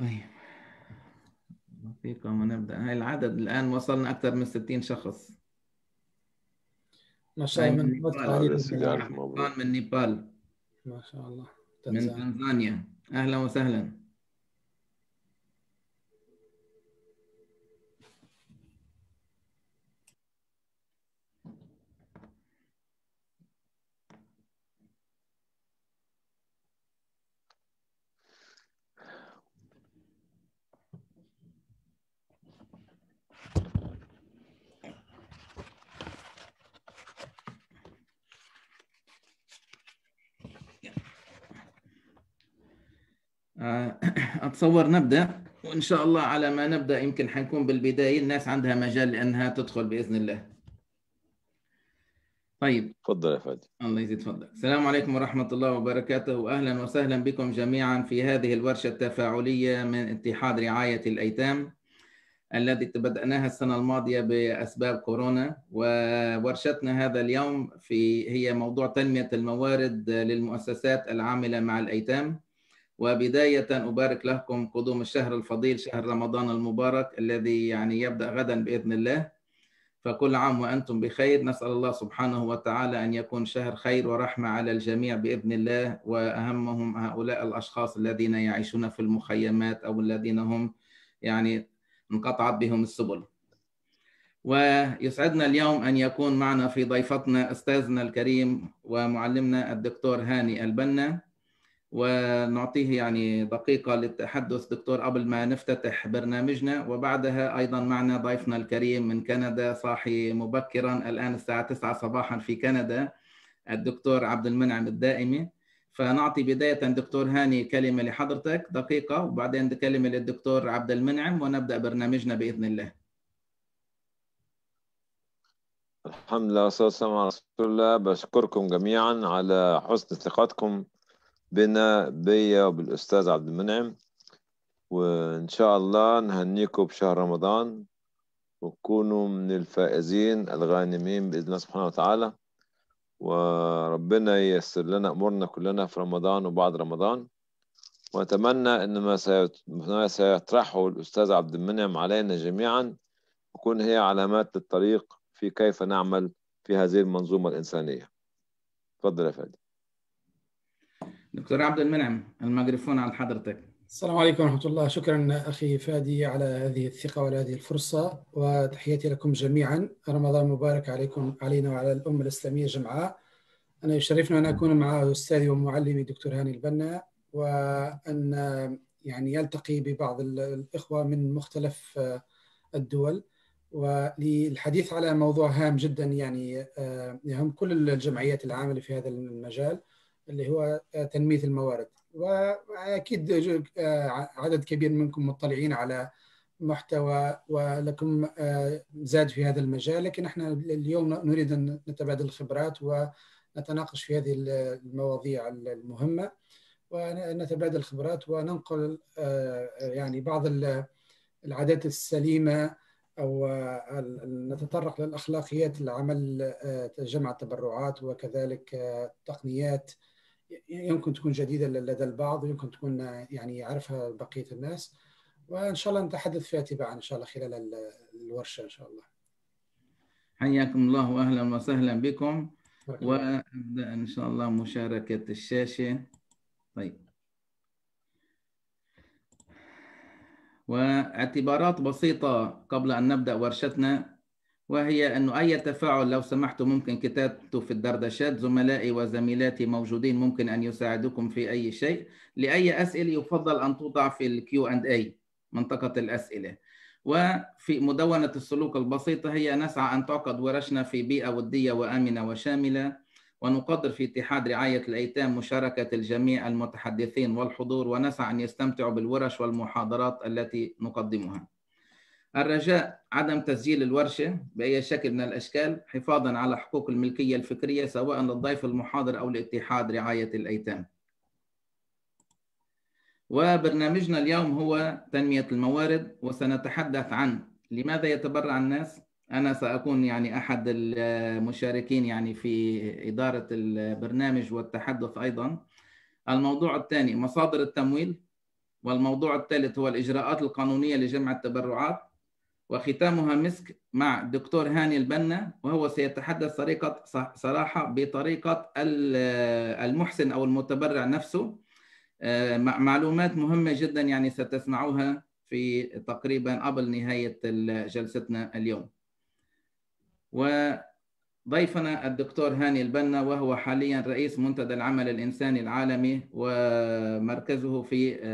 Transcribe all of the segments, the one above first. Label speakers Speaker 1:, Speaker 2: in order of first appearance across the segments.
Speaker 1: طيب. دقيقة ونبدأ هاي العدد الآن وصلنا أكثر من 60 شخص.
Speaker 2: ما شاء الله من وقت قليل.
Speaker 1: من نيبال.
Speaker 2: ما شاء الله.
Speaker 1: من تنزانيا. أهلا وسهلا. أتصور نبدأ وإن شاء الله على ما نبدأ يمكن حنكون بالبداية. الناس عندها مجال لأنها تدخل بإذن الله. طيب.
Speaker 3: تفضل يا فادي.
Speaker 1: الله يزيد فضلك. السلام عليكم ورحمة الله وبركاته وأهلا وسهلا بكم جميعا في هذه الورشة التفاعلية من اتحاد رعاية الأيتام الذي بدأناها السنة الماضية بأسباب كورونا. وورشتنا هذا اليوم في هي موضوع تنمية الموارد للمؤسسات العاملة مع الأيتام. وبداية أبارك لكم قدوم الشهر الفضيل شهر رمضان المبارك الذي يعني يبدأ غدا بإذن الله. فكل عام وأنتم بخير. نسأل الله سبحانه وتعالى أن يكون شهر خير ورحمة على الجميع بإذن الله. وأهمهم هؤلاء الأشخاص الذين يعيشون في المخيمات أو الذين هم يعني انقطعت بهم السبل. ويسعدنا اليوم أن يكون معنا في ضيفتنا أستاذنا الكريم ومعلمنا الدكتور هاني البنا. ونعطيه يعني دقيقة للتحدث. دكتور قبل ما نفتتح برنامجنا وبعدها أيضا معنا ضيفنا الكريم من كندا صاحي مبكرا الآن الساعة 9 صباحا في كندا الدكتور عبد المنعم الدائمي. فنعطي بداية دكتور هاني كلمة لحضرتك دقيقة وبعدين كلمة للدكتور عبد المنعم ونبدأ برنامجنا بإذن الله.
Speaker 3: الحمد لله والصلاة والسلام على رسول الله. بشكركم جميعا على حسن ثقتكم بنا بيا وبالأستاذ عبد المنعم. وإن شاء الله نهنيكم بشهر رمضان وتكونوا من الفائزين الغانمين بإذن الله سبحانه وتعالى. وربنا ييسر لنا أمورنا كلنا في رمضان وبعد رمضان. وأتمنى أن ما سيطرحه الأستاذ عبد المنعم علينا جميعا تكون هي علامات للطريق في كيف نعمل في هذه المنظومة الإنسانية. تفضل يا فادي.
Speaker 1: دكتور عبد المنعم الميكروفون على حضرتك.
Speaker 2: السلام عليكم ورحمة الله. شكرا أخي فادي على هذه الثقة وعلى هذه الفرصة وتحياتي لكم جميعا. رمضان مبارك عليكم علينا وعلى الأمة الإسلامية جمعاء. أنا يشرفنا أن أكون مع أستاذي ومعلمي دكتور هاني البنا وأن يعني يلتقي ببعض الإخوة من مختلف الدول. وللحديث على موضوع هام جدا يعني يهم كل الجمعيات العاملة في هذا المجال. اللي هو تنمية الموارد. وأكيد عدد كبير منكم مطلعين على محتوى ولكم زاد في هذا المجال لكن إحنا اليوم نريد أن نتبادل الخبرات ونتناقش في هذه المواضيع المهمة ونتبادل الخبرات وننقل يعني بعض العادات السليمة أو نتطرق للأخلاقيات العمل جمع التبرعات وكذلك تقنيات يمكن تكون جديدة لدى البعض ويمكن تكون يعني يعرفها بقية الناس وإن شاء الله نتحدث فيها تباعا إن شاء الله خلال الورشة إن شاء الله.
Speaker 1: حياكم الله واهلا وسهلا بكم وأبدأ إن شاء الله مشاركة الشاشة. طيب. واعتبارات بسيطة قبل أن نبدأ ورشتنا وهي أنه أي تفاعل لو سمحتوا ممكن كتابته في الدردشات. زملائي وزميلاتي موجودين ممكن أن يساعدوكم في أي شيء. لأي أسئلة يفضل أن توضع في الكيو أند أي منطقة الأسئلة. وفي مدونة السلوك البسيطة هي نسعى أن تعقد ورشنا في بيئة ودية وآمنة وشاملة. ونقدر في اتحاد رعاية الأيتام مشاركة الجميع المتحدثين والحضور. ونسعى أن يستمتعوا بالورش والمحاضرات التي نقدمها. الرجاء عدم تسجيل الورشة بأي شكل من الأشكال حفاظا على حقوق الملكية الفكرية سواء للضيف المحاضر أو لاتحاد رعاية الأيتام. وبرنامجنا اليوم هو تنمية الموارد وسنتحدث عن لماذا يتبرع الناس. أنا سأكون يعني أحد المشاركين يعني في إدارة البرنامج والتحدث أيضا. الموضوع الثاني مصادر التمويل. والموضوع الثالث هو الإجراءات القانونية لجمع التبرعات. وختامها مسك مع الدكتور هاني البنا وهو سيتحدث طريقة صراحة بطريقة المحسن أو المتبرع نفسه. معلومات مهمة جدا يعني ستسمعوها في تقريبا قبل نهاية جلستنا اليوم. وضيفنا الدكتور هاني البنا وهو حاليا رئيس منتدى العمل الإنساني العالمي ومركزه في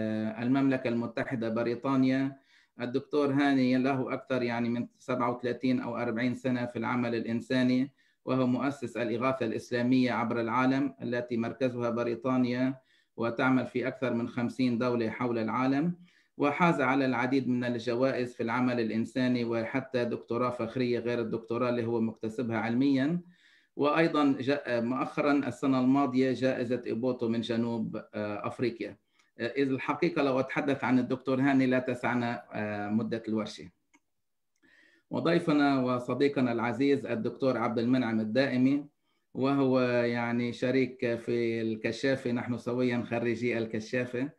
Speaker 1: المملكة المتحدة بريطانيا. الدكتور هاني له أكثر يعني من 37 أو 40 سنة في العمل الإنساني وهو مؤسس الإغاثة الإسلامية عبر العالم التي مركزها بريطانيا وتعمل في أكثر من 50 دولة حول العالم وحاز على العديد من الجوائز في العمل الإنساني وحتى دكتوراه فخرية غير الدكتوراه اللي هو مكتسبها علميا. وأيضا جاء مؤخرا السنة الماضية جائزة إيبوتو من جنوب أفريقيا. إذ الحقيقة لو أتحدث عن الدكتور هاني لا تسعنا مدة الورشة. وضيفنا وصديقنا العزيز الدكتور عبد المنعم الدائمي وهو يعني شريك في الكشافة نحن سويا خريجي الكشافة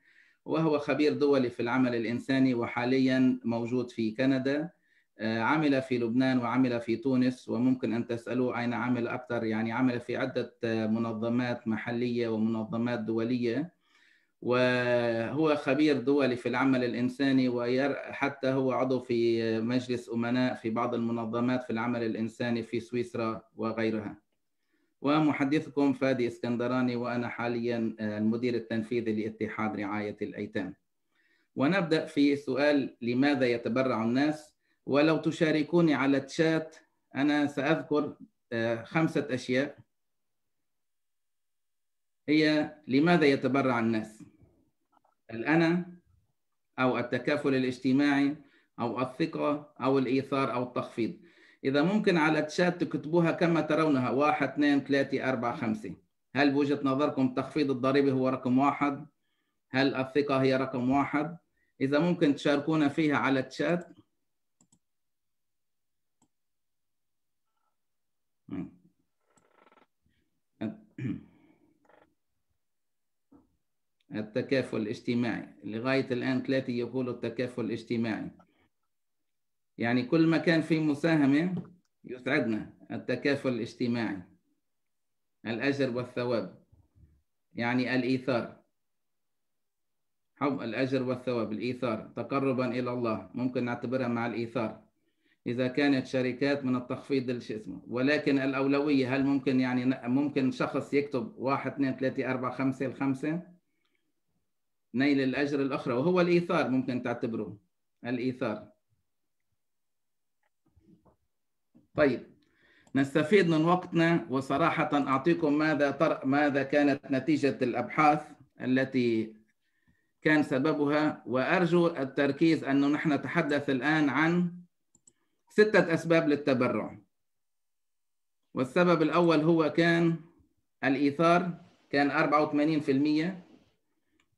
Speaker 1: وهو خبير دولي في العمل الإنساني وحاليا موجود في كندا عمل في لبنان وعمل في تونس وممكن أن تسألوا أين عمل أكثر يعني عمل في عدة منظمات محلية ومنظمات دولية. وهو خبير دولي في العمل الإنساني وحتى هو عضو في مجلس أمناء في بعض المنظمات في العمل الإنساني في سويسرا وغيرها. ومحدثكم فادي إسكندراني وأنا حاليا المدير التنفيذي لاتحاد رعاية الأيتام. ونبدأ في سؤال لماذا يتبرع الناس؟ ولو تشاركوني على التشات أنا سأذكر خمسة أشياء. هي لماذا يتبرع الناس؟ الأنا أو التكافل الاجتماعي أو الثقة أو الإيثار أو التخفيض؟ إذا ممكن على التشات تكتبوها كما ترونها واحد اثنين ثلاثة أربعة خمسة. هل بوجهة نظركم تخفيض الضريبة هو رقم واحد؟ هل الثقة هي رقم واحد؟ إذا ممكن تشاركونا فيها على التشات التكافل الاجتماعي. لغاية الآن ثلاثة يقولوا التكافل الاجتماعي. يعني كل ما كان في مساهمة يسعدنا التكافل الاجتماعي. الأجر والثواب. يعني الإيثار. حب الأجر والثواب الإيثار. تقربا إلى الله. ممكن نعتبرها مع الإيثار. إذا كانت شركات من التخفيض شو اسمه. ولكن الأولوية هل ممكن يعني ممكن شخص يكتب واحد اثنين ثلاثة أربعة خمسة الخمسة؟ نيل الأجر الأخرى وهو الإيثار ممكن تعتبروه الإيثار. طيب نستفيد من وقتنا وصراحة أعطيكم ماذا تر... ماذا كانت نتيجة الأبحاث التي كان سببها وأرجو التركيز أنه نحن نتحدث الآن عن ستة أسباب للتبرع. والسبب الأول هو كان الإيثار كان 84%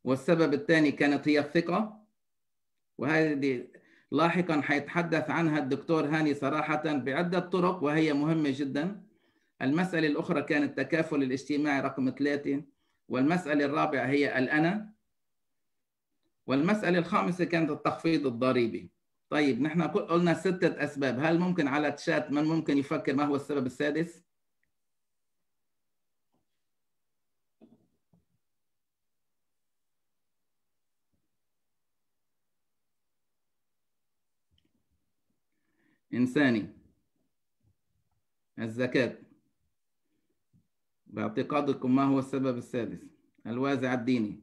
Speaker 1: والسبب الثاني كانت هي الثقة. وهذه لاحقا حيتحدث عنها الدكتور هاني صراحة بعدة طرق وهي مهمة جدا. المسألة الأخرى كانت التكافل الاجتماعي رقم ثلاثة والمسألة الرابعة هي الأنا. والمسألة الخامسة كانت التخفيض الضريبي. طيب نحن قلنا ستة أسباب. هل ممكن على تشات من ممكن يفكر ما هو السبب السادس؟ إنساني. الزكاة. باعتقادكم ما هو السبب السادس؟ الوازع الديني.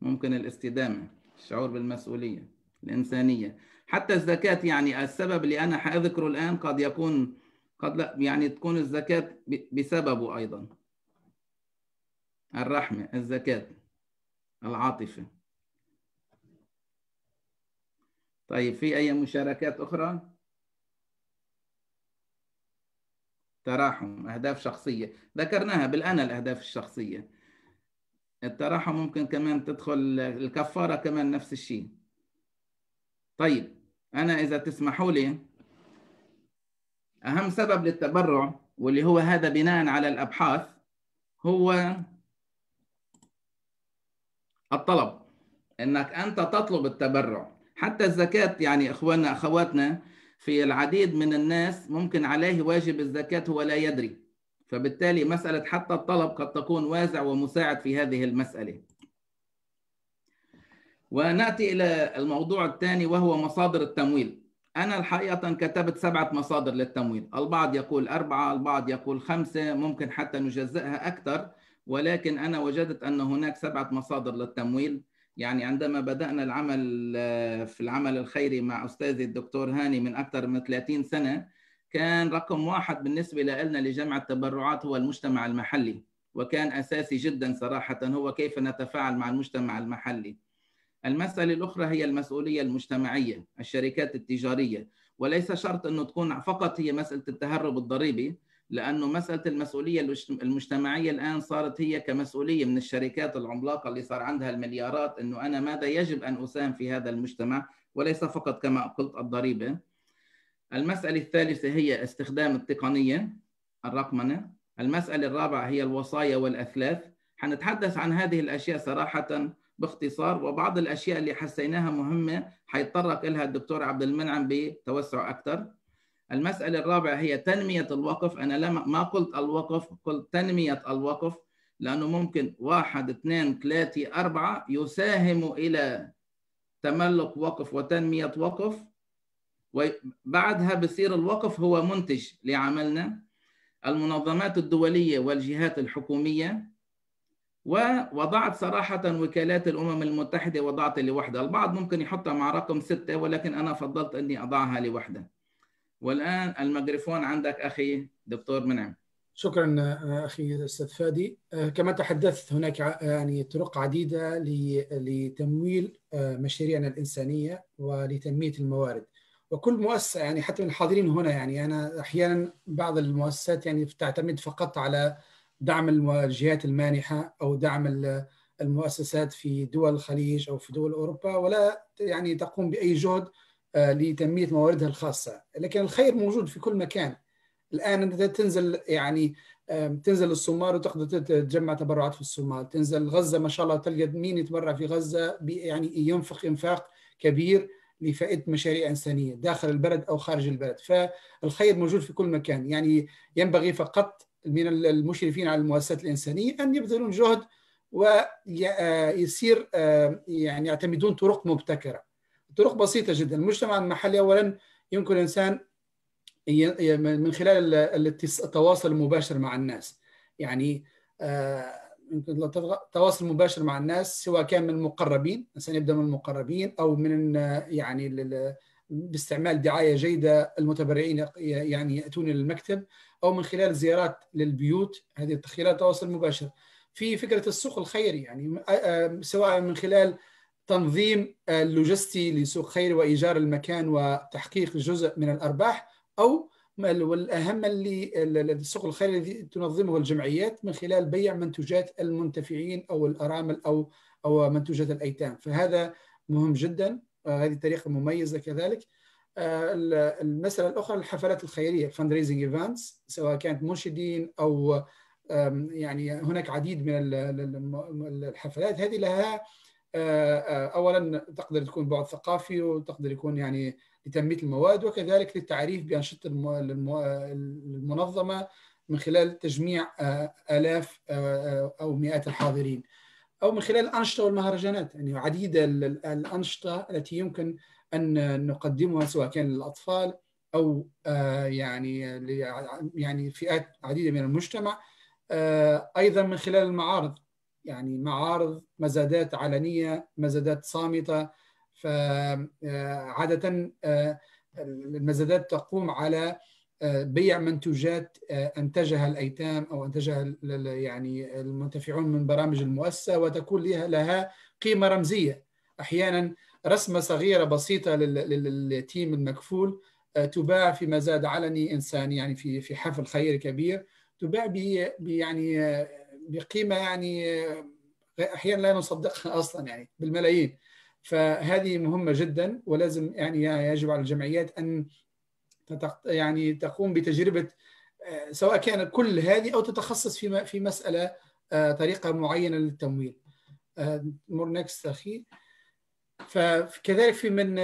Speaker 1: ممكن الاستدامة الشعور بالمسؤولية الإنسانية. حتى الزكاة يعني السبب اللي أنا حأذكره الآن قد يكون قد لا يعني تكون الزكاة بسببه أيضا. الرحمة الزكاة العاطفة. طيب في أي مشاركات أخرى؟ تراحم أهداف شخصية. ذكرناها بالأنا الأهداف الشخصية. التراحم ممكن كمان تدخل الكفارة كمان نفس الشيء. طيب أنا إذا تسمحوا لي أهم سبب للتبرع واللي هو هذا بناء على الأبحاث هو الطلب. إنك أنت تطلب التبرع. حتى الزكاة يعني إخواننا أخواتنا في العديد من الناس ممكن عليه واجب الزكاة هو لا يدري. فبالتالي مسألة حتى الطلب قد تكون وازع ومساعد في هذه المسألة. ونأتي إلى الموضوع الثاني وهو مصادر التمويل. أنا الحقيقة كتبت سبعة مصادر للتمويل. البعض يقول أربعة البعض يقول خمسة ممكن حتى نجزئها أكثر ولكن أنا وجدت أن هناك سبعة مصادر للتمويل. يعني عندما بدأنا العمل في العمل الخيري مع أستاذي الدكتور هاني من أكثر من 30 سنة كان رقم واحد بالنسبة لنا لجمع التبرعات هو المجتمع المحلي وكان أساسي جدا صراحة هو كيف نتفاعل مع المجتمع المحلي. المسألة الأخرى هي المسؤولية المجتمعية الشركات التجارية وليس شرط أنه تكون فقط هي مسألة التهرب الضريبي لأنه مسألة المسؤولية المجتمعية الآن صارت هي كمسؤولية من الشركات العملاقة اللي صار عندها المليارات أنه أنا ماذا يجب أن أساهم في هذا المجتمع؟ وليس فقط كما قلت الضريبة. المسألة الثالثة هي استخدام التقنية الرقمنة. المسألة الرابعة هي الوصايا والأثلاث. حنتحدث عن هذه الأشياء صراحة باختصار وبعض الأشياء اللي حسيناها مهمة حيتطرق لها الدكتور عبد المنعم بتوسع أكثر. المسألة الرابعة هي تنمية الوقف. أنا لما ما قلت الوقف قلت تنمية الوقف لأنه ممكن واحد اثنين ثلاثة أربعة يساهم إلى تملك وقف وتنمية وقف. وبعدها بصير الوقف هو منتج لعملنا. المنظمات الدولية والجهات الحكومية. ووضعت صراحة وكالات الأمم المتحدة وضعت لوحدها. البعض ممكن يحطها مع رقم ستة ولكن أنا فضلت أني أضعها لوحدها. والآن الميكروفون عندك أخي دكتور منعم.
Speaker 2: شكرا أخي الأستاذ فادي. كما تحدثت هناك يعني طرق عديدة لتمويل مشاريعنا الإنسانية ولتنمية الموارد. وكل مؤسسة يعني حتى من الحاضرين هنا يعني أنا أحيانا بعض المؤسسات يعني تعتمد فقط على دعم الجهات المانحة أو دعم المؤسسات في دول الخليج أو في دول أوروبا ولا يعني تقوم بأي جهد لتنمية مواردها الخاصة، لكن الخير موجود في كل مكان. الآن أنت تنزل يعني تنزل الصومال وتقدر تجمع تبرعات في الصومال، تنزل غزة ما شاء الله تلقى مين يتبرع في غزة؟ يعني ينفق إنفاق كبير لفائدة مشاريع إنسانية داخل البلد أو خارج البلد، فالخير موجود في كل مكان، يعني ينبغي فقط من المشرفين على المؤسسات الإنسانية أن يبذلون جهد ويصير يعني يعتمدون طرق مبتكرة. طرق بسيطة جدا. المجتمع المحلي أولا يمكن الإنسان من خلال التواصل المباشر مع الناس. يعني يمكن التواصل المباشر مع الناس سواء كان من المقربين الإنسان يبدأ من المقربين أو من يعني باستعمال دعاية جيدة المتبرعين يعني يأتون للمكتب أو من خلال زيارات للبيوت. هذه خلال التواصل المباشر في فكرة السوق الخيري يعني سواء من خلال تنظيم اللوجستي لسوق خيري وإيجار المكان وتحقيق جزء من الأرباح أو والأهم اللي السوق الخيري الذي تنظمه الجمعيات من خلال بيع منتوجات المنتفعين أو الأرامل أو أو منتوجات الأيتام. فهذا مهم جدا هذه طريقة مميزة كذلك. المسألة الأخرى الحفلات الخيرية fundraising events سواء كانت منشدين أو يعني هناك عديد من الحفلات. هذه لها أولا تقدر تكون بعد ثقافي وتقدر يكون يعني لتنمية المواد وكذلك للتعريف بأنشطة المنظمة من خلال تجميع آلاف أو مئات الحاضرين. أو من خلال الأنشطة والمهرجانات. يعني عديد الأنشطة التي يمكن أن نقدمها سواء كان للأطفال أو يعني يعني فئات عديدة من المجتمع. أيضا من خلال المعارض. يعني معارض مزادات علنية مزادات صامتة. فعاده المزادات تقوم على بيع منتوجات أنتجها الأيتام أو أنتجها يعني المنتفعون من برامج المؤسسة وتكون لها قيمة رمزية. أحيانا رسمة صغيرة بسيطة للتيم المكفول تباع في مزاد علني إنساني يعني في حفل خيري كبير تباع يعني بقيمة يعني أحيانا لا نصدقها أصلا يعني بالملايين. فهذه مهمة جدا ولازم يعني يجب على الجمعيات أن يعني تقوم بتجربة سواء كانت كل هذه أو تتخصص في في مسألة طريقة معينة للتمويل. more next أخي. فكذلك في من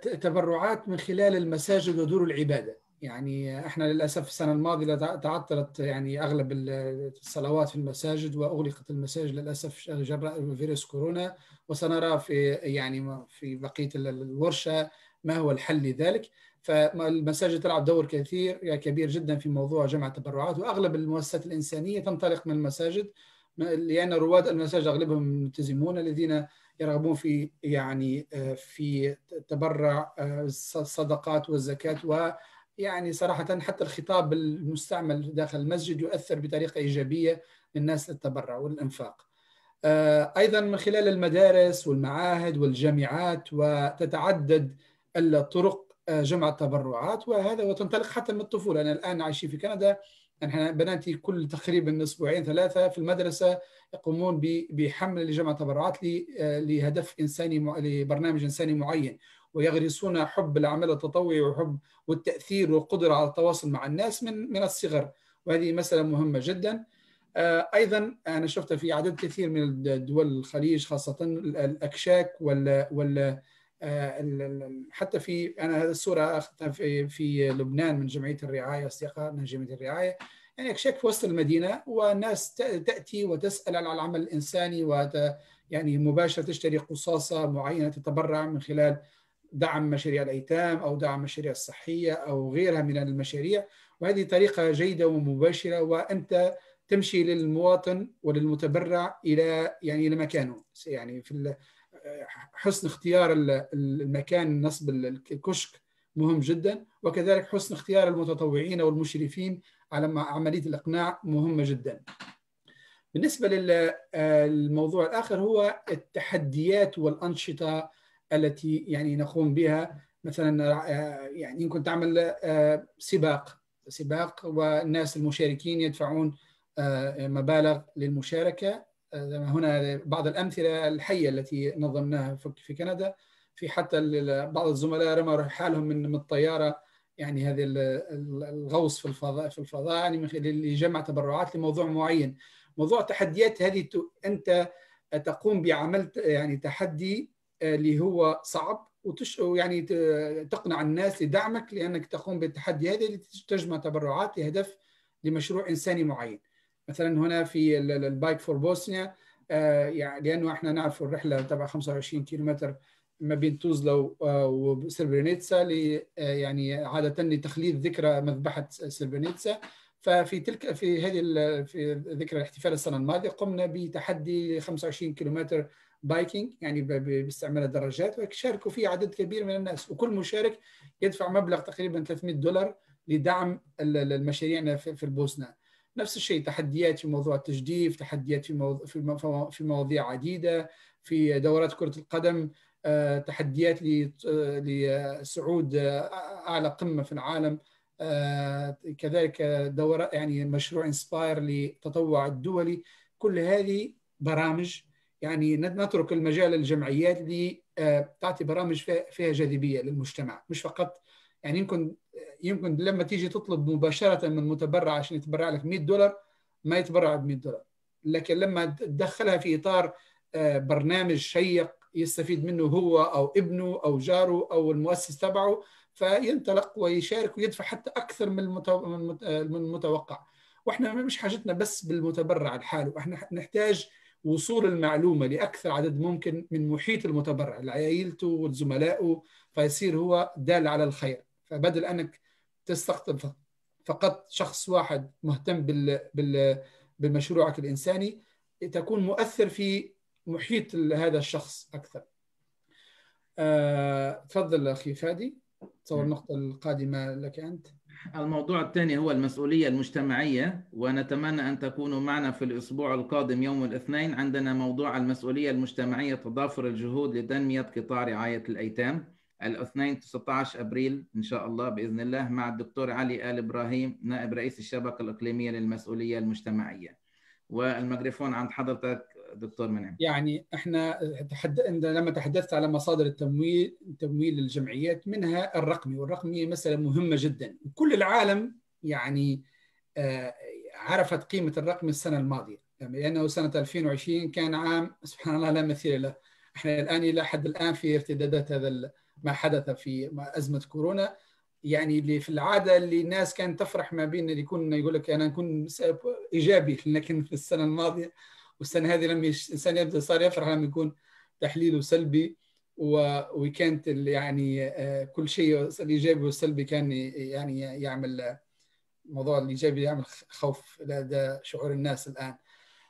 Speaker 2: تبرعات من خلال المساجد ودور العبادة. يعني إحنا للأسف السنة الماضية تعطلت يعني أغلب الصلوات في المساجد وأغلقت المساجد للأسف جراء فيروس كورونا وسنرى في يعني في بقية الورشة ما هو الحل لذلك. فالمساجد تلعب دور كثير كبير جدا في موضوع جمع التبرعات وأغلب المؤسسات الإنسانية تنطلق من المساجد لأن رواد المساجد أغلبهم ملتزمون الذين يرغبون في يعني في تبرع الصدقات والزكاة و يعني صراحة حتى الخطاب المستعمل داخل المسجد يؤثر بطريقة إيجابية للناس للتبرع والإنفاق. أيضا من خلال المدارس والمعاهد والجامعات وتتعدد الطرق جمع التبرعات وهذا وتنطلق حتى من الطفولة. أنا الآن عايشين في كندا نحن بناتي كل تقريبا أسبوعين ثلاثة في المدرسة يقومون بحمل لجمع تبرعات لهدف إنساني لبرنامج إنساني معين. ويغرسون حب العمل التطوعي وحب والتأثير والقدرة على التواصل مع الناس من من الصغر. وهذه مسألة مهمة جدا. أيضا أنا شفت في عدد كثير من دول الخليج خاصة الأكشاك وال وال حتى في أنا هذه الصورة أخذتها في في لبنان من جمعية الرعاية أصدقاء من جمعية الرعاية. يعني أكشاك في وسط المدينة والناس تأتي وتسأل على العمل الإنساني وت يعني مباشرة تشتري قصاصة معينة تتبرع من خلال دعم مشاريع الأيتام أو دعم المشاريع الصحية أو غيرها من المشاريع. وهذه طريقة جيدة ومباشرة وأنت تمشي للمواطن وللمتبرع إلى يعني إلى مكانه. يعني في حسن اختيار المكان نصب الكشك مهم جدا. وكذلك حسن اختيار المتطوعين والمشرفين على عملية الإقناع مهمه جدا. بالنسبة للموضوع الآخر هو التحديات والأنشطة التي يعني نقوم بها مثلا يعني يمكن تعمل سباق. سباق والناس المشاركين يدفعون مبالغ للمشاركة. هنا بعض الأمثلة الحية التي نظمناها في كندا. في حتى بعض الزملاء رموا حالهم من الطيارة. يعني هذه الغوص في الفضاء في الفضاء يعني لجمع تبرعات لموضوع معين. موضوع التحديات هذه أنت تقوم بعمل يعني تحدي اللي هو صعب وتش يعني تقنع الناس لدعمك لأنك تقوم بالتحدي هذا لتجمع تبرعات لهدف لمشروع إنساني معين. مثلا هنا في البايك فور بوسنيا يعني لأنه إحنا نعرف الرحلة تبع 25 كيلومتر ما بين توزلا وسربرينيتسا يعني عادة لتخليد ذكرى مذبحة سربرينيتسا ففي تلك في هذه في ذكرى الاحتفال السنة الماضية قمنا بتحدي 25 كيلومتر بايكينج يعني باستعمال الدراجات وشاركوا فيه عدد كبير من الناس. وكل مشارك يدفع مبلغ تقريبا 300 دولار لدعم المشاريع في البوسنة. نفس الشيء تحديات في موضوع التجديف تحديات في موضوع في مواضيع عديدة في دورات كرة القدم تحديات لصعود أعلى قمة في العالم كذلك دورات يعني مشروع إنسباير للتطوع الدولي. كل هذه برامج يعني نترك المجال للجمعيات اللي تعطي برامج فيها جاذبية للمجتمع. مش فقط يعني يمكن يمكن لما تيجي تطلب مباشرة من متبرع عشان يتبرع لك 100 دولار ما يتبرع ب 100 دولار. لكن لما تدخلها في إطار برنامج شيق يستفيد منه هو أو ابنه أو جاره أو المؤسس تبعه فينطلق ويشارك ويدفع حتى أكثر من المتوقع. وإحنا مش حاجتنا بس بالمتبرع لحاله إحنا نحتاج وصول المعلومة لأكثر عدد ممكن من محيط المتبرع لعائلته وزملائه فيصير هو دال على الخير. فبدل أنك تستقطب فقط شخص واحد مهتم بال بال بمشروعك الإنساني تكون مؤثر في محيط هذا الشخص أكثر. أه، تفضل أخي فادي. تصور النقطة القادمة لك أنت.
Speaker 1: الموضوع الثاني هو المسؤولية المجتمعية ونتمنى أن تكونوا معنا في الأسبوع القادم يوم الاثنين عندنا موضوع المسؤولية المجتمعية تضافر الجهود لتنمية قطاع رعاية الأيتام. الاثنين 19 أبريل إن شاء الله بإذن الله مع الدكتور علي آل إبراهيم نائب رئيس الشبكة الإقليمية للمسؤولية المجتمعية. والميكروفون عند حضرتك. دكتور منعم.
Speaker 2: يعني إحنا تحد... لما تحدثت على مصادر التمويل تمويل الجمعيات منها الرقمي والرقمي مسألة مهمة جدا. كل العالم يعني آه عرفت قيمة الرقم السنة الماضية. لأنه سنة 2020 كان عام سبحان الله لا مثيل له. إحنا الآن إلى حد الآن في ارتدادات هذا ما حدث في أزمة كورونا. يعني اللي في العادة اللي الناس كانت تفرح ما بين اللي يكون يقول لك أنا نكون إيجابي لكن في السنة الماضية والسنة هذه لم يش... الإنسان يبدأ صار يفرح لما يكون تحليله سلبي وكانت يعني آه، كل شيء الإيجابي والسلبي كان يعني يعمل موضوع الإيجابي يعمل خوف لدى شعور الناس الآن.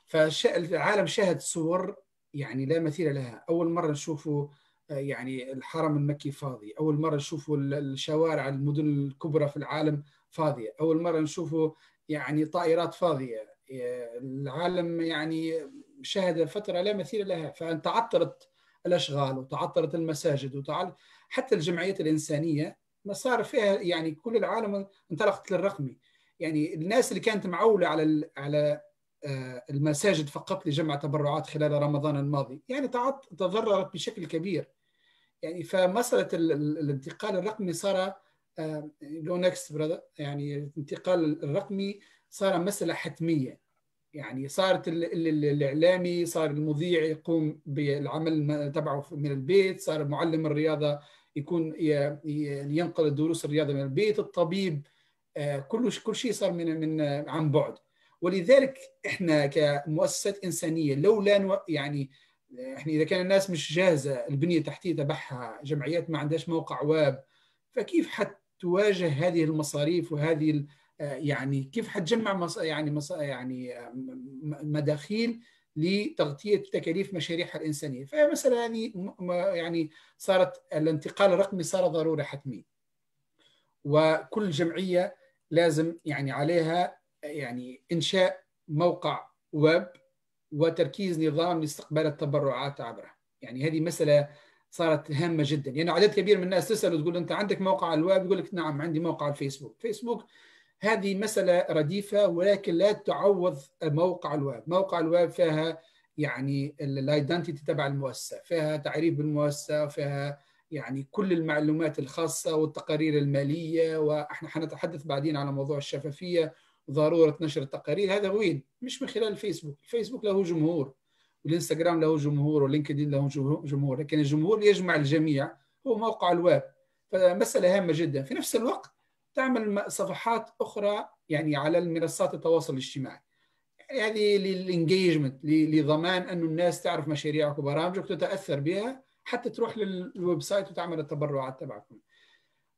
Speaker 2: فالعالم شهد صور يعني لا مثيل لها. أول مرة نشوفه آه، يعني الحرم المكي فاضي. أول مرة نشوفه الشوارع المدن الكبرى في العالم فاضية. أول مرة نشوفه يعني طائرات فاضية. العالم يعني شهد فترة لا مثيل لها فتعطلت الأشغال وتعطلت المساجد وتعل حتى الجمعيات الإنسانية ما صار فيها يعني كل العالم انطلقت للرقمي يعني الناس اللي كانت معولة على على آه، المساجد فقط لجمع تبرعات خلال رمضان الماضي. يعني تضررت بشكل كبير. يعني فمسألة الانتقال الرقمي صار براذر يعني الانتقال الرقمي صار مسألة حتمية. يعني صارت الإعلامي صار المذيع يقوم بالعمل تبعه من البيت صار معلم الرياضة يكون ينقل الدروس الرياضة من البيت الطبيب آه، كل كل شيء صار من من عن بعد. ولذلك إحنا كمؤسسات إنسانية لولا يعني إحنا إذا كان الناس مش جاهزة البنية التحتية تبعها جمعيات ما عندهاش موقع ويب فكيف حتواجه هذه المصاريف وهذه يعني كيف حتجمع مص... يعني مص... يعني مداخيل لتغطية تكاليف مشاريعها الإنسانية. فمثلا هذه يعني صارت الانتقال الرقمي صار ضروره حتميه وكل جمعية لازم يعني عليها يعني إنشاء موقع ويب وتركيز نظام لاستقبال التبرعات عبره يعني هذه مسألة صارت هامة جدا. يعني عدد كبير من الناس تسأل وتقول أنت عندك موقع على الويب؟ يقول لك نعم عندي موقع على الفيسبوك. فيسبوك هذه مسألة رديفة ولكن لا تعوض موقع الويب. موقع الويب فيها يعني ال identity تبع المؤسسة فيها تعريف بالمؤسسة فيها يعني كل المعلومات الخاصة والتقارير المالية وإحنا حنتحدث بعدين على موضوع الشفافية وضرورة نشر التقارير. هذا وين؟ مش من خلال الفيسبوك. الفيسبوك له جمهور والإنستغرام له جمهور وال LinkedIn له جمهور. لكن الجمهور يجمع الجميع هو موقع الويب. فمسألة هامة جدا. في نفس الوقت تعمل صفحات أخرى يعني على المنصات التواصل الاجتماعي. يعني هذه لل engagement لضمان انه الناس تعرف مشاريعك وبرامجك وتتأثر بها حتى تروح لل website وتعمل التبرعات تبعكم.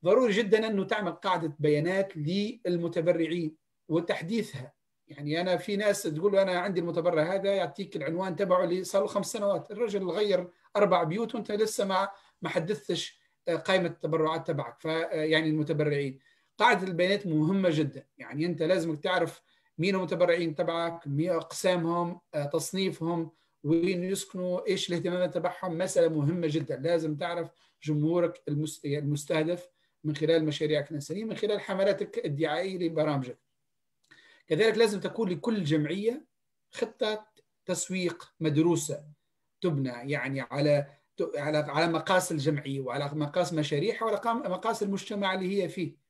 Speaker 2: ضروري جدا انه تعمل قاعدة بيانات للمتبرعين وتحديثها. يعني أنا في ناس تقول أنا عندي المتبرع هذا يعطيك العنوان تبعه اللي صار له خمس سنوات. الرجل غير أربع بيوت وأنت لسه ما ما حدثتش قائمة التبرعات تبعك. فيعني المتبرعين. قاعدة البيانات مهمة جدا. يعني أنت لازم تعرف مين المتبرعين تبعك مين أقسامهم آه، تصنيفهم وين يسكنوا إيش الاهتمامات تبعهم. مسألة مهمة جدا. لازم تعرف جمهورك المستهدف من خلال مشاريعك الانسانيه من خلال حملاتك الدعائية لبرامجك. كذلك لازم تكون لكل جمعية خطة تسويق مدروسة تبنى يعني على على على مقاس الجمعية وعلى مقاس مشاريعها وعلى مقاس المجتمع اللي هي فيه.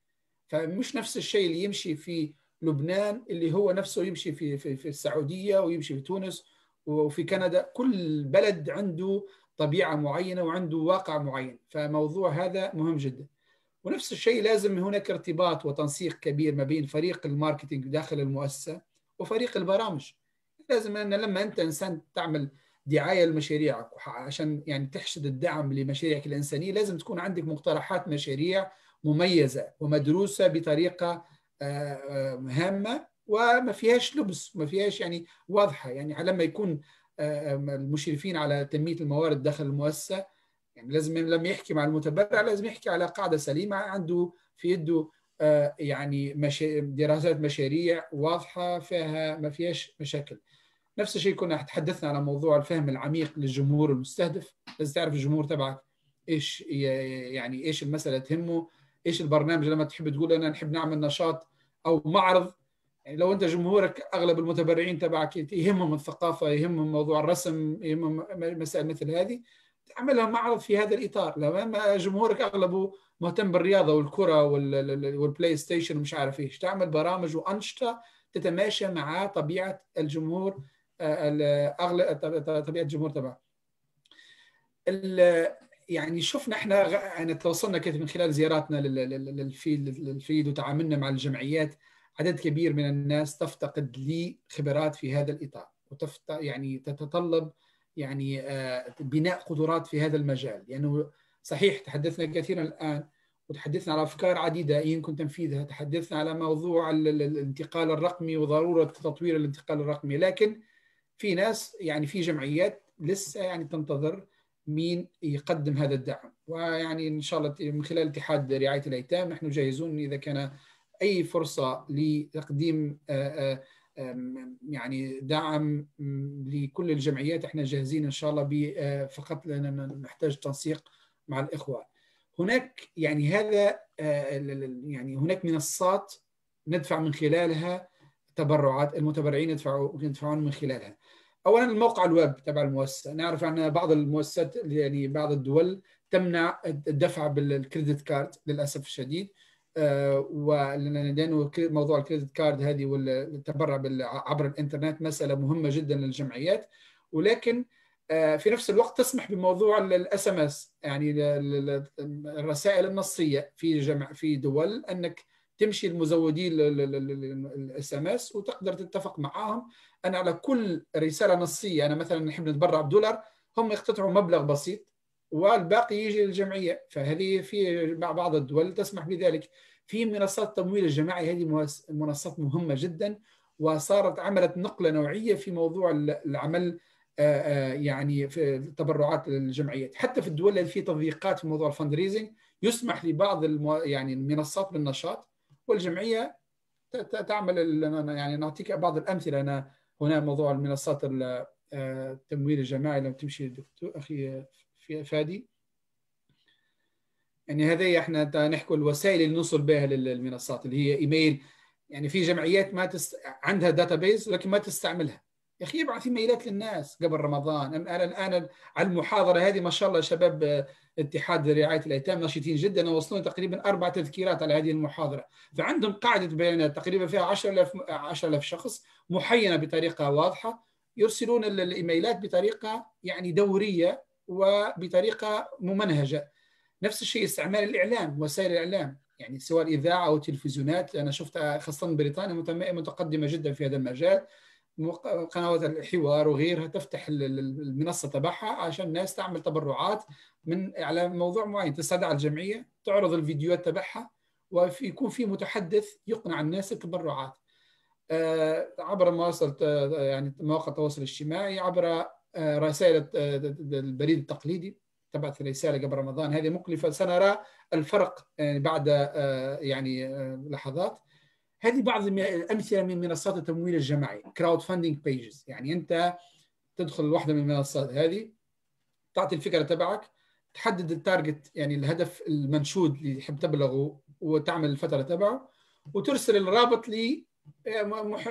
Speaker 2: فمش نفس الشيء اللي يمشي في لبنان اللي هو نفسه يمشي في في, في السعودية ويمشي في تونس وفي كندا. كل بلد عنده طبيعة معينة وعنده واقع معين فموضوع هذا مهم جدا. ونفس الشيء لازم هناك ارتباط وتنسيق كبير ما بين فريق الماركتينج داخل المؤسسة وفريق البرامج. لازم أن لما أنت إنسان تعمل دعاية لمشاريعك عشان يعني تحشد الدعم لمشاريعك الإنسانية لازم تكون عندك مقترحات مشاريع مميزة ومدروسة بطريقة آه، آه، هامة وما فيهاش لبس ما فيهاش يعني واضحة. يعني لما يكون آه، المشرفين على تنمية الموارد داخل المؤسسة يعني لازم لما يحكي مع المتبرع لازم يحكي على قاعدة سليمة عنده في يده يعني دراسات مشاريع واضحة فيها ما فيهاش مشاكل. نفس الشيء كنا تحدثنا على موضوع الفهم العميق للجمهور المستهدف. لازم تعرف الجمهور تبعك إيش يعني إيش المسألة تهمه. إيش البرنامج لما تحب تقول أنا نحب نعمل نشاط أو معرض؟ يعني لو أنت جمهورك أغلب المتبرعين تبعك يهمهم الثقافة يهمهم موضوع الرسم يهمهم مسائل مثل هذه تعملها معرض في هذا الإطار. لما جمهورك اغلبه مهتم بالرياضة والكرة وال PlayStation ومش عارف إيش. تعمل برامج وأنشطة تتماشى مع طبيعة الجمهور اغلب طبيعة الجمهور تبعك. يعني شفنا إحنا يعني توصلنا كيف من خلال زياراتنا للفيلد وتعاملنا مع الجمعيات عدد كبير من الناس تفتقد لخبرات في هذا الإطار وتفت يعني تتطلب يعني بناء قدرات في هذا المجال. لأنه يعني صحيح تحدثنا كثيرا الآن وتحدثنا على أفكار عديدة يمكن تنفيذها تحدثنا على موضوع الانتقال الرقمي وضرورة تطوير الانتقال الرقمي لكن في ناس يعني في جمعيات لسه يعني تنتظر مين يقدم هذا الدعم. ويعني إن شاء الله من خلال اتحاد رعاية الأيتام نحن جاهزون إذا كان أي فرصة لتقديم يعني دعم لكل الجمعيات إحنا جاهزين إن شاء الله فقط لأننا نحتاج تنسيق مع الإخوة. هناك يعني هذا يعني هناك منصات ندفع من خلالها تبرعات المتبرعين يدفعون من خلالها. اولا الموقع الويب تبع المؤسسه نعرف ان بعض المؤسسات يعني بعض الدول تمنع الدفع بال credit card للاسف الشديد ولأنه موضوع ال credit card هذه والتبرع عبر الانترنت مساله مهمه جدا للجمعيات ولكن في نفس الوقت تسمح بموضوع ال SMS يعني الرسائل النصيه في جمع في دول انك تمشي المزودين ال SMS وتقدر تتفق معاهم أنا على كل رسالة نصية أنا مثلا نحب نتبرع بدولار هم يقتطعوا مبلغ بسيط والباقي يجي للجمعية. فهذه في بعض الدول تسمح بذلك. في منصات التمويل الجماعي هذه منصات مهمة جدا وصارت عملت نقلة نوعية في موضوع العمل يعني في التبرعات للجمعيات. حتى في الدول اللي في تضييقات في موضوع ال fundraising يسمح لبعض المو... يعني المنصات بالنشاط والجمعية تعمل يعني نعطيك بعض الأمثلة. أنا هنا موضوع المنصات التمويل الجماعي لو تمشي دكتور أخي فادي. يعني هذه إحنا نحكي الوسائل اللي نوصل بها للمنصات اللي هي إيميل. يعني في جمعيات ما تست... عندها داتابيز ولكن ما تستعملها. يا أخي ابعث إيميلات للناس قبل رمضان. أنا الآن على المحاضرة هذه ما شاء الله شباب اتحاد رعاية الأيتام نشيطين جدا وصلوا تقريبا أربع تذكيرات على هذه المحاضرة. فعندهم قاعدة بيانات تقريبا فيها 10000 10000 شخص محينة بطريقة واضحة يرسلون الإيميلات بطريقة يعني دورية وبطريقة ممنهجة. نفس الشيء استعمال الإعلام وسائل الإعلام يعني سواء الاذاعه أو التلفزيونات أنا شفت خاصة بريطانيا متقدمة جدا في هذا المجال. قنوات الحوار وغيرها تفتح المنصة تبعها عشان الناس تعمل تبرعات من على موضوع معين. تستدعى الجمعية تعرض الفيديوهات تبعها ويكون في متحدث يقنع الناس التبرعات عبر مواصل يعني مواقع التواصل الاجتماعي عبر رسائل البريد التقليدي تبعت رسالة قبل رمضان. هذه مكلفة سنرى الفرق بعد يعني لحظات. هذه بعض الأمثلة من منصات التمويل الجماعي crowdfunding pages يعني أنت تدخل واحدة من المنصات هذه تعطي الفكرة تبعك تحدد ال target يعني الهدف المنشود اللي تحب تبلغه وتعمل الفترة تبعه وترسل الرابط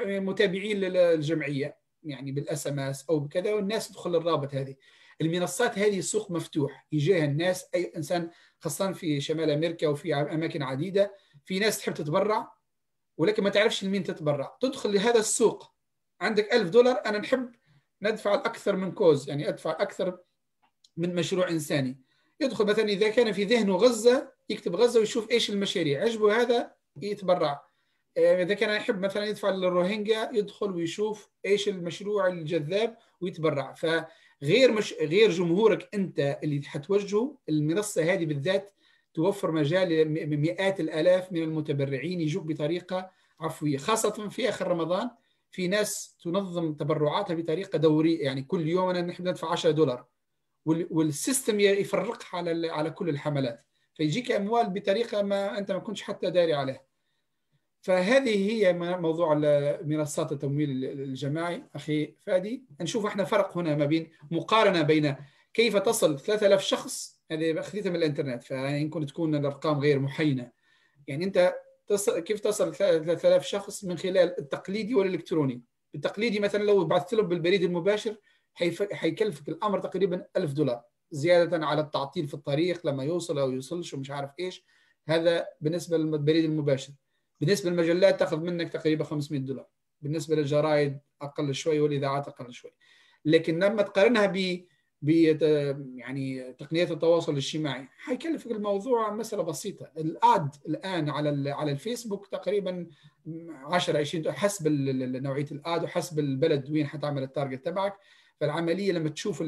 Speaker 2: لمتابعين للجمعيه يعني بال SMS أو بكذا والناس تدخل الرابط هذه. المنصات هذه سوق مفتوح يجيها الناس أي إنسان خاصة في شمال أمريكا وفي أماكن عديدة في ناس تحب تتبرع ولكن ما تعرفش لمين تتبرع. تدخل لهذا السوق. عندك ألف دولار أنا نحب ندفع أكثر من كوز يعني أدفع أكثر من مشروع إنساني. يدخل مثلا إذا كان في ذهنه غزة يكتب غزة ويشوف إيش المشاريع. عجبه هذا يتبرع. إذا كان يحب مثلا يدفع للروهينجا يدخل ويشوف إيش المشروع الجذاب ويتبرع. فغير مش غير جمهورك أنت اللي حتوجهه المنصة هذه بالذات توفر مجال لمئات الآلاف من المتبرعين يجوك بطريقة عفوية خاصة في آخر رمضان في ناس تنظم تبرعاتها بطريقة دورية يعني كل يوم أنا نحن ندفع 10 دولار وال system يفرقها على على كل الحملات فيجيك أموال بطريقة ما أنت ما كنتش حتى داري عليها. فهذه هي موضوع منصات التمويل الجماعي. أخي فادي نشوف إحنا فرق هنا ما بين مقارنة بين كيف تصل 3000 شخص هذه أخذتها من الإنترنت فيمكن تكون الأرقام غير محينه يعني أنت تصل كيف تصل 3000 شخص من خلال التقليدي والإلكتروني؟ التقليدي مثلا لو بعثت له بالبريد المباشر حيكلفك الأمر تقريبا 1000 دولار زيادة على التعطيل في الطريق لما يوصل أو يوصلش ومش عارف إيش. هذا بالنسبة للبريد المباشر. بالنسبة للمجلات تأخذ منك تقريبا 500 دولار. بالنسبة للجرائد أقل شوي والإذاعات أقل شوي. لكن لما تقارنها ب يعني تقنيات التواصل الاجتماعي. حيكلفك الموضوع مسألة بسيطة. الآد الآن على على الفيسبوك تقريبا 10 20 حسب نوعية الآد وحسب البلد وين حتعمل التارجت تبعك. فالعملية لما تشوف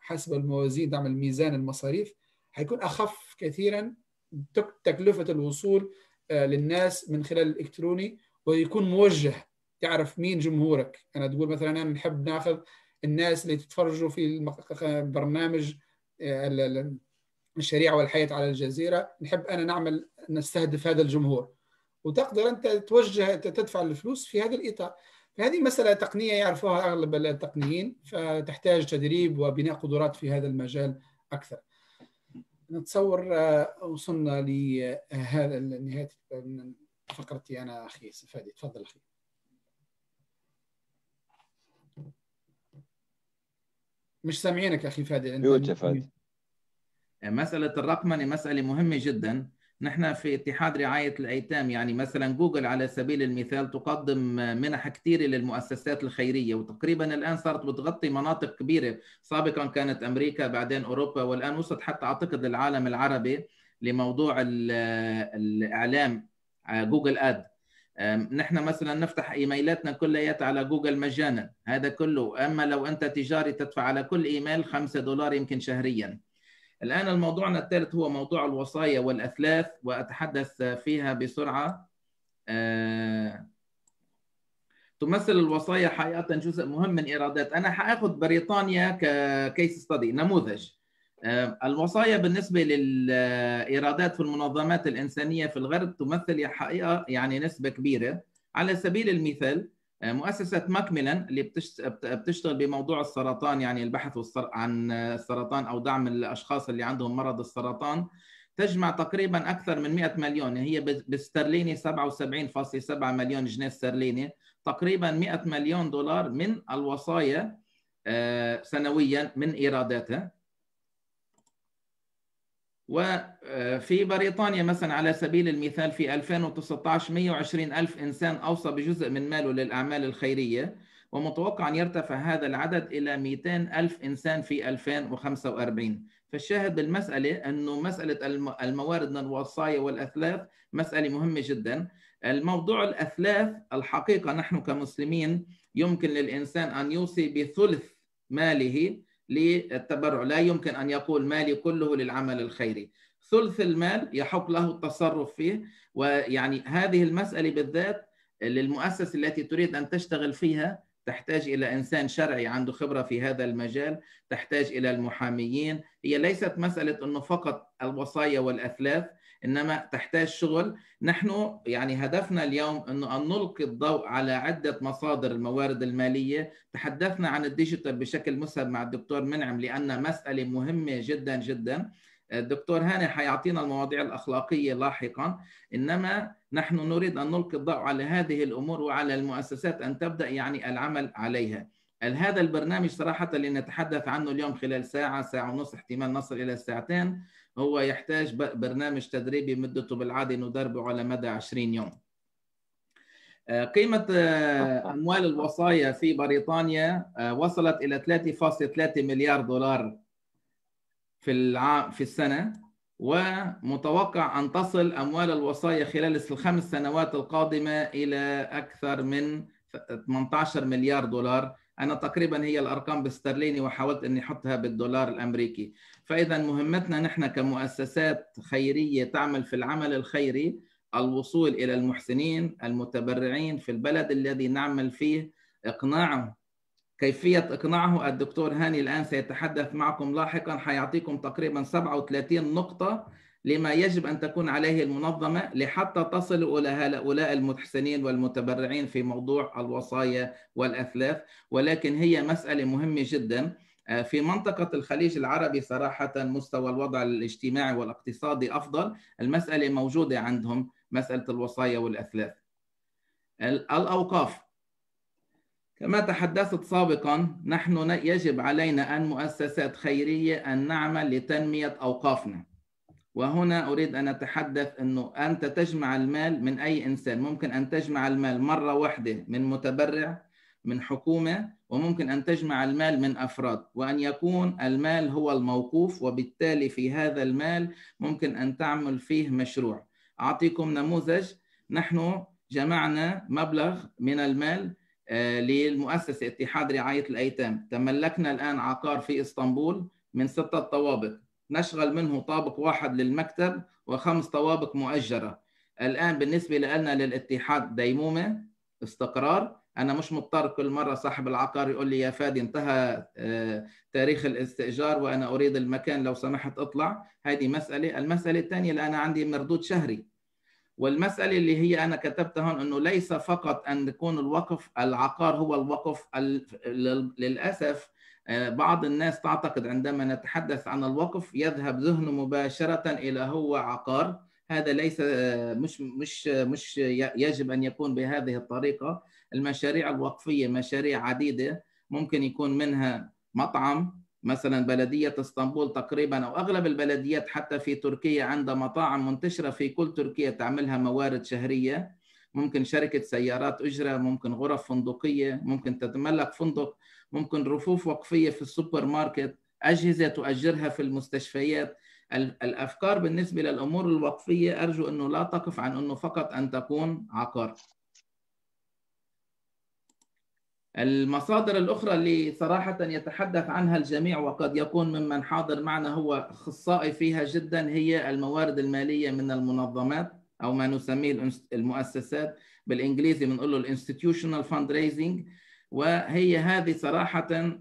Speaker 2: حسب الموازين تعمل ميزان المصاريف حيكون أخف كثيرا تكلفة الوصول للناس من خلال الإلكتروني ويكون موجه. تعرف مين جمهورك؟ أنا تقول مثلا أنا نحب ناخذ الناس اللي تتفرجوا في برنامج الشريعة والحياة على الجزيرة نحب أنا نعمل نستهدف هذا الجمهور. وتقدر أنت توجه تدفع الفلوس في هذا الإطار. فهذه مسألة تقنية يعرفوها أغلب التقنيين فتحتاج تدريب وبناء قدرات في هذا المجال أكثر. نتصور وصلنا لهذا نهاية فقرتي أنا أخي فادي تفضل أخي. مش سامعينك أخي فادي
Speaker 3: ميوت يا فادي.
Speaker 1: مسألة الرقمنة مسألة مهمة جدا. نحن في اتحاد رعاية الأيتام يعني مثلا جوجل على سبيل المثال تقدم منح كثيرة للمؤسسات الخيرية وتقريبا الآن صارت بتغطي مناطق كبيرة. سابقا كانت أمريكا بعدين أوروبا والآن وصلت حتى أعتقد للعالم العربي لموضوع الإعلام جوجل آد. نحن مثلا نفتح إيميلاتنا كلياتها على جوجل مجانا. هذا كله. أما لو أنت تجاري تدفع على كل إيميل 5 دولار يمكن شهريا. الآن الموضوع الثالث هو موضوع الوصايا والأثلاث وأتحدث فيها بسرعة. تمثل الوصايا حقيقه جزء مهم من إيرادات. أنا حأخذ بريطانيا ككيس ستدي نموذج. الوصايا بالنسبة للإيرادات في المنظمات الإنسانية في الغرب تمثل حقيقة يعني نسبة كبيرة. على سبيل المثال مؤسسة ماكميلان اللي بتشتغل بموضوع السرطان يعني البحث عن السرطان أو دعم الأشخاص اللي عندهم مرض السرطان تجمع تقريبا أكثر من 100 مليون. هي باسترليني 77.7 مليون جنيه استرليني. تقريبا 100 مليون دولار من الوصايا سنويا من إيراداتها. وفي بريطانيا مثلا على سبيل المثال في 2019 120 ألف إنسان أوصى بجزء من ماله للأعمال الخيرية ومتوقع أن يرتفع هذا العدد إلى 200 ألف إنسان في 2045 فالشاهد بالمسألة أنه مسألة الموارد من الوصايا والأثلاث مسألة مهمة جدا. الموضوع الأثلاث الحقيقة نحن كمسلمين يمكن للإنسان أن يوصي بثلث ماله للتبرع. لا يمكن أن يقول مالي كله للعمل الخيري. ثلث المال يحق له التصرف فيه ويعني هذه المسألة بالذات للمؤسسة التي تريد أن تشتغل فيها تحتاج إلى إنسان شرعي عنده خبرة في هذا المجال تحتاج إلى المحاميين. هي ليست مسألة أنه فقط الوصايا والأثلاث إنما تحتاج شغل. نحن يعني هدفنا اليوم إنه أن نلقي الضوء على عدة مصادر الموارد المالية. تحدثنا عن الديجيتال بشكل مسهب مع الدكتور منعم لأن مسألة مهمة جدا جدا. الدكتور هاني حيعطينا المواضيع الأخلاقية لاحقا. إنما نحن نريد أن نلقي الضوء على هذه الأمور وعلى المؤسسات أن تبدأ يعني العمل عليها. هذا البرنامج صراحة اللي نتحدث عنه اليوم خلال ساعة ساعة ونص احتمال نصل إلى ساعتين. هو يحتاج برنامج تدريبي مدته بالعادة ندربه على مدى 20 يوم. قيمة أموال الوصايا في بريطانيا وصلت إلى 3.3 مليار دولار في العام في السنة ومتوقع أن تصل أموال الوصايا خلال الخمس سنوات القادمة إلى أكثر من 18 مليار دولار. أنا تقريبا هي الأرقام باسترليني وحاولت أني أحطها بالدولار الأمريكي. فإذا مهمتنا نحن كمؤسسات خيرية تعمل في العمل الخيري الوصول إلى المحسنين المتبرعين في البلد الذي نعمل فيه إقناعه. كيفية إقناعه؟ الدكتور هاني الآن سيتحدث معكم لاحقا حيعطيكم تقريبا 37 نقطة لما يجب أن تكون عليه المنظمة لحتى تصل إلى هؤلاء المحسنين والمتبرعين في موضوع الوصايا والأثلاث ولكن هي مسألة مهمة جدا. في منطقة الخليج العربي صراحة مستوى الوضع الاجتماعي والاقتصادي أفضل. المسألة موجودة عندهم مسألة الوصايا والأثلاث. الأوقاف. كما تحدثت سابقا نحن يجب علينا أن مؤسسات خيرية أن نعمل لتنمية أوقافنا. وهنا أريد أن أتحدث أنه أنت تجمع المال من أي إنسان. ممكن أن تجمع المال مرة واحدة من متبرع من حكومة وممكن أن تجمع المال من أفراد. وأن يكون المال هو الموقوف وبالتالي في هذا المال ممكن أن تعمل فيه مشروع. أعطيكم نموذج. نحن جمعنا مبلغ من المال آه، للمؤسسة اتحاد رعاية الأيتام. تملكنا الآن عقار في إسطنبول من ستة طوابق. نشغل منه طابق واحد للمكتب وخمس طوابق مؤجرة. الآن بالنسبة لنا للاتحاد ديمومة استقرار. أنا مش مضطر كل مرة صاحب العقار يقول لي يا فادي انتهى آه، تاريخ الاستئجار وأنا أريد المكان لو سمحت أطلع. هذه مسألة. المسألة الثانية اللي أنا عندي مردود شهري. والمسألة اللي هي أنا كتبتها هون أنه ليس فقط أن يكون الوقف العقار هو الوقف للأسف بعض الناس تعتقد عندما نتحدث عن الوقف يذهب ذهنه مباشرة إلى هو عقار. هذا ليس آه، مش مش مش يجب أن يكون بهذه الطريقة. المشاريع الوقفية مشاريع عديدة. ممكن يكون منها مطعم مثلا بلدية إسطنبول تقريبا أو أغلب البلديات حتى في تركيا عندها مطاعم منتشرة في كل تركيا تعملها موارد شهرية. ممكن شركة سيارات أجرة ممكن غرف فندقية ممكن تتملك فندق. ممكن رفوف وقفية في السوبر ماركت أجهزة تؤجرها في المستشفيات. الأفكار بالنسبة للأمور الوقفية أرجو أنه لا تقف عن أنه فقط أن تكون عقار. المصادر الأخرى اللي صراحة يتحدث عنها الجميع وقد يكون ممن حاضر معنا هو أخصائي فيها جدا هي الموارد المالية من المنظمات أو ما نسميه المؤسسات بالإنجليزي بنقول له ال institutional fundraising وهي هذه صراحة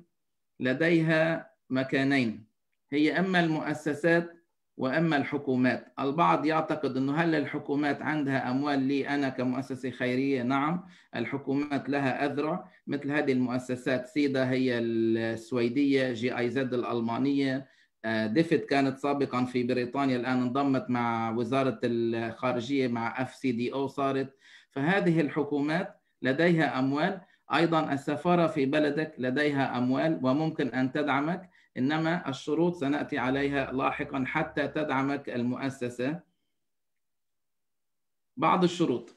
Speaker 1: لديها مكانين. هي أما المؤسسات وأما الحكومات، البعض يعتقد إنه هل الحكومات عندها أموال لي أنا كمؤسسة خيرية؟ نعم، الحكومات لها أذرع مثل هذه المؤسسات. سيدا هي السويدية، GIZ الألمانية، آه، DFID كانت سابقا في بريطانيا الآن انضمت مع وزارة الخارجية مع FCDO صارت، فهذه الحكومات لديها أموال، أيضا السفارة في بلدك لديها أموال وممكن أن تدعمك إنما الشروط سنأتي عليها لاحقا حتى تدعمك المؤسسة. بعض الشروط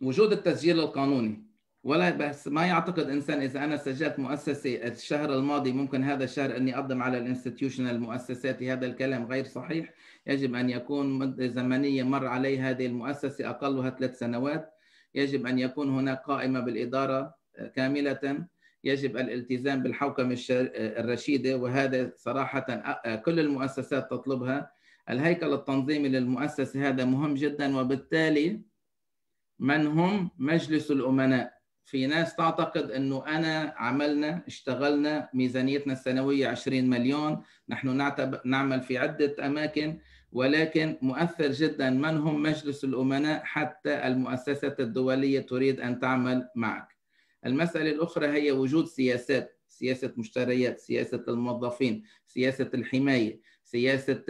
Speaker 1: وجود التسجيل القانوني. ولا بس ما يعتقد إنسان إذا أنا سجلت مؤسسة الشهر الماضي ممكن هذا الشهر أني أقدم على الانستتيوشن المؤسساتي هذا الكلام غير صحيح. يجب أن يكون مدة زمنية مر عليه هذه المؤسسة أقلها ثلاث سنوات. يجب أن يكون هناك قائمة بالإدارة كاملة. يجب الالتزام بالحوكمة الرشيدة وهذا صراحة كل المؤسسات تطلبها. الهيكل التنظيمي للمؤسسة هذا مهم جدا وبالتالي من هم مجلس الأمناء؟ في ناس تعتقد أنه أنا عملنا اشتغلنا ميزانيتنا السنوية 20 مليون. نحن نعمل في عدة أماكن. ولكن مؤثر جدا من هم مجلس الأمناء حتى المؤسسة الدولية تريد أن تعمل معك. المسألة الأخرى هي وجود سياسات سياسة مشتريات سياسة الموظفين سياسة الحماية سياسة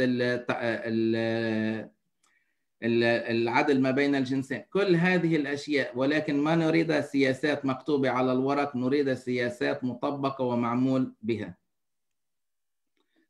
Speaker 1: العدل ما بين الجنسين. كل هذه الأشياء ولكن ما نريد سياسات مكتوبة على الورق نريد سياسات مطبقة ومعمول بها.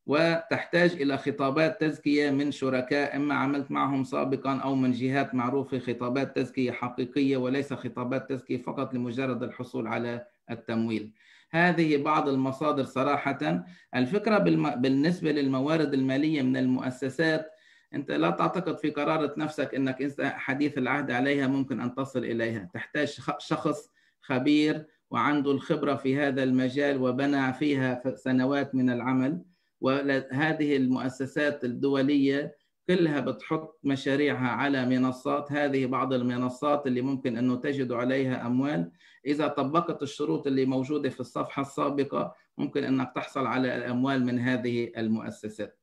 Speaker 1: وتحتاج إلى خطابات تزكية من شركاء إما عملت معهم سابقا أو من جهات معروفة خطابات تزكية حقيقية وليس خطابات تزكية فقط لمجرد الحصول على التمويل. هذه بعض المصادر صراحة. الفكرة بالنسبة للموارد المالية من المؤسسات أنت لا تعتقد في قرارة نفسك أنك أنت حديث العهد عليها ممكن أن تصل إليها. تحتاج شخص خبير وعنده الخبرة في هذا المجال وبنى فيها سنوات من العمل. وهذه المؤسسات الدولية كلها بتحط مشاريعها على منصات. هذه بعض المنصات اللي ممكن أنه تجدوا عليها أموال. إذا طبقت الشروط اللي موجودة في الصفحة السابقة ممكن أنك تحصل على الأموال من هذه المؤسسات.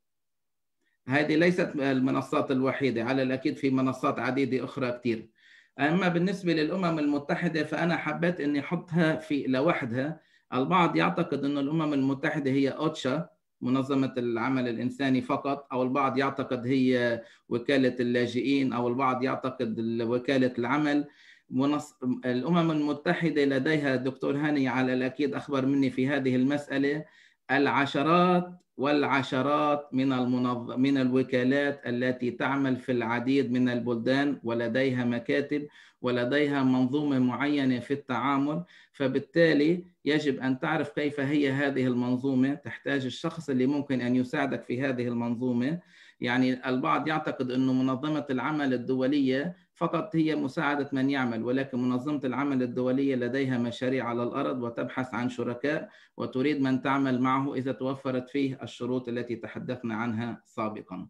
Speaker 1: هذه ليست المنصات الوحيدة على الأكيد في منصات عديدة أخرى كثير أما بالنسبة للأمم المتحدة فأنا حبيت أني أحطها في لوحدها. البعض يعتقد أن الأمم المتحدة هي أوتشا. منظمة العمل الإنساني فقط أو البعض يعتقد هي وكالة اللاجئين أو البعض يعتقد وكالة العمل. منص... الأمم المتحدة لديها دكتور هاني على الأكيد أخبر مني في هذه المسألة. العشرات والعشرات من المنظ... من الوكالات التي تعمل في العديد من البلدان ولديها مكاتب ولديها منظومة معينة في التعامل. فبالتالي يجب أن تعرف كيف هي هذه المنظومة تحتاج الشخص اللي ممكن أن يساعدك في هذه المنظومة يعني البعض يعتقد إنه منظمة العمل الدولية فقط هي مساعدة من يعمل ولكن منظمة العمل الدولية لديها مشاريع على الأرض وتبحث عن شركاء وتريد من تعمل معه إذا توفرت فيه الشروط التي تحدثنا عنها سابقا.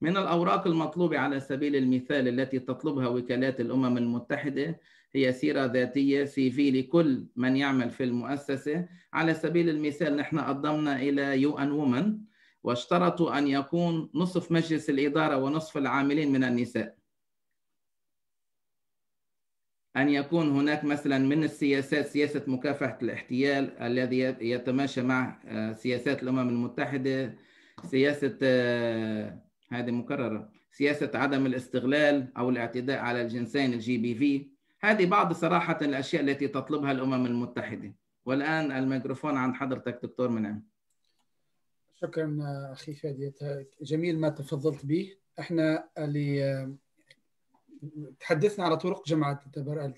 Speaker 1: من الأوراق المطلوبة على سبيل المثال التي تطلبها وكالات الأمم المتحدة هي سيرة ذاتية سي في لكل من يعمل في المؤسسة. على سبيل المثال نحن قدمنا إلى يو ان وومن واشترطوا أن يكون نصف مجلس الإدارة ونصف العاملين من النساء. أن يكون هناك مثلا من السياسات سياسة مكافحة الاحتيال الذي يتماشى مع سياسات الأمم المتحدة سياسة هذه مكررة سياسة عدم الاستغلال أو الاعتداء على الجنسين الجي بي في هذه بعض صراحة الأشياء التي تطلبها الأمم المتحدة. والآن الميكروفون عند حضرتك دكتور منعم.
Speaker 2: شكرا أخي فادي جميل ما تفضلت به. إحنا اللي تحدثنا على طرق جمع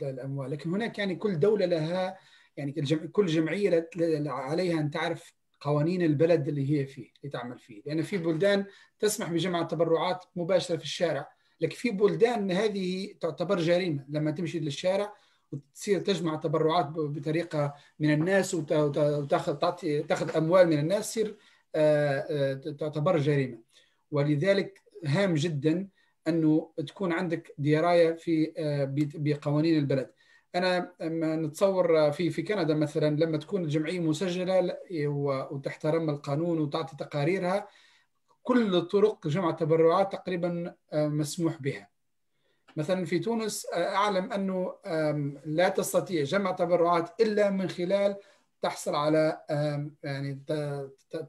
Speaker 2: الأموال لكن هناك يعني كل دولة لها يعني كل جمعية عليها أن تعرف قوانين البلد اللي هي فيه اللي تعمل فيه. لأن في بلدان تسمح بجمع التبرعات مباشرة في الشارع. لكن في بلدان هذه تعتبر جريمة لما تمشي للشارع وتصير تجمع تبرعات بطريقة من الناس وتاخذ تعطي تاخذ أموال من الناس تصير تعتبر جريمة. ولذلك هام جدا أنه تكون عندك دراية في بقوانين البلد. أنا نتصور في في كندا مثلا لما تكون الجمعية مسجلة وتحترم القانون وتعطي تقاريرها كل طرق جمع التبرعات تقريبا مسموح بها. مثلا في تونس أعلم أنه لا تستطيع جمع تبرعات إلا من خلال تحصل على يعني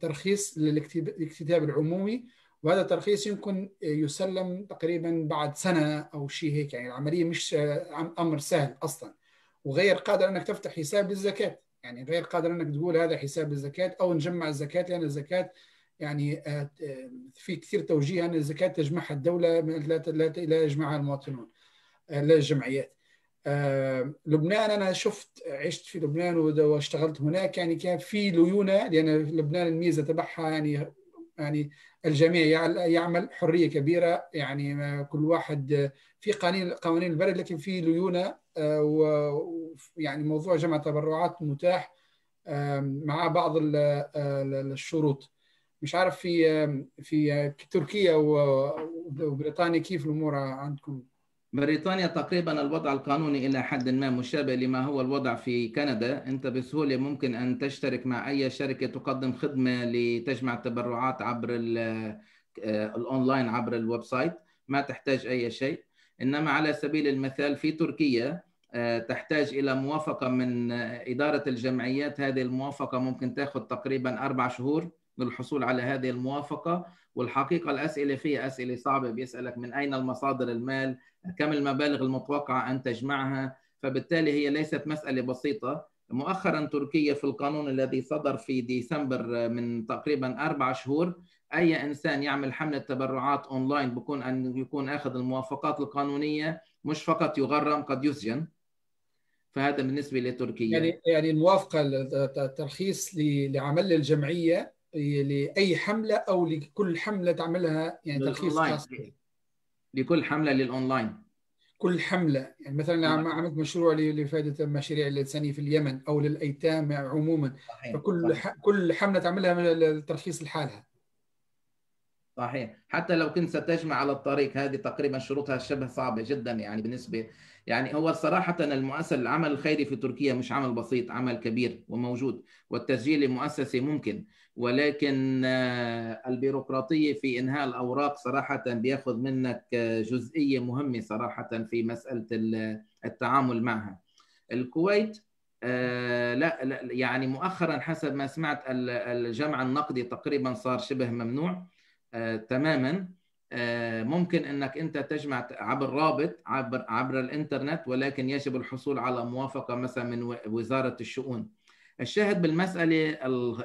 Speaker 2: ترخيص للاكتتاب العمومي. وهذا الترخيص يمكن يسلم تقريبا بعد سنة أو شيء هيك. يعني العملية مش أمر سهل أصلا. وغير قادر أنك تفتح حساب للزكاة. يعني غير قادر أنك تقول هذا حساب للزكاه أو نجمع الزكاة لأن الزكاة يعني في كثير توجيه ان الزكاه تجمعها الدولة لا يجمعها المواطنون لا الجمعيات. لبنان أنا شفت عشت في لبنان واشتغلت هناك يعني كان في ليونة لأن لبنان الميزة تبعها يعني يعني الجميع يعمل حرية كبيرة يعني كل واحد في قوانين قوانين البلد لكن في ليونة ويعني موضوع جمع التبرعات متاح مع بعض الشروط. مش عارف في في تركيا وبريطانيا كيف الأمور عندكم؟
Speaker 1: بريطانيا تقريبا الوضع القانوني إلى حد ما مشابه لما هو الوضع في كندا. أنت بسهولة ممكن أن تشترك مع أي شركة تقدم خدمة لتجمع التبرعات عبر الأونلاين عبر ال website. ما تحتاج أي شيء. إنما على سبيل المثال في تركيا تحتاج إلى موافقة من إدارة الجمعيات. هذه الموافقة ممكن تاخذ تقريبا أربع شهور. للحصول على هذه الموافقة. والحقيقة الأسئلة فيها أسئلة صعبة بيسألك من أين المصادر المال كم المبالغ المتوقعة أن تجمعها. فبالتالي هي ليست مسألة بسيطة. مؤخرا تركيا في القانون الذي صدر في ديسمبر من تقريبا أربع شهور أي إنسان يعمل حمله تبرعات أونلاين بكون أن يكون أخذ الموافقات القانونية مش فقط يغرم قد يسجن. فهذا بالنسبة لتركيا.
Speaker 2: يعني يعني الموافقة الترخيص لعمل الجمعية لأي حملة أو لكل حملة تعملها يعني ترخيص خاص
Speaker 1: لكل حملة للأونلاين.
Speaker 2: كل حملة يعني مثلا عملت مشروع لفائدة المشاريع الإنسانية في اليمن أو للأيتام عموما. صحيح. فكل صحيح. كل حملة تعملها للترخيص لحالها.
Speaker 1: صحيح. حتى لو كنت ستجمع على الطريق هذه تقريبا شروطها شبه صعبة جدا يعني بالنسبة يعني هو صراحة المؤسسة العمل الخيري في تركيا مش عمل بسيط عمل كبير وموجود والتسجيل لمؤسسة ممكن. ولكن البيروقراطية في إنهاء الأوراق صراحة بياخذ منك جزئية مهمة صراحة في مسألة التعامل معها. الكويت لا, لا يعني مؤخرا حسب ما سمعت الجمع النقدي تقريبا صار شبه ممنوع تماما. ممكن إنك أنت تجمع عبر رابط عبر عبر الإنترنت ولكن يجب الحصول على موافقة مثلا من وزارة الشؤون. الشاهد بالمسألة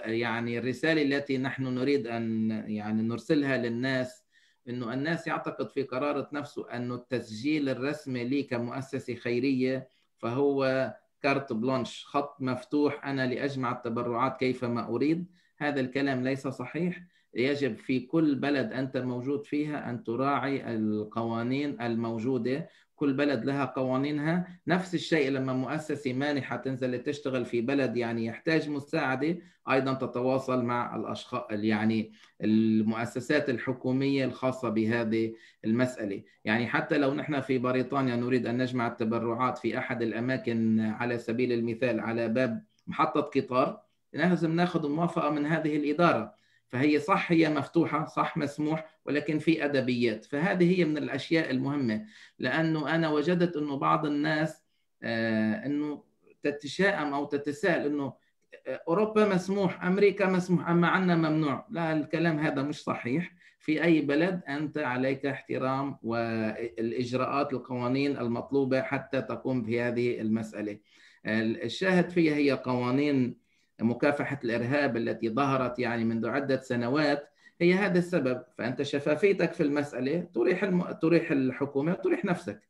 Speaker 1: يعني الرسالة التي نحن نريد أن يعني نرسلها للناس إنه الناس يعتقد في قرارة نفسه انه التسجيل الرسمي لي كمؤسسة خيرية فهو كارت بلانش خط مفتوح أنا لأجمع التبرعات كيفما أريد. هذا الكلام ليس صحيح. يجب في كل بلد أنت موجود فيها أن تراعي القوانين الموجودة كل بلد لها قوانينها. نفس الشيء لما مؤسسة مانحة تنزل تشتغل في بلد يعني يحتاج مساعدة أيضا تتواصل مع الأشخاص يعني المؤسسات الحكومية الخاصة بهذه المسألة. يعني حتى لو نحن في بريطانيا نريد أن نجمع التبرعات في أحد الأماكن على سبيل المثال على باب محطة قطار لازم ناخذ موافقة من هذه الإدارة. فهي صح هي مفتوحة صح مسموح ولكن في أدبيات. فهذه هي من الأشياء المهمة لأنه أنا وجدت أنه بعض الناس آه أنه تتشائم أو تتساءل أنه أوروبا مسموح أمريكا مسموح أما عنا ممنوع. لا الكلام هذا مش صحيح. في أي بلد أنت عليك احترام والإجراءات القوانين المطلوبة حتى تقوم بهذه المسألة. الشاهد فيها هي قوانين مكافحة الإرهاب التي ظهرت يعني منذ عدة سنوات هي هذا السبب. فأنت شفافيتك في المسألة تريح الم... تريح الحكومة وتريح نفسك.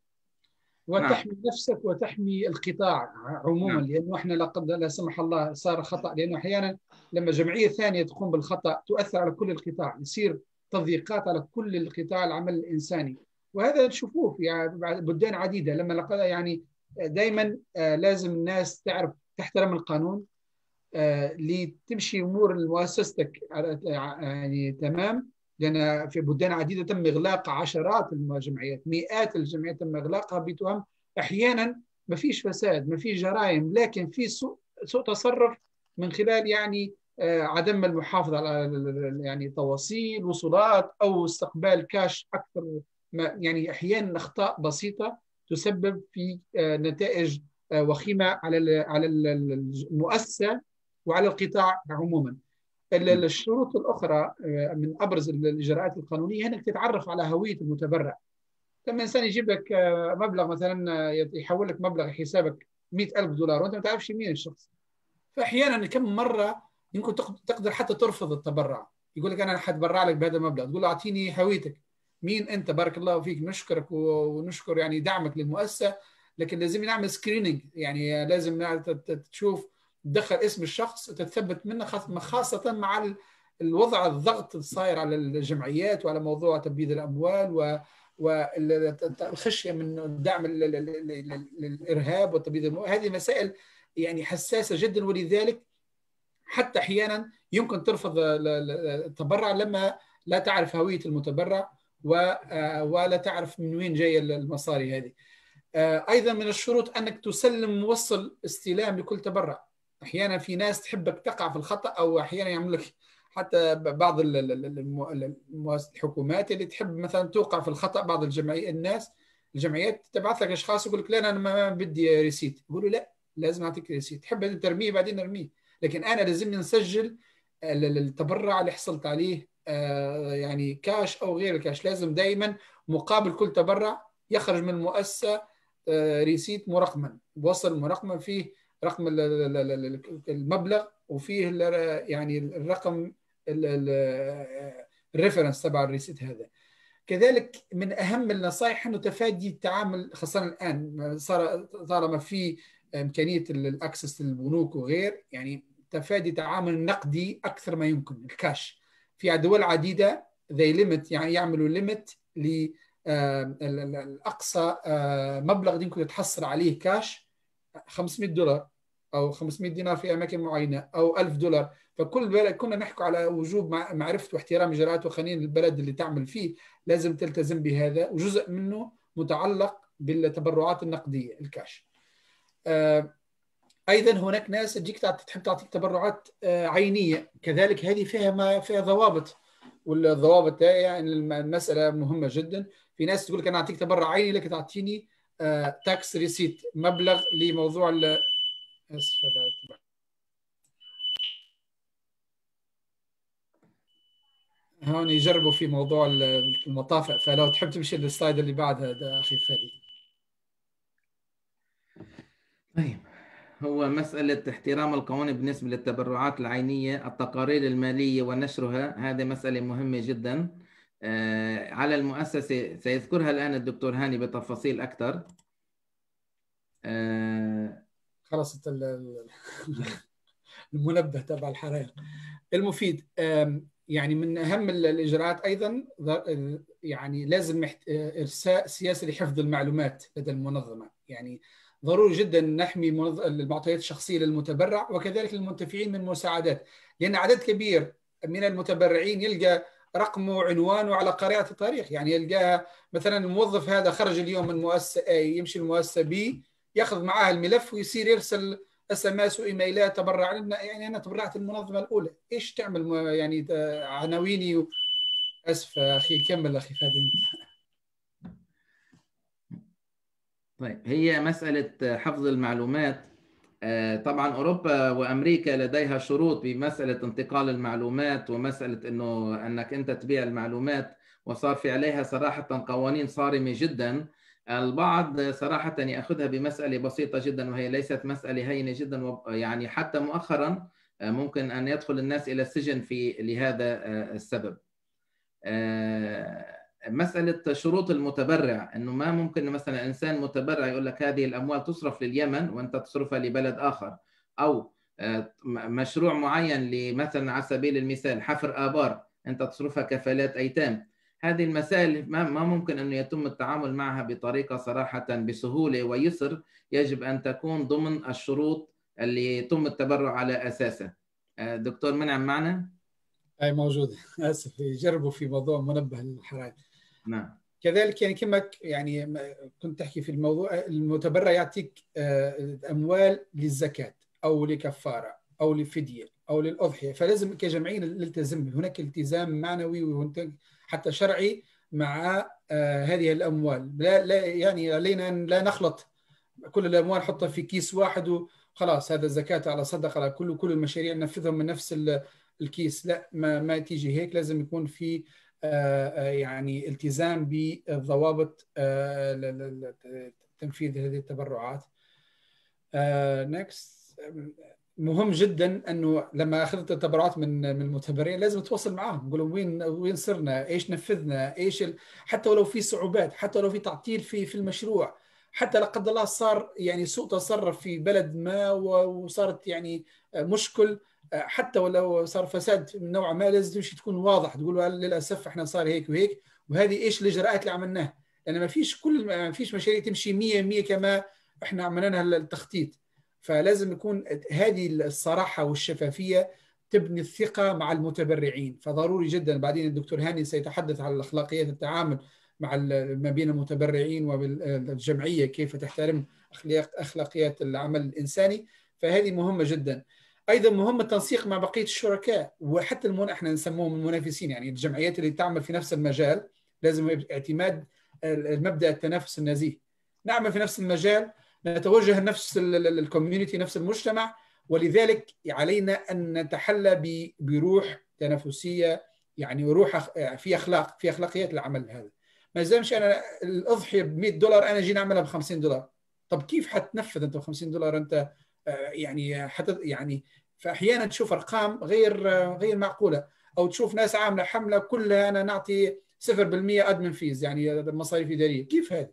Speaker 2: وتحمي نعم. نفسك وتحمي القطاع عموما نعم. لأنه إحنا لقد لا سمح الله صار خطأ. لأنه أحيانا لما جمعية ثانية تقوم بالخطأ تؤثر على كل القطاع يصير تضييقات على كل القطاع العمل الإنساني. وهذا تشوفوه في يعني بلدان عديدة. لما لقد يعني دائما لازم الناس تعرف تحترم القانون لتمشي أمور مؤسستك يعني تمام لأن في بلدان عديدة تم إغلاق عشرات الجمعيات مئات الجمعيات تم إغلاقها بتهم أحيانا ما فيش فساد ما فيش جرائم لكن في سوء سوء تصرف من خلال يعني عدم المحافظة على يعني تواصيل وصولات أو استقبال كاش أكثر ما يعني أحيانا أخطاء بسيطة تسبب في نتائج وخيمة على على المؤسسة. وعلى القطاع عموما. الشروط الأخرى من أبرز الإجراءات القانونية إنك تتعرف على هوية المتبرع. لما إنسان يجيب لك مبلغ مثلا يحول لك مبلغ حسابك 100000 دولار وأنت ما تعرفش مين الشخص. فاحيانا كم مرة يمكن تقدر حتى ترفض التبرع. يقول لك أنا حتبرع لك بهذا المبلغ. تقول له أعطيني هويتك. مين أنت؟ بارك الله فيك نشكرك ونشكر يعني دعمك للمؤسسة لكن لازم نعمل سكريننج يعني لازم تشوف تدخل اسم الشخص تتثبت منه خاصة مع الوضع الضغط الصاير على الجمعيات وعلى موضوع تبييض الأموال و والخشية من دعم الإرهاب وتبييض الأموال هذه مسائل يعني حساسة جدا. ولذلك حتى أحيانا يمكن ترفض التبرع لما لا تعرف هوية المتبرع ولا تعرف من وين جاية المصاري هذه. أيضا من الشروط أنك تسلم موصل استلام لكل تبرع. أحيانا في ناس تحبك تقع في الخطأ أو أحيانا يعمل لك حتى بعض الحكومات اللي تحب مثلا توقع في الخطأ بعض الجمعيات الناس الجمعيات تبعث لك أشخاص يقول لك لا أنا ما بدي receipt. يقولوا لا لازم أعطيك receipt. تحب ترميه بعدين نرميه. لكن أنا لازمني نسجل التبرع اللي حصلت عليه يعني كاش أو غير الكاش. لازم دائما مقابل كل تبرع يخرج من المؤسسه receipt مرقما. وصل مرقما فيه رقم المبلغ وفيه يعني الرقم ال reference تبع ال receipt هذا. كذلك من أهم النصائح انه تفادي التعامل خاصة الآن صار طالما في إمكانية ال access للبنوك وغير يعني تفادي تعامل نقدي أكثر ما يمكن الكاش. في دول عديدة the limit يعني يعملوا limit ل الأقصى مبلغ يمكن يتحصل عليه كاش 500 دولار. أو 500 دينار في أماكن معينة أو 1000 دولار. فكل بلد كنا نحكي على وجوب معرفة واحترام اجراءات وقوانين البلد اللي تعمل فيه لازم تلتزم بهذا. وجزء منه متعلق بالتبرعات النقدية الكاش. أيضا هناك ناس تجيك تحب تعطيك تبرعات عينية. كذلك هذه فيها ما فيها ضوابط. والضوابط يعني المسألة مهمة جدا. في ناس تقول لك أنا أعطيك تبرع عيني لك تعطيني tax receipt مبلغ لموضوع اسف هذا هون يجربوا في موضوع المطافئ فلو تحب تمشي لل slide اللي بعدها ده أخي فادي.
Speaker 1: طيب هو مسألة احترام القوانين بالنسبة للتبرعات العينية التقارير المالية ونشرها هذه مسألة مهمة جدا. آه، على المؤسسة سيذكرها الآن الدكتور هاني بتفاصيل أكثر.
Speaker 2: آه، خلصت المنبه تبع الحرائق المفيد يعني من أهم الإجراءات أيضا يعني لازم إرساء سياسة لحفظ المعلومات لدى المنظمة. يعني ضروري جدا نحمي المعطيات الشخصية للمتبرع وكذلك للمنتفعين من المساعدات لأن عدد كبير من المتبرعين يلقى رقمه وعنوانه على قارعه الطريق. يعني يلقاها مثلا الموظف هذا خرج اليوم من مؤسسة A يمشي المؤسسة B ياخذ معاه الملف ويصير يرسل SMS وإيميلات تبرع لنا يعني أنا تبرعت المنظمة الأولى. إيش تعمل يعني عناويني؟ و... أسف أخي كمل أخي فادي
Speaker 1: طيب هي مسألة حفظ المعلومات. آه، طبعا أوروبا وأمريكا لديها شروط بمسألة انتقال المعلومات ومسألة إنه أنك أنت تبيع المعلومات. وصار في عليها صراحة قوانين صارمة جدا. البعض صراحة يأخذها بمسألة بسيطة جدا وهي ليست مسألة هينة جدا يعني حتى مؤخرا آه، ممكن أن يدخل الناس إلى السجن في لهذا آه، السبب. آه، مسألة شروط المتبرع أنه ما ممكن مثلا إنسان متبرع يقول لك هذه الأموال تصرف لليمن وأنت تصرفها لبلد آخر أو مشروع معين مثلا على سبيل المثال حفر آبار أنت تصرفها كفالات أيتام. هذه المسائل ما ممكن أنه يتم التعامل معها بطريقة صراحة بسهولة ويسر يجب أن تكون ضمن الشروط اللي يتم التبرع على أساسها. آه، دكتور منعم معنا؟
Speaker 2: أي موجود. آسف يجربوا في موضوع منبه الحرائق
Speaker 1: نعم.
Speaker 2: كذلك يعني كما يعني كنت تحكي في الموضوع المتبرع يعطيك آه، أموال للزكاة أو لكفارة أو لفدية أو للأضحية. فلازم كجمعية نلتزم هناك التزام معنوي وهناك حتى شرعي مع آه، هذه الأموال. لا, لا يعني علينا أن لا نخلط كل الأموال نحطها في كيس واحد وخلاص هذا زكاه على صدقة على كل كل المشاريع ننفذهم من نفس الكيس. لا ما, ما تيجي هيك. لازم يكون في آه، آه، يعني التزام بالضوابط تنفيذ هذه التبرعات. next مهم جدا أنه لما أخذت التبرعات من من المتبرعين لازم اتواصل معاهم نقول وين وين صرنا؟ إيش نفذنا؟ إيش ال... حتى ولو في صعوبات حتى لو في تعطيل في في المشروع حتى لا قدر الله صار يعني سوء تصرف في بلد ما وصارت يعني مشكل حتى ولو صار فساد من نوع ما لازم تمشي تكون واضح تقول للأسف إحنا صار هيك وهيك وهذه إيش الإجراءات اللي عملناها؟ لأن ما فيش كل ما فيش مشاريع تمشي 100 100 كما إحنا عملنا التخطيط فلازم يكون هذه الصراحة والشفافية تبني الثقة مع المتبرعين. فضروري جدا بعدين الدكتور هاني سيتحدث عن الأخلاقيات التعامل مع ما بين المتبرعين والجمعية كيف تحترم أخلاقيات العمل الإنساني. فهذه مهمة جدا. أيضا مهم التنسيق مع بقية الشركاء وحتى المن... إحنا نسموهم المنافسين يعني الجمعيات اللي تعمل في نفس المجال لازم اعتماد المبدأ التنافس النزيه. نعمل في نفس المجال نتوجه نفس الكوميونتي نفس المجتمع. ولذلك علينا أن نتحلى بروح تنافسية يعني روح في أخلاق في أخلاقيات العمل هذا. ما يلزمش أنا الأضحية ب 100 دولار أنا أجي نعملها ب 50 دولار. طب كيف حتنفذ أنت ب 50 دولار؟ أنت يعني حتى يعني فأحيانا تشوف أرقام غير غير معقولة. أو تشوف ناس عاملة حملة كلها أنا نعطي 0% admin fees يعني مصاريف اداريه كيف هذا؟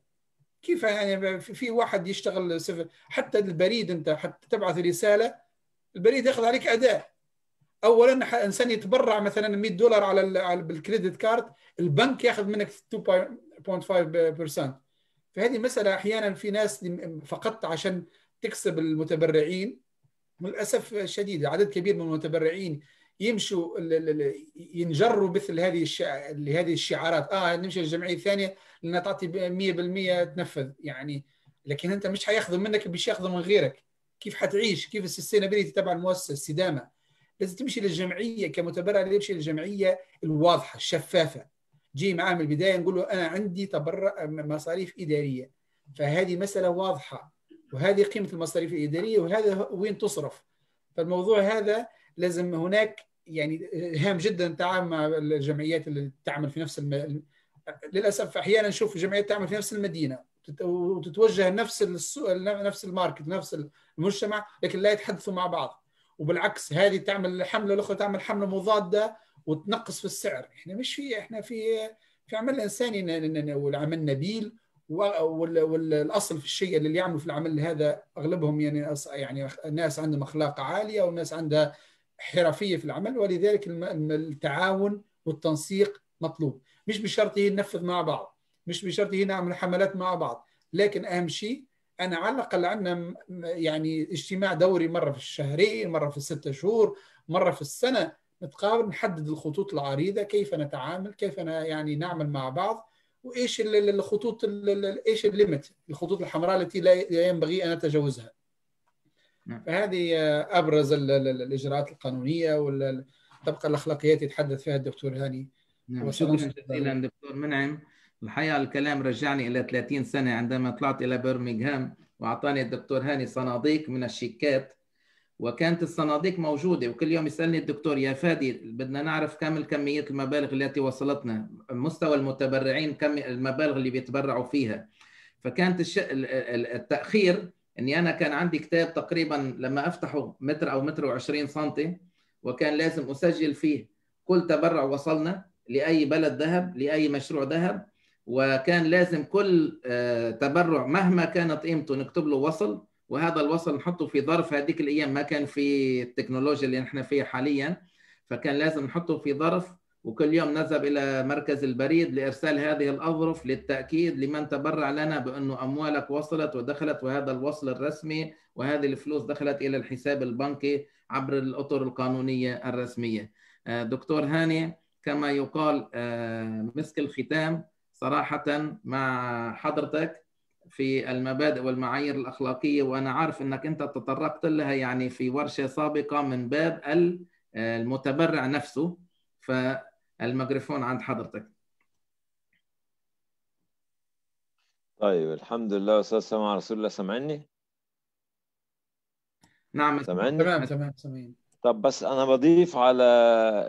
Speaker 2: كيف يعني في واحد يشتغل صفر حتى البريد انت حتى تبعث رسالة البريد ياخذ عليك اداء اولا إنسان يتبرع مثلا 100 دولار على بال credit card البنك ياخذ منك 2.5% فهذه مسألة أحيانا في ناس فقط عشان تكسب المتبرعين للأسف الشديد عدد كبير من المتبرعين يمشوا ينجروا مثل هذه هذه الشعارات. آه نمشي للجمعية الثانية لانها تعطي 100% تنفذ. يعني لكن أنت مش حياخذوا منك مش ياخذوا من غيرك. كيف حتعيش؟ كيف السستينابيلتي تبع المؤسسة؟ السدامه لازم تمشي للجمعية كمتبرع يمشي للجمعية الواضحة الشفافة. جي معاه من البداية نقول له أنا عندي تبرع مصاريف إدارية. فهذه مسألة واضحة وهذه قيمة المصاريف الإدارية وهذا وين تصرف. فالموضوع هذا لازم هناك يعني هام جدا التعامل مع الجمعيات اللي تعمل في نفس الم... للأسف أحيانا نشوف جمعيات تعمل في نفس المدينة وتتوجه نفس السوق نفس ال market نفس المجتمع لكن لا يتحدثوا مع بعض. وبالعكس هذه تعمل حملة الأخرى تعمل حملة مضادة وتنقص في السعر. إحنا مش في إحنا في في عمل إنساني والعمل نبيل والأصل في الشيء اللي يعملوا في العمل هذا أغلبهم يعني يعني ناس عندهم أخلاق عالية وناس عندها حرفية في العمل ولذلك التعاون والتنسيق مطلوب مش بشرط ننفذ مع بعض مش بشرط نعمل حملات مع بعض لكن أهم شيء أنا على الأقل عندنا يعني اجتماع دوري مرة في الشهرين مرة في الستة شهور مرة في السنة نتقابل نحدد الخطوط العريضة كيف نتعامل كيف يعني نعمل مع بعض وإيش الخطوط إيش الليمت الخطوط الحمراء التي لا ينبغي أن نتجاوزها نعم. فهذه أبرز الإجراءات القانونية والطبقه الأخلاقيات يتحدث فيها الدكتور هاني.
Speaker 1: نعم. شكرا جزيلا دكتور منعم. الحقيقة الكلام رجعني إلى 30 سنة عندما طلعت إلى برمنغهام وأعطاني الدكتور هاني صناديق من الشيكات. وكانت الصناديق موجودة. وكل يوم يسألني الدكتور يا فادي بدنا نعرف كم الكمية المبالغ التي وصلتنا مستوى المتبرعين كم المبالغ اللي بيتبرعوا فيها. فكانت الش... التأخير إني أنا كان عندي كتاب تقريبا لما أفتحه متر أو متر و20 سم وكان لازم أسجل فيه. كل تبرع وصلنا لأي بلد ذهب لأي مشروع ذهب وكان لازم كل آه، تبرع مهما كانت قيمته نكتب له وصل. وهذا الوصل نحطه في ظرف هذيك الأيام ما كان في التكنولوجيا اللي نحن فيها حاليا. فكان لازم نحطه في ظرف وكل يوم نذهب إلى مركز البريد لإرسال هذه الأظرف للتأكيد لمن تبرع لنا بأنه أموالك وصلت ودخلت وهذا الوصل الرسمي وهذه الفلوس دخلت إلى الحساب البنكي عبر الأطر القانونية الرسمية. آه، دكتور هاني كما يقال آه، مسك الختام صراحة مع حضرتك في المبادئ والمعايير الأخلاقية وأنا عارف أنك أنت تطرقت لها يعني في ورشة سابقة من باب المتبرع نفسه فالميكروفون عند حضرتك.
Speaker 3: طيب الحمد لله أستاذ سمع رسول الله. سمعني
Speaker 1: نعم
Speaker 3: سمعني
Speaker 2: تمام تمام سمعين
Speaker 3: طب بس أنا بضيف على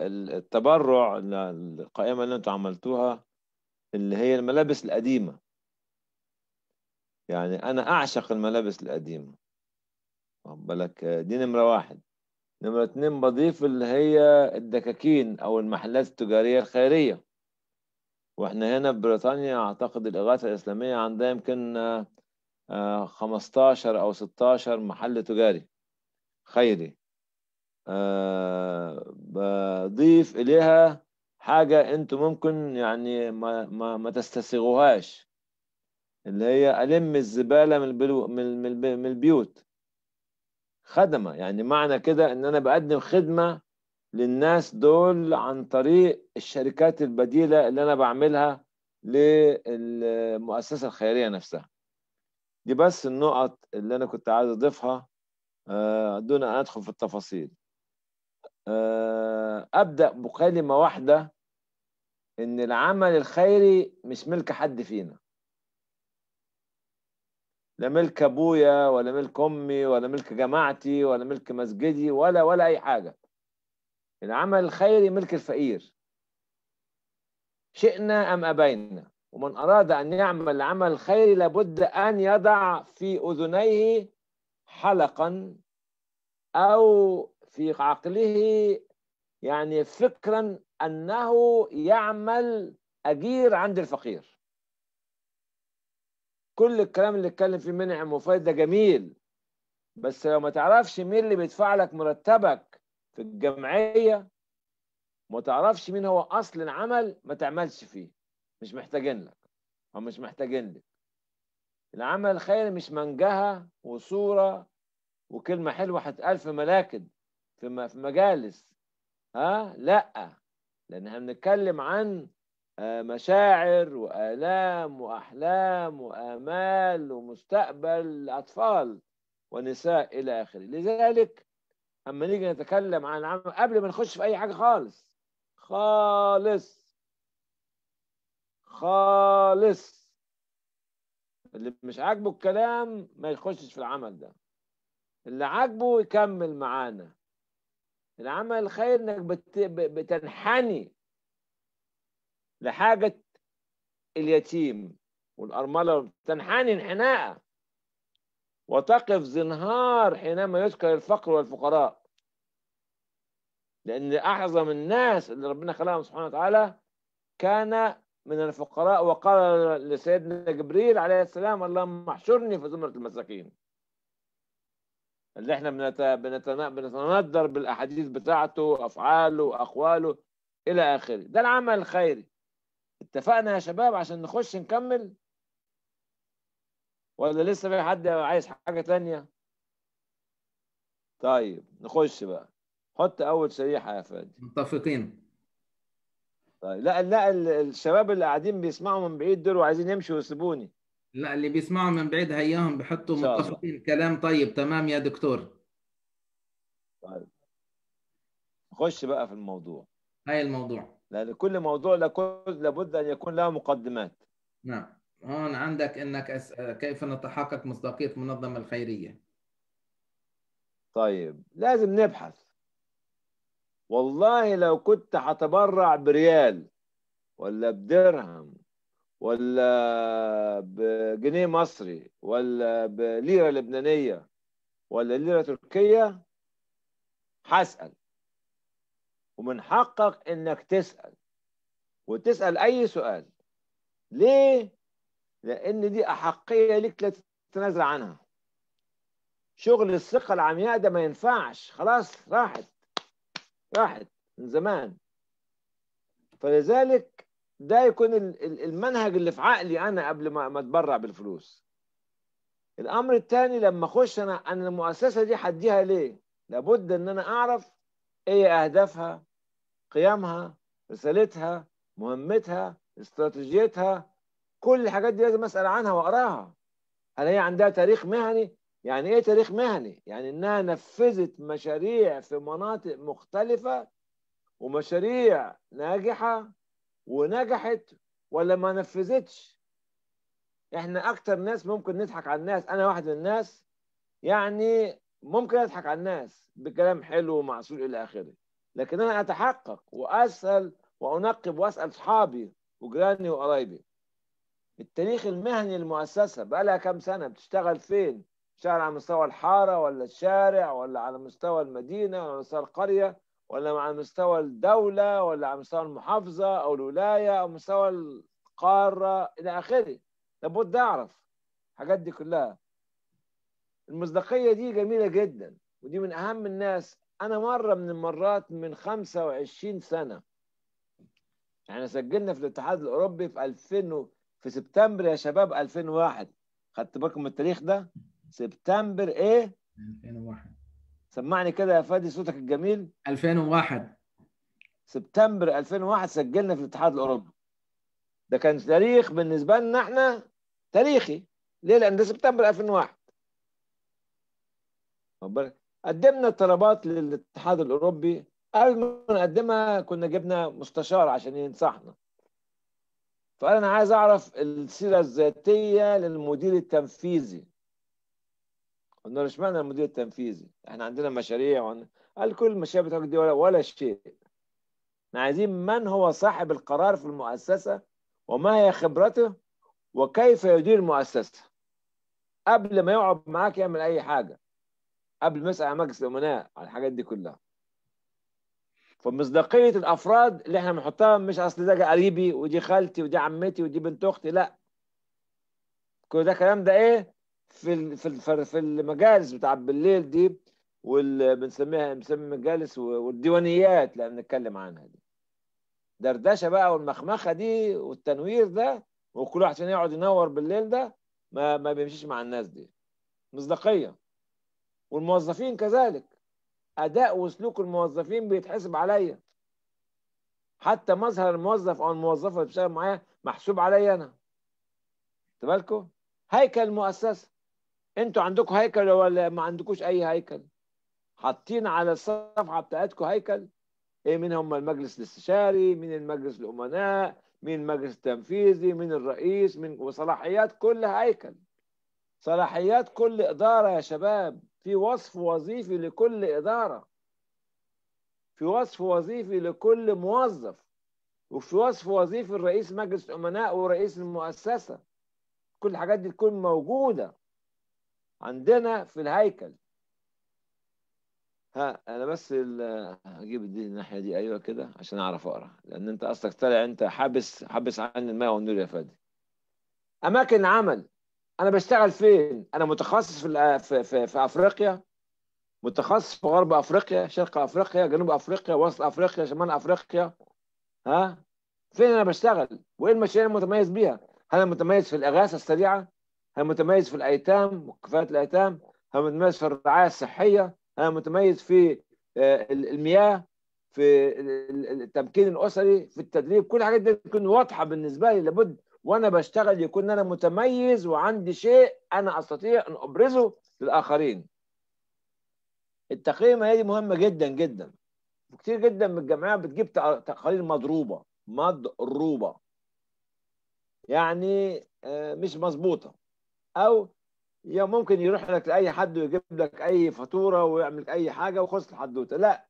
Speaker 3: التبرع القائمة اللي أنتم عملتوها اللي هي الملابس القديمة. يعني أنا أعشق الملابس القديمة. بالك؟ دي نمرة واحد. نمرة اتنين بضيف اللي هي الدكاكين أو المحلات التجارية الخيرية. وإحنا هنا في بريطانيا أعتقد الإغاثة الإسلامية عندها يمكن آه، خمستاشر أو ستاشر محل تجاري خيري. آه، بضيف إليها حاجة أنتم ممكن يعني ما, ما, ما تستسيغوهاش اللي هي ألم الزبالة من البلو من من البيوت. خدمة. يعني معنى كده إن أنا بقدم خدمة للناس دول عن طريق الشركات البديلة اللي أنا بعملها للمؤسسة الخيرية نفسها. دي بس النقط اللي أنا كنت عايز أضيفها آه، دون أن أدخل في التفاصيل. آه، أبدأ بكلمة واحدة إن العمل الخيري مش ملك حد فينا. لا ملك أبويا ولا ملك أمي ولا ملك جماعتي ولا ملك مسجدي ولا ولا أي حاجة. العمل الخيري ملك الفقير. شئنا أم أبينا؟ ومن أراد أن يعمل العمل الخيري لابد أن يضع في أذنيه حلقا أو في عقله يعني فكرا أنه يعمل أجير عند الفقير. كل الكلام اللي اتكلم فيه منعم وفايد ده جميل. بس لو ما تعرفش مين اللي بيدفع لك مرتبك في الجمعية ما تعرفش مين هو أصل العمل ما تعملش فيه. مش محتاجين لك. أو مش محتاجين لك. العمل الخيري مش منجهة وصورة وكلمة حلوة هتقال في ملاكد في مجالس. ها؟ لأ. لأن إحنا بنتكلم عن مشاعر وآلام وأحلام وآمال ومستقبل أطفال ونساء إلى آخره. لذلك أما نيجي نتكلم عن العمل قبل ما نخش في أي حاجة خالص. خالص. خالص. اللي مش عاجبه الكلام ما يخشش في العمل ده. اللي عاجبه يكمل معانا. العمل الخير إنك بتنحني. لحاجة اليتيم والأرملة تنحني انحناء. وتقف زنهار حينما يذكر الفقر والفقراء. لأن أعظم الناس اللي ربنا خلقهم سبحانه وتعالى كان من الفقراء. وقال لسيدنا جبريل عليه السلام اللهم احشرني في زمرة المساكين. اللي إحنا. بنتندر بالأحاديث بتاعته أفعاله أقواله إلى آخره. ده العمل الخيري. اتفقنا يا شباب عشان نخش نكمل؟ ولا لسه في حد عايز حاجة تانية؟ طيب نخش بقى. حط أول شريحة يا فادي.
Speaker 1: متفقين.
Speaker 3: طيب لا لا ال- الشباب اللي قاعدين بيسمعوا من بعيد دول وعايزين يمشوا ويسيبوني
Speaker 1: لا اللي بيسمعوا من بعيد هياهم بحطوا. متفقين. كلام طيب تمام يا دكتور.
Speaker 3: نخش بقى في الموضوع.
Speaker 1: هاي الموضوع.
Speaker 3: لأن كل موضوع لكل- لابد أن يكون له مقدمات.
Speaker 1: نعم. هون عندك إنك أس... كيف نتحقق مصداقية المنظمة الخيرية؟
Speaker 3: طيب لازم نبحث. والله لو كنت هتبرع بريال ولا بدرهم ولا بجنيه مصري ولا بليرة لبنانية ولا ليرة تركية هسأل ومن حقك إنك تسأل وتسأل أي سؤال. ليه؟ لأن دي أحقية لك لا تتنازل عنها. شغل الثقة العمياء ده ما ينفعش. خلاص راحت. راحت من زمان. فلذلك ده يكون ال- ال- المنهج اللي في عقلي أنا قبل ما أتبرع بالفلوس. الأمر الثاني لما أخش أنا أنا المؤسسة دي هديها ليه؟ لابد إن أنا أعرف إيه أهدافها قيمها رسالتها مهمتها استراتيجيتها كل الحاجات دي لازم أسأل عنها وأقراها. هل هي عندها تاريخ مهني؟ يعني إيه تاريخ مهني؟ يعني إنها نفذت مشاريع في مناطق مختلفة ومشاريع ناجحة ونجحت ولا ما نفذتش؟ إحنا أكتر ناس ممكن نضحك على الناس. أنا واحد من الناس يعني ممكن أضحك على الناس بكلام حلو ومعسول إلى آخره. لكن أنا أتحقق وأسأل وأنقب وأسأل أصحابي وجيراني وقرايبي. التاريخ المهني للمؤسسة بقى لها كام سنة؟ بتشتغل فين؟ بتشتغل على مستوى الحارة ولا الشارع ولا على مستوى المدينة ولا مستوى القرية ولا على مستوى الدولة ولا على مستوى المحافظة أو الولاية أو مستوى القارة إلى آخره؟ لابد أعرف الحاجات دي كلها. المصداقية دي جميلة جدا ودي من أهم الناس أنا مرة من المرات من 25 سنة. إحنا سجلنا في الاتحاد الأوروبي في 2000 و- في سبتمبر يا شباب 2001 خدت بالكم من التاريخ ده؟ سبتمبر إيه؟
Speaker 1: 2001
Speaker 3: سمعني كده يا فادي صوتك الجميل.
Speaker 1: 2001
Speaker 3: سبتمبر 2001 سجلنا في الاتحاد الأوروبي. ده كان تاريخ بالنسبة لنا إحنا تاريخي. ليه؟ لأن ده سبتمبر 2001 واخد بالك؟ قدمنا طلبات للاتحاد الأوروبي. قبل ما نقدمها كنا جبنا مستشار عشان ينصحنا. فقال أنا عايز أعرف السيرة الذاتية للمدير التنفيذي. قلنا له اشمعنى المدير التنفيذي؟ إحنا عندنا مشاريع وعن... قال كل المشاريع بتاعتك دي ولا, ولا شيء. إحنا عايزين من هو صاحب القرار في المؤسسة وما هي خبرته وكيف يدير المؤسسه قبل ما يقعد معاك يعمل أي حاجة. قبل ما على مجلس الأمناء على الحاجات دي كلها. فمصداقية الأفراد اللي إحنا بنحطها مش أصل ده قريبي ودي خالتي ودي عمتي ودي بنت أختي لا. كل ده كلام ده إيه؟ في في في المجالس بتاع بالليل دي واللي بنسميها بنسمي مجالس والديوانيات اللي بنتكلم عنها دي. دردشة بقى والمخمخة دي والتنوير ده وكل واحد فينا يقعد ينور بالليل ده ما ما بيمشيش مع الناس دي. مصداقية. والموظفين كذلك. أداء وسلوك الموظفين بيتحسب عليا. حتى مظهر الموظف أو الموظفة اللي بتشتغل معايا محسوب عليا أنا. خد بالكم هيكل المؤسسة. أنتوا عندكم هيكل ولا ما عندكوش أي هيكل؟ حاطين على الصفحه بتاعتكم هيكل. إيه مين هم؟ المجلس الاستشاري مين المجلس الأمناء مين المجلس التنفيذي مين الرئيس مين وصلاحيات كل هيكل. صلاحيات كل إدارة يا شباب. في وصف وظيفي لكل إدارة في وصف وظيفي لكل موظف وفي وصف وظيفي لرئيس مجلس الأمناء ورئيس المؤسسة. كل الحاجات دي تكون موجودة عندنا في الهيكل. ها أنا بس هجيب دي الناحية دي أيوه كده عشان أعرف أقرأ. لأن أنت اصلك طالع أنت حابس حابس عن الماء والنور يا فادي. أماكن العمل أنا بشتغل فين؟ أنا متخصص في في في, أفريقيا متخصص في غرب أفريقيا شرق أفريقيا جنوب أفريقيا وسط أفريقيا شمال أفريقيا. ها؟ فين أنا بشتغل؟ وايه المشاريع المتميز بيها؟ هل متميز في الإغاثة السريعة؟ هل متميز في الأيتام وكفايه الأيتام؟ هل متميز في الرعاية الصحية؟ هل متميز في آه، المياه في ال- ال- التمكين الأسري في التدريب؟ كل الحاجات دي تكون واضحة بالنسبة لي لابد وأنا بشتغل يكون أنا متميز وعندي شيء أنا أستطيع أن أبرزه للآخرين. التقييم هي دي مهمة جدا جدا. وكتير جدا من الجامعات بتجيب تق- تقارير مضروبة مضروبة. يعني آه، مش مظبوطة. أو يا ممكن يروح لك لأي حد ويجيب لك أي فاتورة ويعمل لك أي حاجة وخلص الحدوته لا.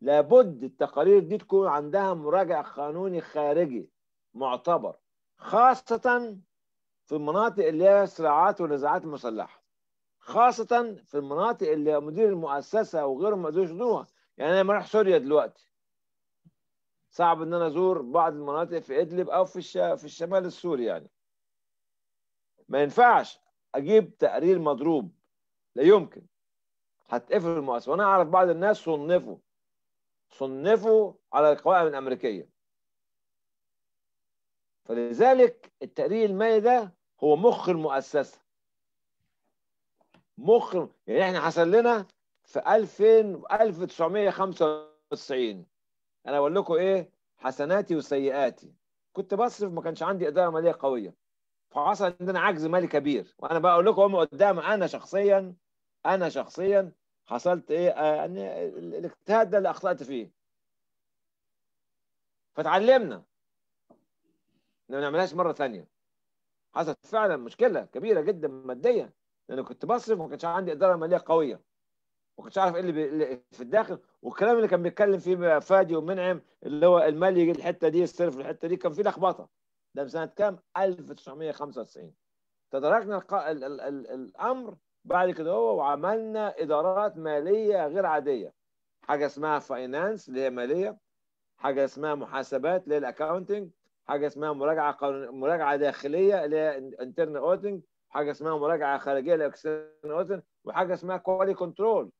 Speaker 3: لابد التقارير دي تكون عندها مراجع قانوني خارجي معتبر. خاصة في المناطق اللي هي الصراعات والنزاعات المسلحه خاصة في المناطق اللي مدير المؤسسة وغيرهم ما يقدروش يزوروها يعني أنا لما أروح سوريا دلوقتي صعب إن أنا أزور بعض المناطق في إدلب أو في الش... في الشمال السوري يعني. ما ينفعش أجيب تقرير مضروب. لا يمكن. هتقفل المؤسسة. وأنا أعرف بعض الناس صنفوا. صنفوا على القوائم الأمريكية. فلذلك التقرير المالي ده هو مخ المؤسسة. مخ يعني إحنا حصل لنا في 2000 1995 أنا أقول لكم إيه؟ حسناتي وسيئاتي. كنت بصرف ما كانش عندي إدارة مالية قوية. فحصل عندنا عجز مالي كبير. وأنا بقول لكم هم قدام أنا شخصيا أنا شخصيا حصلت إيه؟ آه، يعني ال- الاجتهاد ده اللي أخطأت فيه. فتعلمنا. ما نعملهاش مرة ثانية. حصلت فعلا مشكلة كبيرة جدا ماديا لأن كنت بصرف وما كانش عندي إدارة مالية قوية. ما كنتش عارف إيه اللي, في الداخل. والكلام اللي كان بيتكلم فيه فادي ومنعم اللي هو المال يجي الحتة دي يصرف الحتة دي كان فيه لخبطة. ده في سنة كام؟ 1995 تداركنا. ال... ال... ال... الأمر بعد كده هو وعملنا إدارات مالية غير عادية. حاجة اسمها finance اللي هي مالية حاجة اسمها محاسبات اللي هي ال accounting حاجة اسمها مراجعة قانون... مراجعة داخلية اللي هي internal auditing حاجة اسمها مراجعة خارجية اللي هي auditing، وحاجة اسمها quality control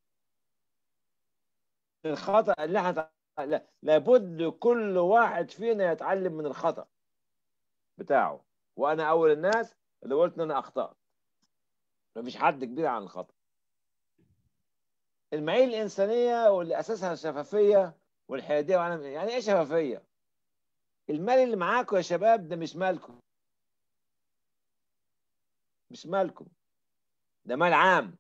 Speaker 3: الخطأ اللي إحنا لا- لابد كل واحد فينا يتعلم من الخطأ بتاعه. وأنا أول الناس اللي قلت إن أنا أخطأت. مفيش حد كبير عن الخطأ. المعايير الإنسانية واللي أساسها الشفافية والحيادية وأنا يعني إيه شفافية؟ المال اللي معاكم يا شباب ده مش مالكم. مش مالكم. ده مال عام.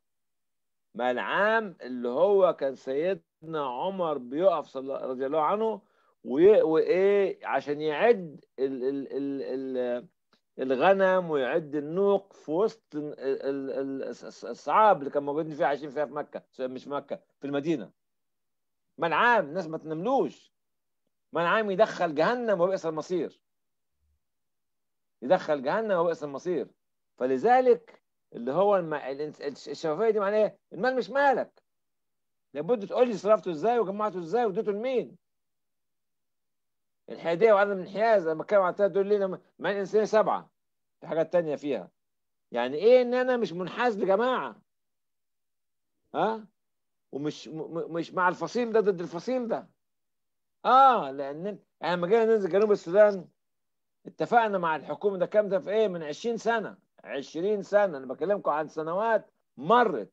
Speaker 3: مال عام اللي هو كان سيدنا عمر بيقف رضي الله عنه وإيه عشان يعد ال ال ال ال الغنم ويعد النوق في وسط ال- ال- ال- الصعاب اللي كان موجودين فيها عايشين فيها في مكة مش مكة في المدينة. مال عام الناس ما تنملوش مال عام يدخل جهنم وبئس المصير. يدخل جهنم وبئس المصير. فلذلك اللي هو الم... الشفافية دي معناها إيه؟ المال مش مالك. لابد تقول لي صرفته إزاي وجمعته إزاي واديته لمين؟ الحيادية وعدم الانحياز. لما بتكلم عن التلات دول ليه؟ مع الانسانيه سبعة. في حاجات تانية فيها. يعني إيه إن أنا مش منحاز لجماعة؟ ها؟ ومش. م- مش مع الفصيل ده ضد الفصيل ده. آه لأن إحنا لما جينا ننزل جنوب السودان اتفقنا مع الحكومة ده كام ده في إيه؟ من 20 سنة. 20 سنة. أنا بكلمكم عن سنوات مرت.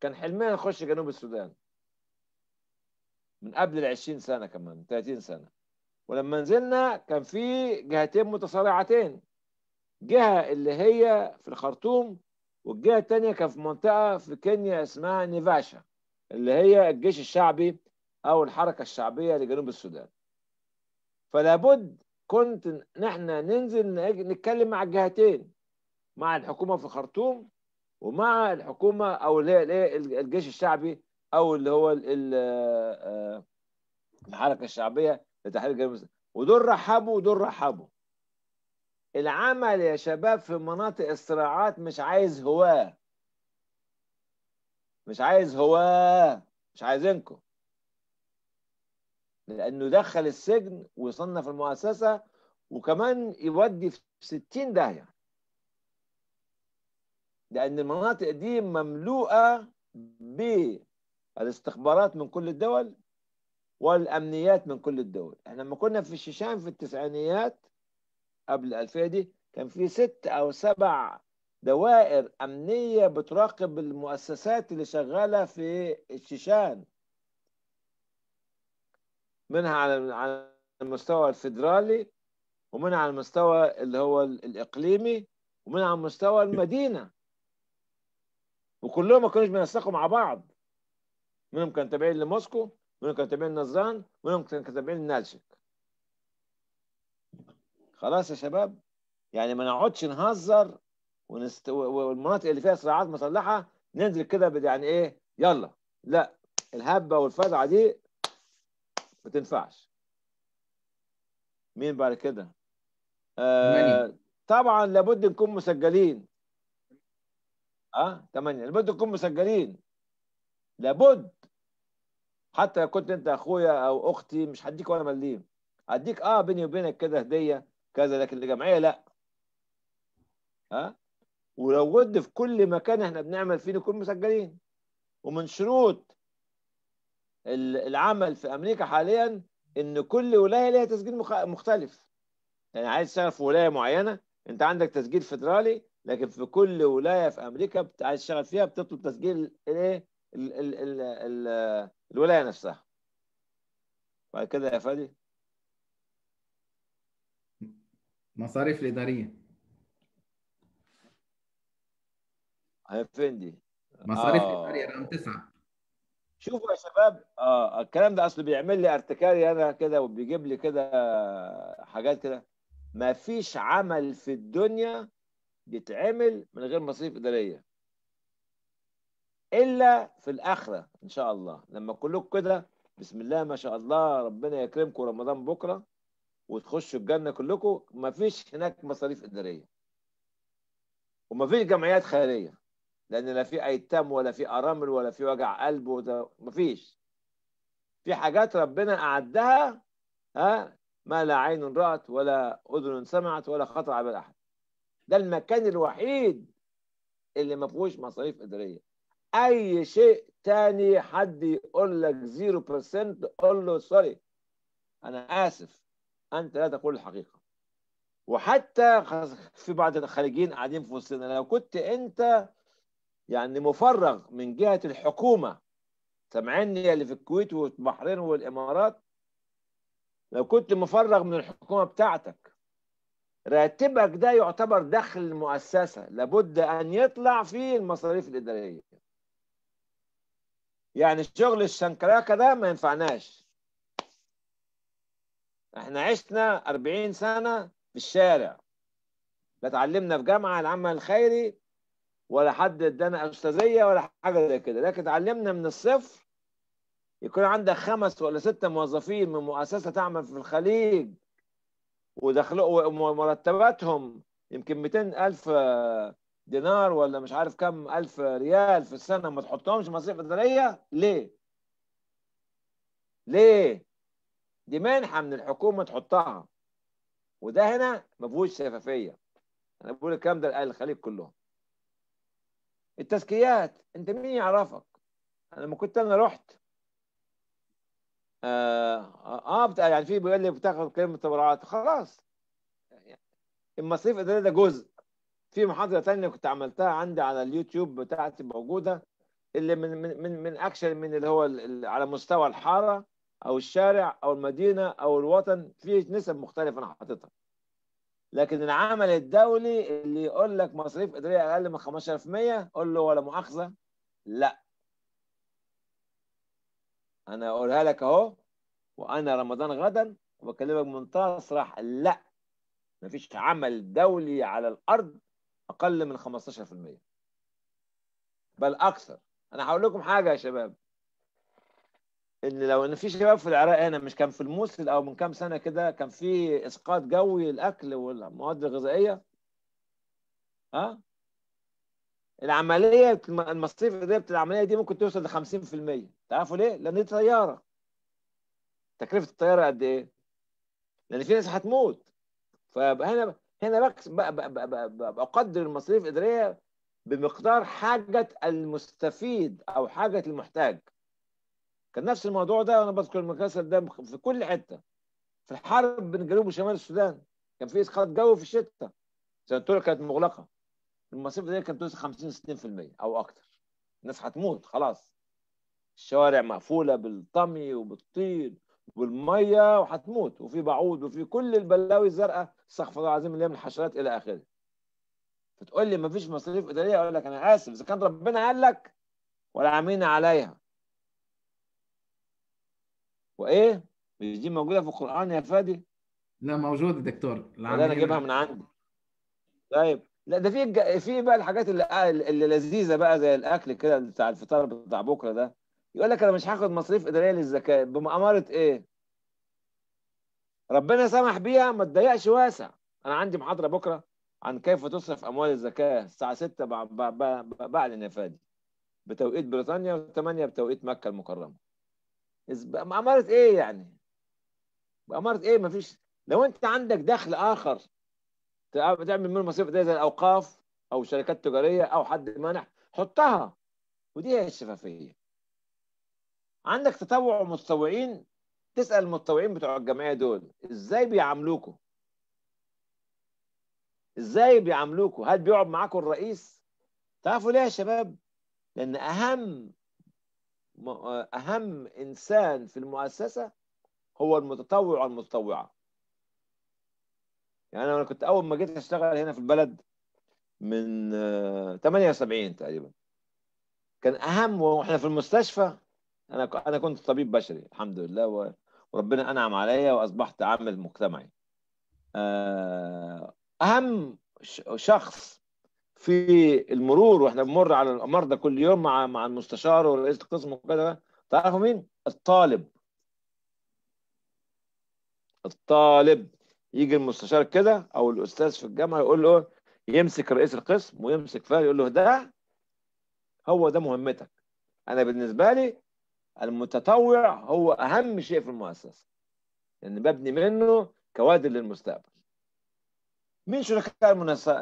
Speaker 3: كان حلمنا نخش جنوب السودان. من قبل ال 20 سنة كمان 30 سنة. ولما نزلنا كان في جهتين متصارعتين. جهة اللي هي في الخرطوم والجهة الثانية كان في منطقة في كينيا اسمها نيفاشا اللي هي الجيش الشعبي أو الحركة الشعبية لجنوب السودان. فلا بد كنت نحن ننزل نتكلم مع الجهتين مع الحكومة في الخرطوم ومع هي الايه الجيش الشعبي أو اللي هو آه، الحركة الشعبية لتحرير جنوب السودان. ودول رحبوا ودول رحبوا. العمل يا شباب في مناطق الصراعات مش عايز هواة. مش عايز هواة. مش عايزينكم. لأنه دخل السجن ويصنف المؤسسة وكمان يودي في 60 داهية. لأن المناطق دي مملوءة بالاستخبارات من كل الدول والأمنيات من كل الدول. إحنا لما كنا في الشيشان في التسعينيات قبل الألفية دي كان في ست أو سبع دوائر أمنية بتراقب المؤسسات اللي شغالة في الشيشان. منها على على المستوى الفيدرالي ومنها على المستوى اللي هو الإقليمي ومنها على مستوى المدينة. وكلهم ما كانوش بينسقوا مع بعض. منهم كانوا تابعين لموسكو منهم كانوا تابعين لنظران منهم كانوا تابعين لنالشيك خلاص يا شباب يعني ما نقعدش نهزر ونست... والمناطق اللي فيها صراعات مسلحه ننزل كده يعني إيه يلا. لا الهبة والفزعه دي ما تنفعش. مين بعد كده؟ آه طبعا لابد نكون مسجلين. آه ثمانية لابد نكون مسجلين. لابد. حتى لو كنت أنت أخويا أو أختي مش هديك ولا مليم. هديك آه بيني وبينك كده هدية كذا لكن الجمعية لا. ها ولو ود في كل مكان إحنا بنعمل فيه نكون مسجلين. ومن شروط العمل في أمريكا حاليا إن كل ولاية لها تسجيل مختلف. يعني عايز تشتغل في ولاية معينة أنت عندك تسجيل فيدرالي لكن في كل ولاية في أمريكا عايز تشتغل فيها بتطلب تسجيل الايه الولاية نفسها. بعد كده يا فادي.
Speaker 1: مصاريف الإدارية.
Speaker 3: هي فين دي؟
Speaker 1: مصاريف آه. الإدارية رقم تسعة.
Speaker 3: شوفوا يا شباب آه الكلام ده اصله بيعمل لي ارتكاري أنا كده وبيجيب لي كده حاجات كده. ما فيش عمل في الدنيا بيتعمل من غير مصاريف إدارية. إلا في الآخرة إن شاء الله. لما كلكم كده بسم الله ما شاء الله ربنا يكرمكم رمضان بكرة وتخشوا الجنة كلكم ما فيش هناك مصاريف إدارية. وما فيش جمعيات خيرية. لأن لا في أيتام ولا في أرامل ولا في وجع قلب ما فيش في حاجات ربنا أعدها ها ما لا عين رأت ولا أذن سمعت ولا خطر على بال أحد. ده المكان الوحيد اللي ما فيهوش مصاريف إدارية. أي شيء تاني حد يقول لك 0% قول له سوري أنا آسف. أنت لا تقول الحقيقة. وحتى في بعض الخارجين قاعدين في وسطنا. لو كنت أنت يعني مفرغ من جهة الحكومة. سامعني اللي في الكويت والبحرين والإمارات؟ لو كنت مفرغ من الحكومة بتاعتك راتبك ده يعتبر دخل المؤسسة. لابد أن يطلع فيه المصاريف الإدارية. يعني شغل الشنكراكه ده ما ينفعناش. إحنا عشنا 40 سنة في الشارع. لا اتعلمنا في جامعة العمل الخيري ولا حد ادانا أستاذية ولا حاجة زي كده. لكن اتعلمنا من الصفر يكون عندك خمس ولا ستة موظفين من مؤسسة تعمل في الخليج ودخلوا ومرتباتهم يمكن 200 ألف دينار ولا مش عارف كم ألف ريال في السنة ما تحطهمش مصاريف إدارية؟ ليه؟ ليه؟ دي منحة من الحكومة تحطها. وده هنا ما فيهوش شفافية. أنا بقول الكلام ده لأهل الخليج كلهم. التزكيات أنت مين يعرفك؟ أنا لما كنت أنا رحت آه, آه يعني في بيقول لي بتاخد كلمه تبرعات خلاص. المصاريف الإدارية ده جزء. في محاضرة ثانية كنت عملتها عندي على اليوتيوب بتاعتي موجودة اللي من من من, من أكشن من اللي هو على مستوى الحارة أو الشارع أو المدينة أو الوطن في نسب مختلفة أنا حاططها. لكن العمل الدولي اللي يقول لك مصاريف إدارية أقل من 15% قول له ولا مؤاخذة؟ لا. أنا أقولها لك أهو وأنا رمضان غدا وبكلمك بمنتهى الصراحه لا. مفيش عمل دولي على الأرض أقل من 15% بل أكثر. أنا هقول لكم حاجة يا شباب. إن لو إن في شباب في العراق هنا مش كان في الموصل أو من كام سنة كده كان في إسقاط جوي الاكل والمواد الغذائية؟ ها؟ العملية المصاريف بتاع العملية دي ممكن توصل ل 50% تعرفوا ليه؟ لأن دي طيارة. تكلفة الطيارة قد إيه؟ لأن في ناس هتموت. فهنا هنا بقدر المصاريف الاداريه بمقدار حاجة المستفيد أو حاجة المحتاج. كان نفس الموضوع ده وأنا بذكر المكاسب ده في كل حتة. في الحرب بين جنوب وشمال السودان كان في إسقاط جوي في الشتاء. سنه كانت مغلقة. المصاريف دي كانت توصل 50 60% أو أكتر. الناس هتموت خلاص. الشوارع مقفولة بالطمي وبالطين والمية وهتموت. وفي بعوض وفي كل البلاوي الزرقاء استغفر الله العظيم اللي من الحشرات إلى آخره. فتقول لي ما فيش مصاريف إدارية؟ أقول لك أنا آسف. إذا كان ربنا قال لك ولا عاملين عليها. وإيه؟ مش دي موجودة في القرآن يا فادي
Speaker 1: لا موجودة دكتور.
Speaker 3: ولا أنا جايبها من عندي. طيب. لا ده في في بقى الحاجات اللي, اللي لذيذة بقى زي الأكل كده بتاع الفطار بتاع بكرة ده. يقول لك أنا مش هاخد مصاريف إدارية للزكاة بمأمره إيه؟ ربنا سمح بيها ما تضيقش واسع. أنا عندي محاضرة بكرة عن كيف تصرف أموال الزكاة الساعة 6 بعد يا فادي بتوقيت بريطانيا و8 بتوقيت مكة المكرمة. بأمارة إيه يعني؟ بأمارة إيه؟ مفيش لو أنت عندك دخل آخر تعمل منه مصاريف زي الأوقاف أو شركات تجارية أو حد منح حطها. ودي هي الشفافية. عندك تطوع ومتطوعين تسأل المتطوعين بتوع الجمعية دول إزاي بيعاملوكوا؟ إزاي بيعاملوكوا؟ هل بيقعد معاكم الرئيس؟ تعرفوا ليه يا شباب؟ لأن أهم أهم إنسان في المؤسسة هو المتطوع والمتطوعة. يعني أنا كنت أول ما جيت أشتغل هنا في البلد من 78 تقريبا. كان أهم وإحنا في المستشفى أنا أنا كنت طبيب بشري الحمد لله وربنا أنعم عليا وأصبحت عامل مجتمعي. أهم شخص في المرور وإحنا بنمر على المرضى كل يوم مع مع المستشار ورئيس القسم وكذا تعرفوا مين؟ الطالب. الطالب. يجي المستشار كده أو الأستاذ في الجامعة يقول له يمسك رئيس القسم ويمسك فاهم يقول له ده هو ده مهمتك. أنا بالنسبة لي المتطوع هو أهم شيء في المؤسسة لأن ببني منه كوادر للمستقبل. مين شركاء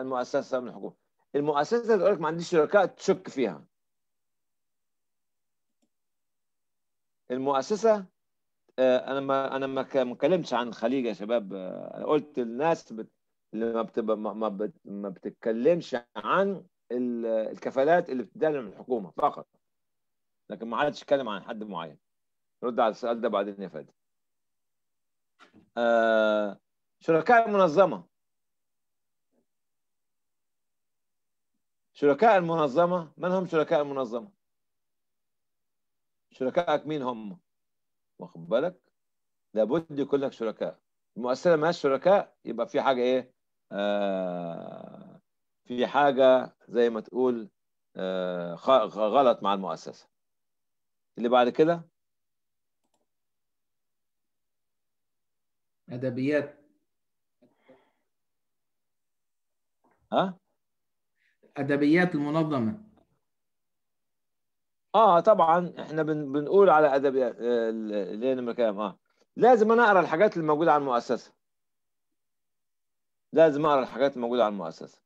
Speaker 3: المؤسسة من الحكومة؟ المؤسسة تقول لك ما عنديش شركاء تشك فيها. المؤسسة أنا ما أنا ما اتكلمتش عن الخليج يا شباب. أنا قلت الناس بت... اللي ما بتبقى ما, بت... ما بتتكلمش عن الكفالات اللي بتديها من الحكومة فقط. لكن ما حدش يتكلم عن حد معين. رد على السؤال ده بعدين يا فادي. آه شركاء المنظمه شركاء المنظمة من هم شركاء المنظمة؟ شركائك مين هم؟ واخد بالك؟ لابد يكون لك شركاء. المؤسسة ما شركاء يبقى في حاجة إيه؟ آه في حاجة زي ما تقول آه غلط مع المؤسسة. اللي بعد كده؟
Speaker 1: أدبيات.
Speaker 3: ها؟
Speaker 1: ادبيات المنظمة.
Speaker 3: آه طبعا إحنا بن بنقول على ادبيات هي نمره كام آه. لازم أنا أقرأ الحاجات اللي موجوده على المؤسسة. لازم أقرأ الحاجات الموجودة على المؤسسة.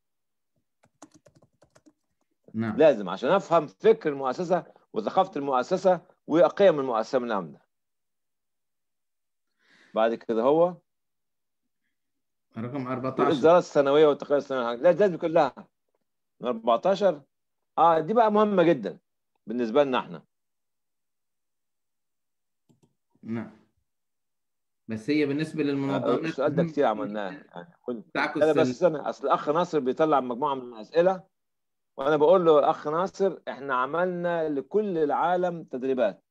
Speaker 1: نعم.
Speaker 3: لازم عشان أفهم فكر المؤسسة وثقافة المؤسسة وقيم المؤسسة من عمده بعد كده هو
Speaker 1: رقم 14
Speaker 3: الإصدارات السنوية والتقارير السنوية لا لازم كلها من 14 آه دي بقى مهمة جدا بالنسبة لنا إحنا.
Speaker 1: نعم. بس هي بالنسبة للمنظمات
Speaker 3: السؤال ده كتير عملناه. يعني
Speaker 1: تعكس
Speaker 3: أنا بس استنى أصل الأخ ناصر بيطلع مجموعة من الأسئلة وأنا بقول له الأخ ناصر إحنا عملنا لكل العالم تدريبات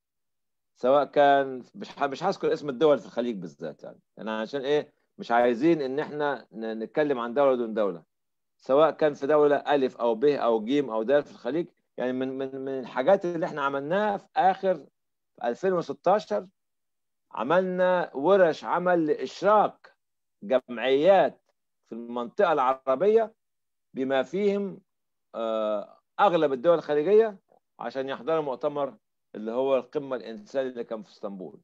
Speaker 3: سواء كان مش مش هذكر اسم الدول في الخليج بالذات يعني. يعني عشان إيه؟ مش عايزين إن إحنا نتكلم عن دولة دون دولة. سواء كان في دولة ألف أو ب أو ج أو د في الخليج يعني من من من الحاجات اللي إحنا عملناها في آخر في 2016 عملنا ورش عمل لإشراك جمعيات في المنطقة العربية بما فيهم آه، أغلب الدول الخليجية عشان يحضروا مؤتمر اللي هو القمة الإنسانية اللي كان في إسطنبول.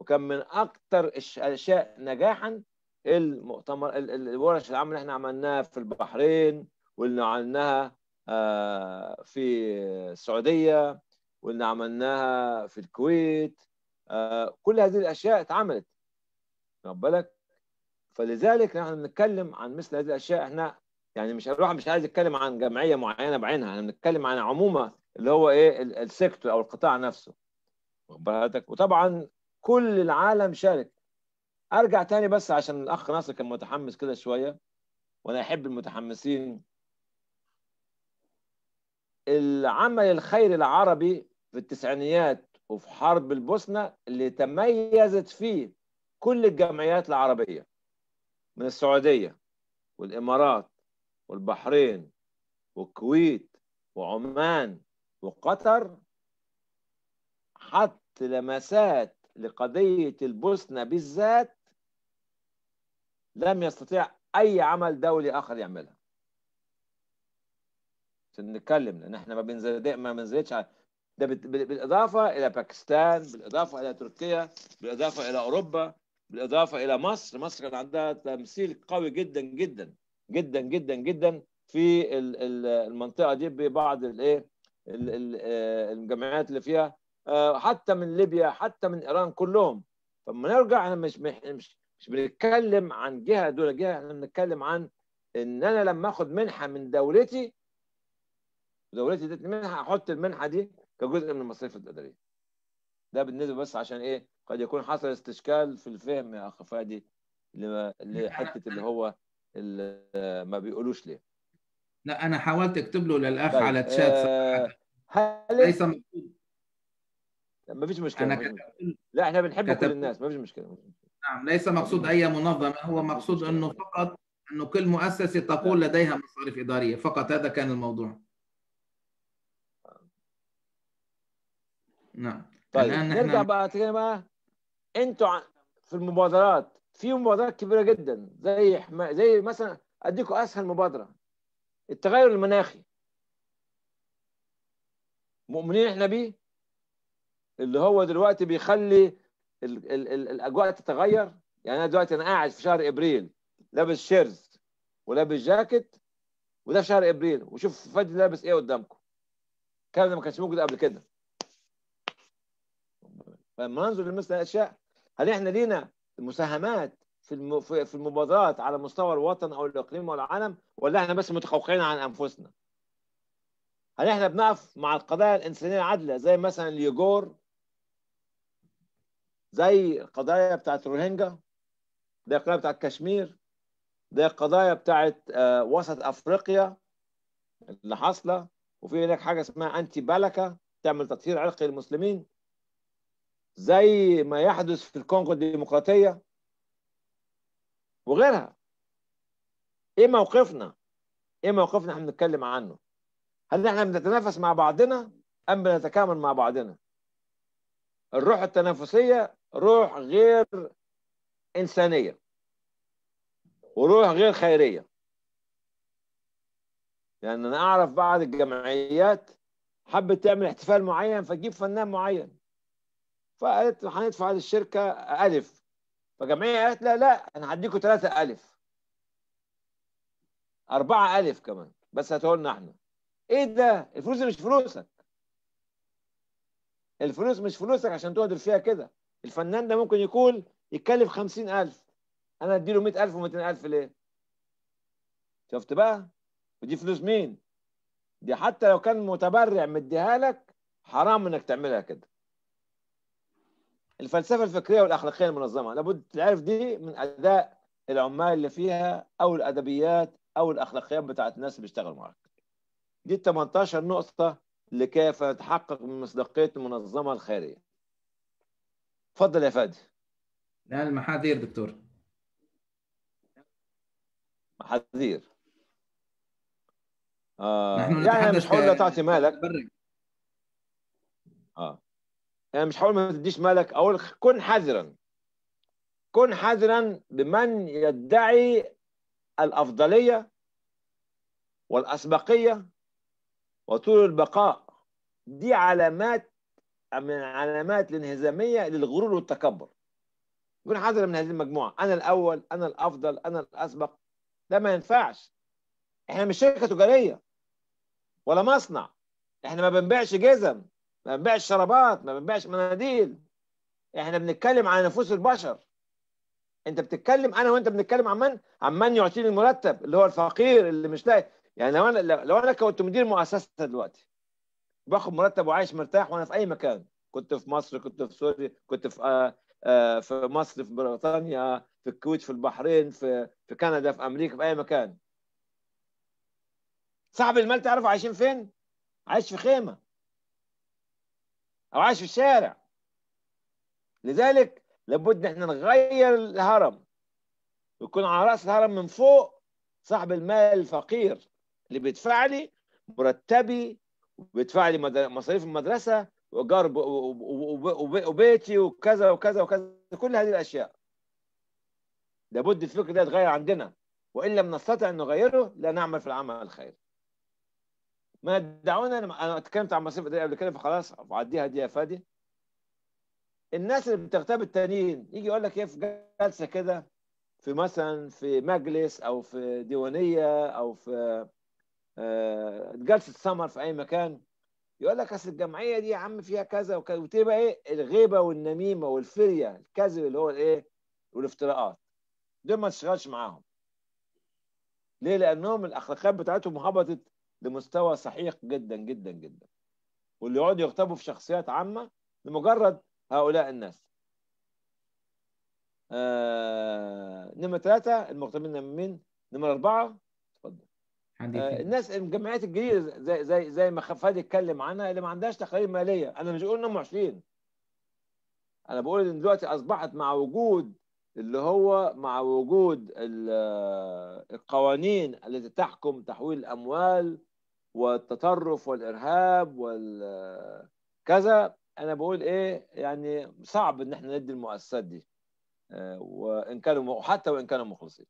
Speaker 3: وكان من أكثر الأشياء نجاحا المؤتمر ال- ال- الورش العمل اللي إحنا عملناها في البحرين واللي عملناها آه، في السعودية واللي عملناها في الكويت آه، كل هذه الأشياء اتعملت. واخد بالك؟ فلذلك نحن بنتكلم عن مثل هذه الأشياء. إحنا يعني مش الواحد مش عايز يتكلم عن جمعية معينة بعينها. إحنا بنتكلم عن عمومة اللي هو إيه ال- السيكتور أو القطاع نفسه. واخد بالك؟ وطبعا كل العالم شارك. أرجع تاني بس عشان الأخ ناصر كان متحمس كده شوية وأنا أحب المتحمسين. العمل الخيري العربي في التسعينيات وفي حرب البوسنة اللي تميزت فيه كل الجمعيات العربية من السعودية والإمارات والبحرين والكويت وعمان وقطر حط لمسات لقضية البوسنة بالذات لم يستطيع أي عمل دولي آخر يعملها. عشان نتكلم لأن إحنا ما بنزل ما بنزلتش ده بال- بال- بالإضافة إلى باكستان بالإضافة إلى تركيا بالإضافة إلى أوروبا بالإضافة إلى مصر. مصر كان عندها تمثيل قوي جدا جدا جدا جدا جدا في ال- ال- المنطقة دي ببعض الايه ال- ال- آه، الجمعيات اللي فيها. آه، حتى من ليبيا حتى من إيران كلهم. فلما نرجع إحنا مش مش مش بنتكلم عن جهة دول جهة إحنا بنتكلم عن إن أنا لما آخد منحة من دولتي دولتي ادتني منحة أحط المنحة دي كجزء من المصاريف الإدارية. ده بالنسبة بس عشان إيه؟ قد يكون حصل استشكال في الفهم يا اخ فادي لحتة اللي هو اللي ما بيقولوش ليه.
Speaker 1: لا أنا حاولت أكتب له للأخ
Speaker 3: طيب،
Speaker 1: على تشات
Speaker 3: آه، هل
Speaker 1: ليس مقصود
Speaker 3: ما فيش
Speaker 1: مشكلة
Speaker 3: مفيش
Speaker 1: كتبت.
Speaker 3: لا إحنا بنحب كل
Speaker 1: كتبت-
Speaker 3: الناس ما فيش مشكلة.
Speaker 1: نعم ليس مقصود أي منظمة هو مقصود أنه فقط أنه كل مؤسسة تقول لديها مصاريف إدارية. فقط هذا كان الموضوع. نعم.
Speaker 3: طيب نرجع بقى بقى. أنتوا في المبادرات في مبادرات كبيرة جدا زي حما... زي مثلا أديكم أسهل مبادرة التغير المناخي. مؤمنين إحنا بيه؟ اللي هو دلوقتي بيخلي ال... ال... ال... الأجواء تتغير يعني أنا دلوقتي أنا قاعد في شهر إبريل لابس شيرز ولابس جاكيت وده في شهر إبريل وشوف فادي لابس إيه قدامكم الكلام ده ما كانش موجود قبل كده فلما ننظر لمثل الأشياء هل إحنا لينا مساهمات في. في المبادرات على مستوى الوطن أو الإقليم أو العالم ولا إحنا بس متقوقعين عن أنفسنا؟ هل إحنا بنقف مع القضايا الإنسانية العادلة زي مثلا اليوغور زي القضايا بتاعت روهينجا زي القضايا بتاعت كشمير زي القضايا بتاعت آه، وسط أفريقيا اللي حاصلة وفي هناك حاجة اسمها انتي بالكا تعمل تطهير عرقي للمسلمين زي ما يحدث في الكونغو الديمقراطية وغيرها. إيه موقفنا؟ إيه موقفنا إحنا بنتكلم عنه؟ هل إحنا بنتنافس مع بعضنا أم بنتكامل مع بعضنا؟ الروح التنافسية روح غير إنسانية وروح غير خيرية. لأن يعني أنا أعرف بعض الجمعيات حبت تعمل احتفال معين فتجيب فنان معين. فقالت هندفع للشركه ألف. فجمعية قالت لا لا أنا هديكم ثلاثة ألف. أربعة ألف كمان بس هاتوا لنا إحنا. إيه ده؟ الفلوس دي مش فلوسك. الفلوس مش فلوسك عشان تهدر فيها كده. الفنان ده ممكن يكون يتكلف خمسين ألف. أنا أديله مئة ألف ومئتين ألف ليه؟ شفت بقى؟ ودي فلوس مين؟ دي حتى لو كان متبرع مديها لك حرام إنك تعملها كده. الفلسفة الفكرية والأخلاقية المنظمة لابد تعرف دي من أداء العمال اللي فيها أو الأدبيات أو الأخلاقيات بتاعت الناس اللي بيشتغلوا معاك. دي 18 نقطة لكيف نتحقق من مصداقية المنظمة الخيرية. اتفضل يا فادي.
Speaker 1: الان المحاذير دكتور.
Speaker 3: محاذير. آه
Speaker 1: نحن
Speaker 3: يعني مش هقول لا تعطي مالك. آه. أنا مش هقول ما تديش مالك. أقول كن حذرا. كن حذرا بمن يدعي الأفضلية والأسبقية وطول البقاء. دي علامات من علامات الانهزامية للغرور والتكبر. كن حذرا من هذه المجموعة أنا الأول أنا الأفضل أنا الأسبق. ده ما ينفعش. إحنا مش شركة تجارية ولا مصنع. إحنا ما بنبيعش جزم ما بنبيعش شرابات ما بنبيعش مناديل. إحنا بنتكلم عن نفوس البشر. أنت بتتكلم أنا وأنت بنتكلم عن من؟ عن من يعطيني المرتب؟ اللي هو الفقير اللي مش لاقي. يعني لو أنا لو أنا كنت مدير مؤسسة دلوقتي باخد مرتب وعايش مرتاح وأنا في أي مكان. كنت في مصر كنت في سوريا كنت في آه آه في مصر في بريطانيا في الكويت في البحرين في في كندا في أمريكا في أي مكان. صاحب المال تعرفوا عايشين فين؟ عايش في خيمة. أو عايش في الشارع. لذلك لابد إن إحنا نغير الهرم. ويكون على رأس الهرم من فوق صاحب المال الفقير اللي بيدفع لي مرتبي وبيدفع لي مصاريف المدرسة وإيجار وبيتي وكذا وكذا وكذا كل هذه الأشياء. لابد الفكر ده يتغير عندنا وإن لم نستطع أن نغيره لا نعمل في العمل الخيري ما دعونا أنا اتكلمت عن مصاريف الاداريه قبل كده فخلاص عديها دي يا فادي. الناس اللي بتغتاب التانيين يجي يقول لك إيه في جلسة كده في مثلا في مجلس أو في ديوانية أو في جلسة سمر في أي مكان يقول لك أصل الجمعية دي يا عم فيها كذا وكذا وتبقى إيه؟ الغيبة والنميمة والفرية الكذب اللي هو الإيه؟ والافتراءات. دول ما تشتغلش معاهم. ليه؟ لأنهم الأخلاقيات بتاعتهم هبطت لمستوى سحيق جدا جدا جدا. واللي يقعدوا يغتابوا في شخصيات عامة لمجرد هؤلاء الناس. آه... نمرة ثلاثة المغتابين من نمرة أربعة آه الناس الجمعيات الجديدة زي زي زي ما فادي اتكلم عنها اللي ما عندهاش تقارير مالية. أنا مش بقول إنهم وحشين. أنا بقول إن دلوقتي أصبحت مع وجود اللي هو مع وجود القوانين التي تحكم تحويل الأموال والتطرف والإرهاب والكذا أنا بقول إيه يعني صعب إن إحنا ندي المؤسسات دي آه وإن كانوا حتى وإن كانوا مخلصين.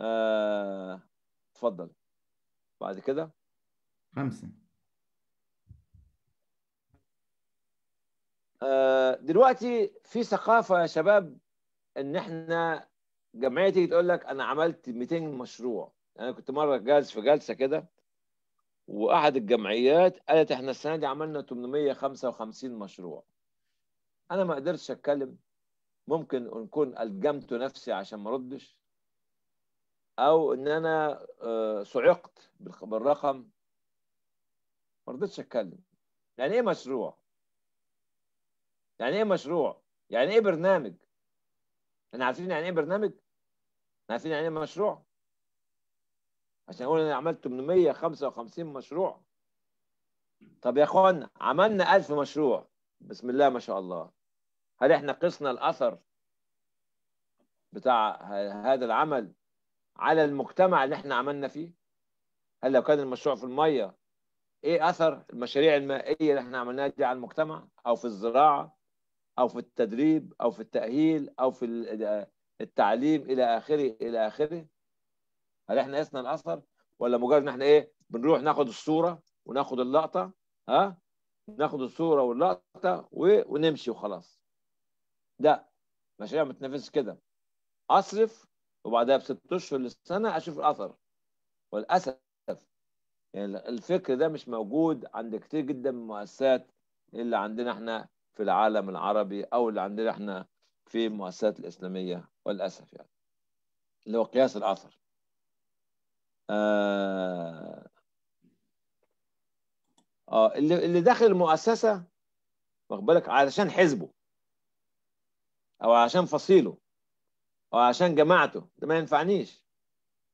Speaker 3: آه اتفضل. بعد كده؟
Speaker 1: خمسة.
Speaker 3: آه دلوقتي في ثقافة يا شباب إن إحنا جمعية تيجي تقول لك أنا عملت 200 مشروع. أنا كنت مرة جالس في جلسة كده وأحد الجمعيات قالت إحنا السنة دي عملنا 855 مشروع. أنا ما قدرتش أتكلم ممكن نكون ألجمت نفسي عشان ما أردش أو إن أنا صعقت بالرقم. ما رضيتش أتكلم. يعني إيه مشروع؟ يعني إيه مشروع؟ يعني إيه برنامج؟ إحنا عارفين يعني إيه برنامج؟ عارفين يعني إيه مشروع؟ عشان أقول أنا عملت 855 مشروع. طب يا اخوانا عملنا 1000 مشروع. بسم الله ما شاء الله. هل إحنا قسنا الأثر بتاع هذا العمل على المجتمع اللي إحنا عملنا فيه؟ هل لو كان المشروع في المية إيه أثر المشاريع المائية اللي إحنا عملناها دي على المجتمع؟ أو في الزراعة أو في التدريب أو في التأهيل أو في التعليم إلى آخره إلى آخره؟ هل إحنا قسنا الأثر؟ ولا مجرد إن إحنا إيه بنروح ناخد الصورة وناخد اللقطة ها؟ ناخد الصورة واللقطة. ونمشي وخلاص. لا مشاريع ما تنافسش كده. أصرف وبعدها بست اشهر للسنه أشوف الأثر. وللأسف يعني الفكر ده مش موجود عند كتير جدا من المؤسسات اللي عندنا إحنا في العالم العربي أو اللي عندنا إحنا في المؤسسات الإسلامية وللأسف يعني. اللي هو قياس الأثر. آه آه اللي اللي داخل المؤسسة واخد بالك؟ علشان حزبه أو عشان فصيله. أو عشان جماعته ده ما ينفعنيش.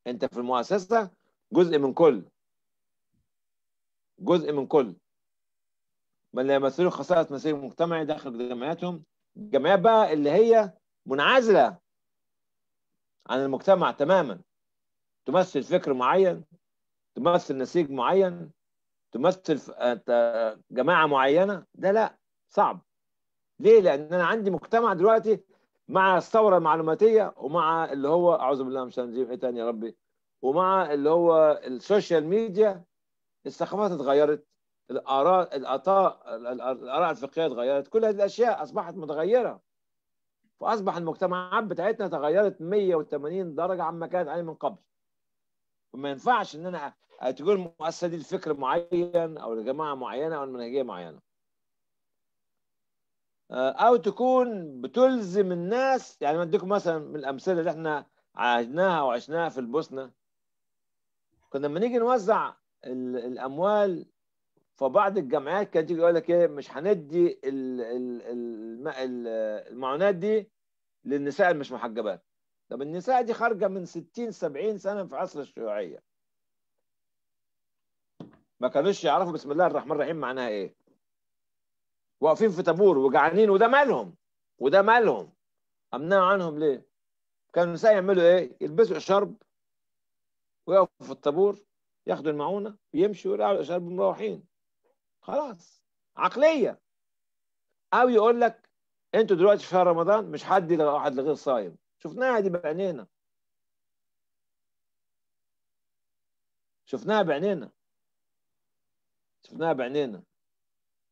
Speaker 3: أنت في المؤسسة جزء من كل. جزء من كل. من يمثلوا خصائص مسير مجتمعي داخل جمعياتهم. الجمعيات بقى اللي هي منعزلة عن المجتمع تماما. تمثل فكر معين تمثل نسيج معين تمثل جماعة معينة. ده لا صعب. ليه؟ لأن أنا عندي مجتمع دلوقتي مع الثورة المعلوماتية ومع اللي هو أعوذ بالله الشيطان الرجيم إيه يا ربي؟ ومع اللي هو ال social media الثقافات اتغيرت الآراء الاراء الآراء الفقهية اتغيرت كل هذه الأشياء أصبحت متغيرة. فأصبح المجتمعات بتاعتنا تغيرت 180 درجة عما كانت عليه من قبل. وما ينفعش إن أنا تقول المؤسسه دي الفكر معين أو لجماعة معينة أو المنهجيه معينة. أو تكون بتلزم الناس يعني أديكم مثلا من الأمثلة اللي إحنا عاهدناها وعشناها في البوسنة. كنا لما نيجي نوزع الأموال فبعض الجامعات كانت تيجي يقول لك إيه مش هندي المعونات دي للنساء المش محجبات. طب النساء دي خارجة من 60 70 سنة في عصر الشيوعية. ما كانوش يعرفوا بسم الله الرحمن الرحيم معناها إيه. واقفين في طابور وجعانين وده مالهم وده مالهم. أمنعوا عنهم ليه؟ كانوا النساء يعملوا إيه؟ يلبسوا شرب ويقفوا في الطابور ياخدوا المعونة ويمشوا ويرجعوا الاشرب مروحين خلاص عقلية. أو يقول لك أنتوا دلوقتي في شهر رمضان مش حد واحد لغير صايم. شفناها دي بعينينا. شفناها بعينينا. شفناها بعينينا.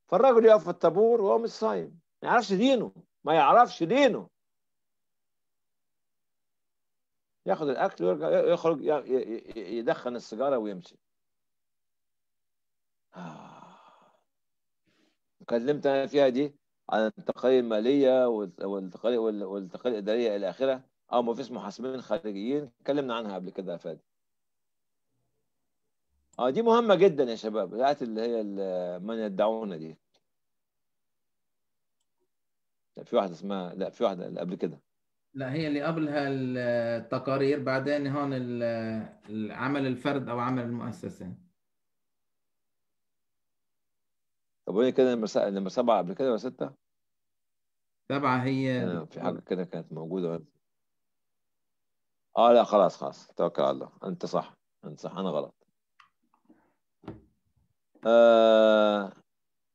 Speaker 3: فالراجل يقف في الطابور وهو مش صايم. ما يعرفش دينه. ما يعرفش دينه. ياخد الأكل ويرجع يخرج يدخن السيجارة ويمشي. كلمت أنا فيها دي عن التقارير المالية والتقارير والتقارير الإدارية إلى اخره أو ما فيش محاسبين خارجيين. اتكلمنا عنها قبل كده يا فادي. آه دي مهمة جدا يا شباب بتاعت اللي هي من يدعون دي. لا في واحدة اسمها لا في واحدة اللي قبل كده.
Speaker 1: لا هي اللي قبلها التقارير بعدين هون عمل الفرد أو عمل المؤسسة.
Speaker 3: طب قولي كده نمرة سبعة قبل كده ولا ستة؟
Speaker 1: سبعة هي
Speaker 3: أنا في حاجة كده كانت موجودة. آه لا خلاص خلاص توكل على الله. أنت صح أنت صح أنا غلط. آه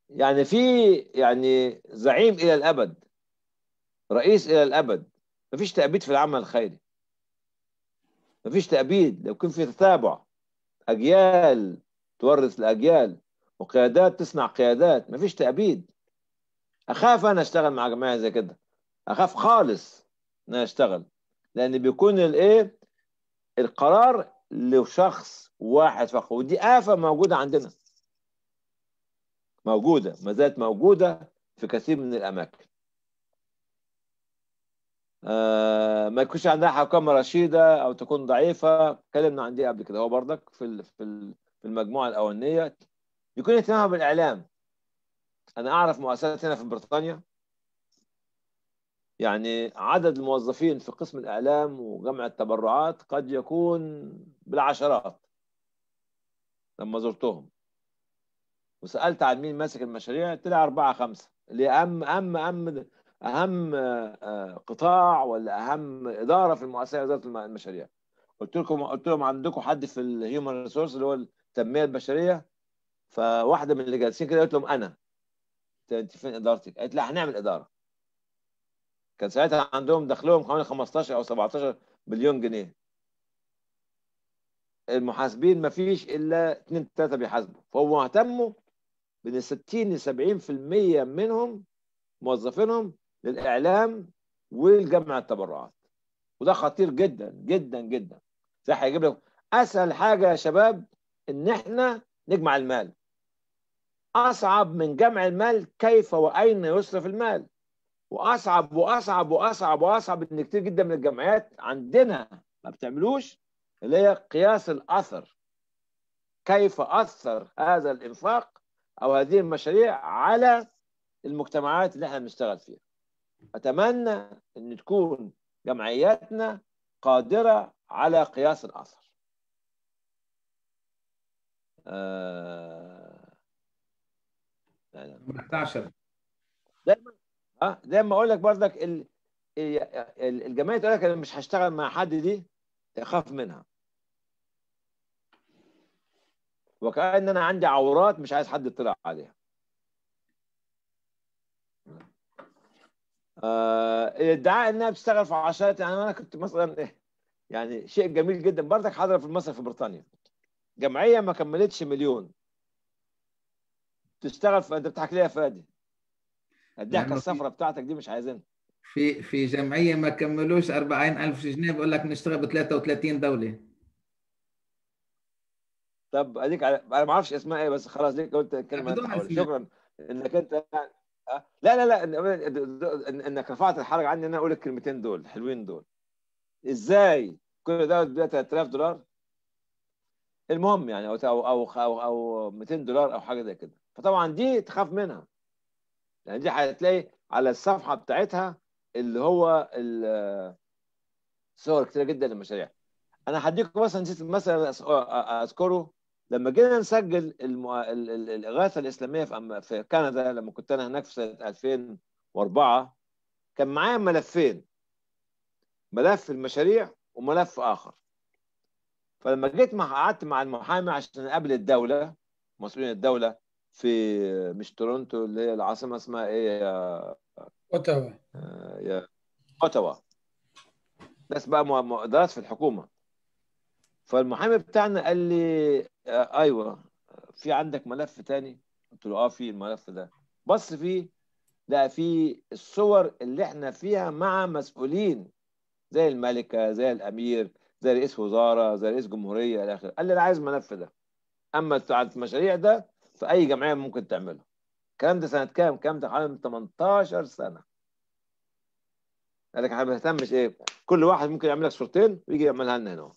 Speaker 3: يعني في يعني زعيم إلى الأبد رئيس إلى الأبد مفيش تأبيد في العمل الخيري. مفيش تأبيد. لو كان في تتابع أجيال تورث الأجيال وقيادات تصنع قيادات مفيش تأبيد. أخاف أنا أشتغل مع جماعة زي كده. أخاف خالص إن أنا أشتغل. لأن بيكون الإيه؟ القرار لشخص واحد فقط ودي آفة موجودة عندنا. موجودة ما زالت موجودة في كثير من الأماكن. آه ما يكونش عندها حكامة رشيدة أو تكون ضعيفة. اتكلمنا عن دي قبل كده. هو برضك في في في المجموعة الأولانية يكون اهتمامها بالإعلام. أنا أعرف مؤسسات هنا في بريطانيا. يعني عدد الموظفين في قسم الإعلام وجمع التبرعات قد يكون بالعشرات لما زرتهم. وسألت عن مين ماسك المشاريع طلع أربعة خمسة. اللي أهم أهم أهم أهم قطاع ولا أهم إدارة في المؤسسة إدارة المشاريع. قلت لكم قلت لهم عندكم حد في الهيومن ريسورس اللي هو التنمية البشرية فواحدة من اللي جالسين كده قلت لهم أنا. أنت فين إدارتك؟ قالت لا هنعمل إدارة. كان ساعتها عندهم دخلهم حوالي 15 أو 17 مليون جنيه. المحاسبين ما فيش إلا اثنين ثلاثة بيحاسبوا. فهو اهتموا بين 60 ل 70% منهم موظفينهم للإعلام والجمع التبرعات. وده خطير جدا جدا جدا. ده هيجيب لك أسهل حاجة يا شباب إن إحنا نجمع المال. أصعب من جمع المال كيف وأين يصرف المال. وأصعب وأصعب وأصعب وأصعب إن كتير جدا من الجمعيات عندنا ما بتعملوش اللي هي قياس الأثر. كيف أثر هذا الإنفاق أو هذه المشاريع على المجتمعات اللي إحنا بنشتغل فيها. أتمنى إن تكون جمعياتنا قادرة على قياس الأثر. آه...
Speaker 1: 14
Speaker 3: دايما آه زي ما أقول لك برضك ال... الجمعية تقول لك أنا مش هشتغل مع حد دي اخاف منها. وكأن أنا عندي عورات مش عايز حد يطلع عليها. آه، ادعاء انها بتشتغل في عشرات يعني أنا كنت مثلا يعني شيء جميل جدا. برضك حاضره في مصر في بريطانيا. جمعية ما كملتش مليون. تشتغل في أنت بتضحك ليه يا فادي؟ الضحكه الصفراء بتاعتك دي مش عايزينها.
Speaker 1: في في جمعية ما كملوش 40000 جنيه بقول لك نشتغل ب 33 دولة.
Speaker 3: طب اديك على... أنا ما أعرفش اسمها إيه بس خلاص ليك قلت
Speaker 1: الكلمة.
Speaker 3: شكرا. إنك انت أه؟ لا لا لا إنك رفعت الحرج عني إن أنا أقول الكلمتين دول الحلوين دول. إزاي؟ كل ده ده 3000 دولار؟ المهم يعني أو أو أو أو, أو 200 دولار أو حاجة زي كده. فطبعا دي تخاف منها. يعني دي هتلاقي على الصفحة بتاعتها اللي هو صور كتيرة جدا للمشاريع. أنا هديكم مثلا نسيت مثلا أذكره. لما جينا نسجل المو... ال- ال- الإغاثة الإسلامية في أم... في كندا لما كنت أنا هناك في سنة 2004 كان معايا ملفين. ملف المشاريع وملف آخر. فلما جيت مع قعدت مع المحامي عشان أقابل الدولة مسؤولين الدولة في مش تورونتو اللي هي العاصمة اسمها إيه يا
Speaker 2: أوتاوا.
Speaker 3: يا أوتاوا. ناس بقى درس في الحكومة. فالمحامي بتاعنا قال لي آه، أيوه في عندك ملف تاني؟ قلت له آه في الملف ده. بص فيه لقى فيه الصور اللي إحنا فيها مع مسؤولين زي الملكة زي الأمير زي رئيس وزارة زي رئيس جمهورية إلى آخره. قال لي أنا عايز الملف ده. أما بتاع المشاريع ده في أي جمعية ممكن تعمله. الكلام ده سنة كام؟ الكلام ده حوالي من 18 سنة. قال لك إحنا ما بنهتمش إيه؟ كل واحد ممكن يعمل لك صورتين ويجي يعملها لنا هنا.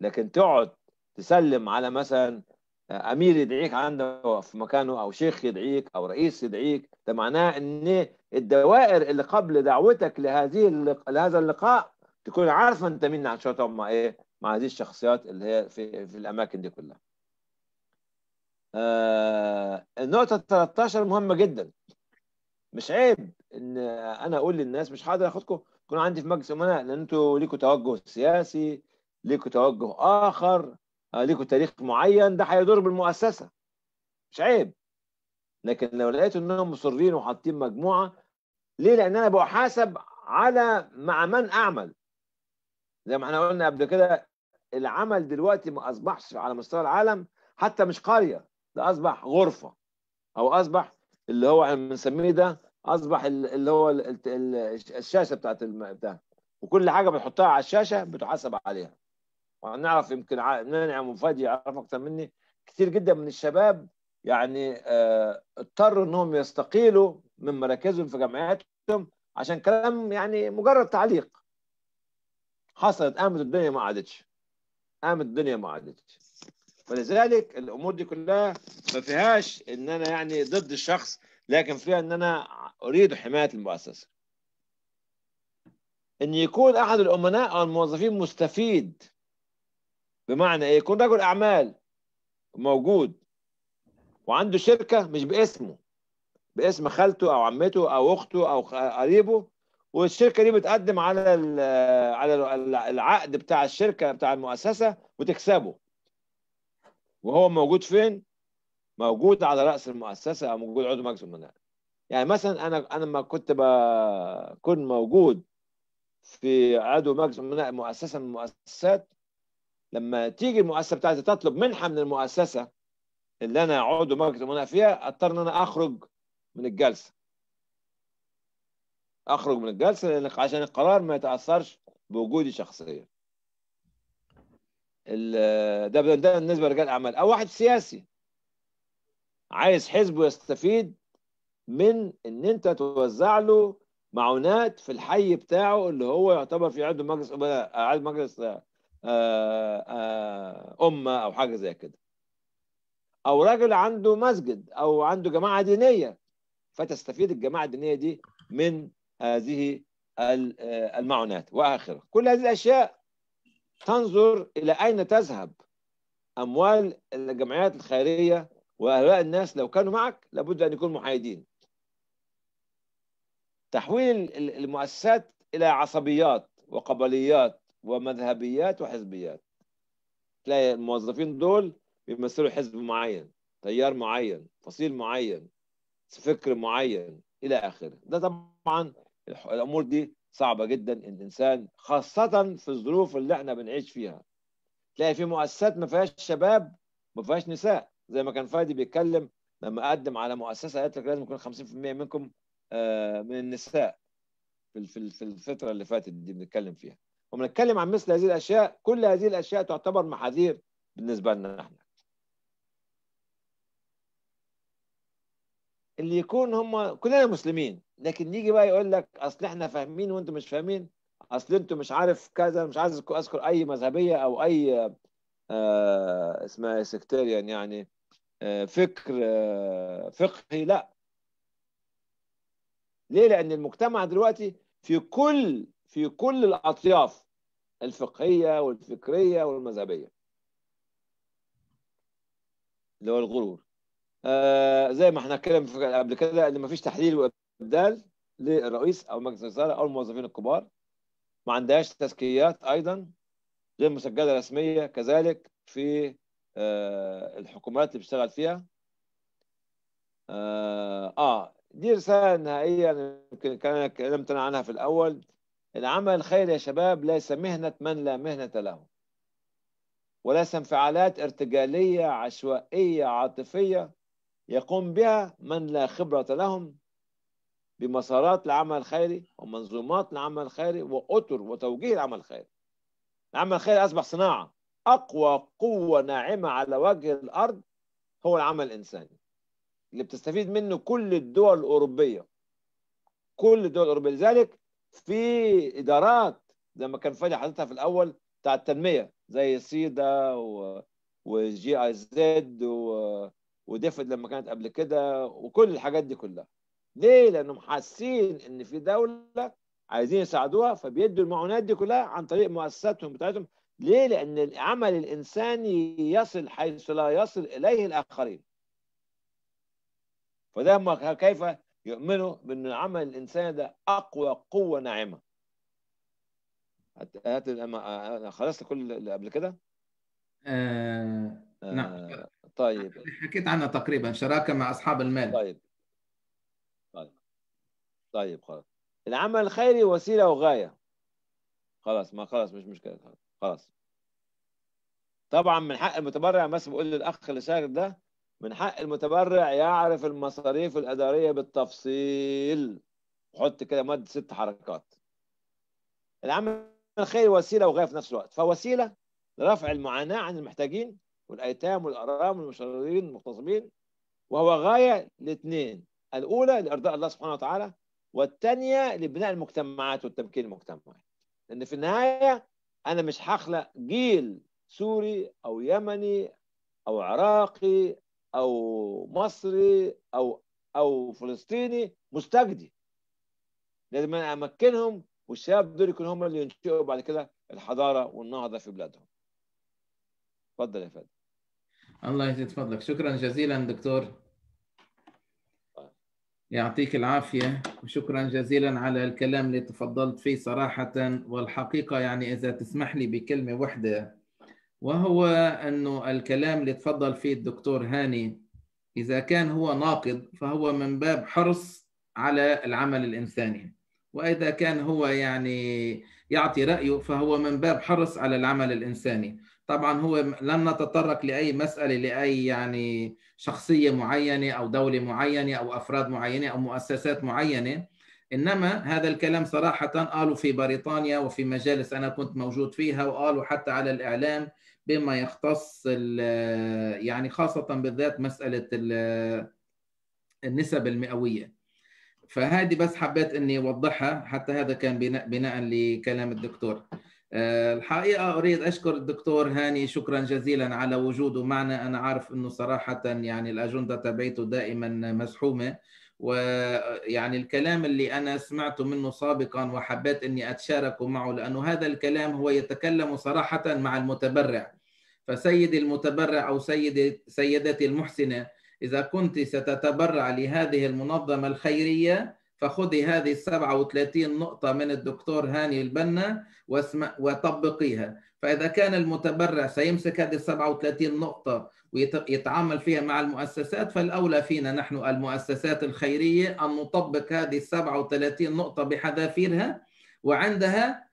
Speaker 3: لكن تقعد تسلم على مثلا أمير يدعيك عنده في مكانه أو شيخ يدعيك أو رئيس يدعيك ده معناه إن الدوائر اللي قبل دعوتك لهذه. لهذا اللقاء تكون عارفة أنت مين تقعد مع إيه مع هذه الشخصيات اللي هي في في الأماكن دي كلها آه النقطة 13 مهمة جدا مش عيب إن أنا أقول للناس مش هقدر أخدكم يكون عندي في مجلس امناء لأن أنتوا ليكوا توجه سياسي ليكوا توجه آخر آه، ليكوا تاريخ معين ده هيضر بالمؤسسة. مش عيب. لكن لو لقيت إنهم مصرين وحاطين مجموعة ليه؟ لأن أنا بحاسب على مع من أعمل. زي ما إحنا قلنا قبل كده العمل دلوقتي ما أصبحش على مستوى العالم حتى مش قرية ده أصبح غرفة. أو أصبح اللي هو إحنا بنسميه ده أصبح ال- اللي هو ال- ال- ال- الشاشة بتاعت بتاع. وكل حاجة بتحطها على الشاشة بتحاسب عليها. وهنعرف يمكن ع- ننعم وفادي يعرف أكتر مني. كتير جدا من الشباب يعني آه، اضطروا إنهم يستقيلوا من مراكزهم في جامعاتهم عشان كلام يعني مجرد تعليق. حصلت قامت الدنيا ما عادتش. قامت الدنيا ما عادتش. ولذلك الأمور دي كلها ما فيهاش إن أنا يعني ضد الشخص لكن فيها إن أنا أريد حماية المؤسسة. إن يكون أحد الأمناء أو الموظفين مستفيد بمعنى إيه؟ يكون رجل أعمال موجود وعنده شركة مش باسمه باسم خالته أو عمته أو أخته أو قريبه والشركة دي بتقدم على على ال- العقد بتاع الشركة بتاع المؤسسة وتكسبه. وهو موجود فين؟ موجود على رأس المؤسسة أو موجود عضو مجلس الامناء يعني مثلا أنا أنا لما كنت بكون موجود في عضو مجلس امناء مؤسسة من المؤسسات لما تيجي المؤسسة بتاعتي تطلب منحة من المؤسسة اللي أنا عضو مجلس امناء فيها أضطر إن أنا أخرج من الجلسة. أخرج من الجلسة عشان القرار ما يتأثرش بوجودي شخصيا. ده ده بالنسبة لرجال الأعمال. أو واحد سياسي عايز حزبه يستفيد من إن أنت توزع له معونات في الحي بتاعه اللي هو يعتبر في عضو مجلس عضو مجلس أمة أو حاجة زي كده. أو راجل عنده مسجد أو عنده جماعة دينية فتستفيد الجماعة الدينية دي من هذه آه، المعونات. وآخرة كل هذه الأشياء تنظر إلى أين تذهب؟ أموال الجمعيات الخيرية وهؤلاء الناس لو كانوا معك لابد أن يكونوا محايدين. تحويل ال- المؤسسات إلى عصبيات وقبليات ومذهبيات وحزبيات. تلاقي الموظفين دول بيمثلوا حزب معين تيار معين فصيل معين فكر معين إلى آخره. ده طبعا الأمور دي صعبة جدا. ان الإنسان خاصة في الظروف اللي إحنا بنعيش فيها. تلاقي في مؤسسات ما فيهاش شباب ما فيهاش نساء. زي ما كان فادي بيتكلم لما قدم على مؤسسة قالت لك لازم يكون 50% منكم من النساء في في الفترة اللي فاتت دي بنتكلم فيها. وبنتكلم عن مثل هذه الأشياء كل هذه الأشياء تعتبر محاذير بالنسبة لنا إحنا. اللي يكون هم كلنا مسلمين لكن يجي بقى يقول لك أصل إحنا فاهمين وأنتم مش فاهمين أصل أنتم مش عارف كذا مش عايز اذكر أي مذهبية أو أي آه اسمها سكتيريان يعني آه فكر آه فقهي لا. ليه؟ لأن المجتمع دلوقتي في كل في كل الأطياف الفقهية والفكرية والمذهبية. اللي هو الغرور. آه زي ما إحنا اتكلم قبل كده إن مفيش تحليل وإبدال للرئيس أو مجلس الاداره أو الموظفين الكبار. ما عندهاش تزكيات أيضا غير مسجلة رسمية كذلك في آه الحكومات اللي بيشتغل فيها. آه, آه دي رسالة نهائيه يمكن كان كلمت عنها في الأول. العمل الخيري يا شباب ليس مهنة من لا مهنة له. وليس انفعالات ارتجالية عشوائية عاطفية يقوم بها من لا خبرة لهم بمسارات العمل الخيري ومنظومات العمل الخيري وأطر وتوجيه العمل الخيري. العمل الخيري أصبح صناعة. أقوى قوة ناعمة على وجه الأرض هو العمل الإنساني. اللي بتستفيد منه كل الدول الأوروبية. كل الدول الأوروبية. لذلك في إدارات زي ما كان فادي حضرتها في الأول بتاع التنمية زي سيدا و... وجي آي زد و... وديفيد لما كانت قبل كده وكل الحاجات دي كلها ليه؟ لأنهم حاسين إن في دولة عايزين يساعدوها فبيدوا المعونات دي كلها عن طريق مؤسساتهم بتاعتهم ليه؟ لأن العمل الإنساني يصل حيث لا يصل إليه الآخرين فده كيف يؤمنوا بأن العمل الانساني ده أقوى قوة ناعمة. هات خلصت كل اللي قبل كده؟
Speaker 1: آه...
Speaker 3: آه...
Speaker 1: نعم
Speaker 3: طيب.
Speaker 1: حكيت عنها تقريبا شراكة مع أصحاب المال.
Speaker 3: طيب. طيب. طيب خلاص. العمل الخيري وسيلة وغاية. خلاص ما خلاص مش مشكلة. خلاص. طبعا من حق المتبرع بس بقول للأخ اللي شاغل ده من حق المتبرع يعرف المصاريف الإدارية بالتفصيل. حط كده مد ست حركات. العمل الخيري وسيلة وغاية في نفس الوقت. فوسيلة لرفع المعاناة عن المحتاجين والأيتام والارام والمشردين المغتصبين وهو غاية لاثنين الأولى لأرضاء الله سبحانه وتعالى والثانيه لبناء المجتمعات والتمكين المجتمعي. لأن في النهاية أنا مش هخلق جيل سوري أو يمني أو عراقي أو مصري أو أو فلسطيني مستجدي. لازم أنا أمكنهم والشباب دول يكونوا هم اللي ينشئوا بعد كده الحضارة والنهضة في بلادهم. اتفضل يا فندم.
Speaker 1: الله يزيد فضلك. شكرا جزيلا دكتور. يعطيك العافية وشكرا جزيلا على الكلام اللي تفضلت فيه صراحة والحقيقة يعني إذا تسمح لي بكلمة واحدة وهو أنه الكلام اللي تفضل فيه الدكتور هاني إذا كان هو ناقد فهو من باب حرص على العمل الإنساني. وإذا كان هو يعني يعطي رأيه فهو من باب حرص على العمل الإنساني. طبعا هو لن نتطرق لأي مسألة لأي يعني شخصية معينة أو دولة معينة أو أفراد معينة أو مؤسسات معينة. إنما هذا الكلام صراحة قالوا في بريطانيا وفي مجالس أنا كنت موجود فيها وقالوا حتى على الإعلام بما يختص يعني خاصة بالذات مسألة النسب المئوية. فهذه بس حبيت إني أوضحها حتى هذا كان بناء, بناء لكلام الدكتور. الحقيقة أريد أشكر الدكتور هاني شكرا جزيلا على وجوده معنا. أنا عارف أنه صراحة يعني الأجندة تبعته دائما مزحومة ويعني الكلام اللي أنا سمعته منه سابقا وحبيت أني أتشارك معه لأنه هذا الكلام هو يتكلم صراحة مع المتبرع. فسيدي المتبرع أو سيدي سيدتي المحسنة إذا كنت ستتبرع لهذه المنظمة الخيرية فخذي هذه 37 نقطة من الدكتور هاني البنا وطبقيها. فإذا كان المتبرع سيمسك هذه 37 نقطة ويتعامل فيها مع المؤسسات فالأولى فينا نحن المؤسسات الخيرية أن نطبق هذه 37 نقطة بحذافيرها وعندها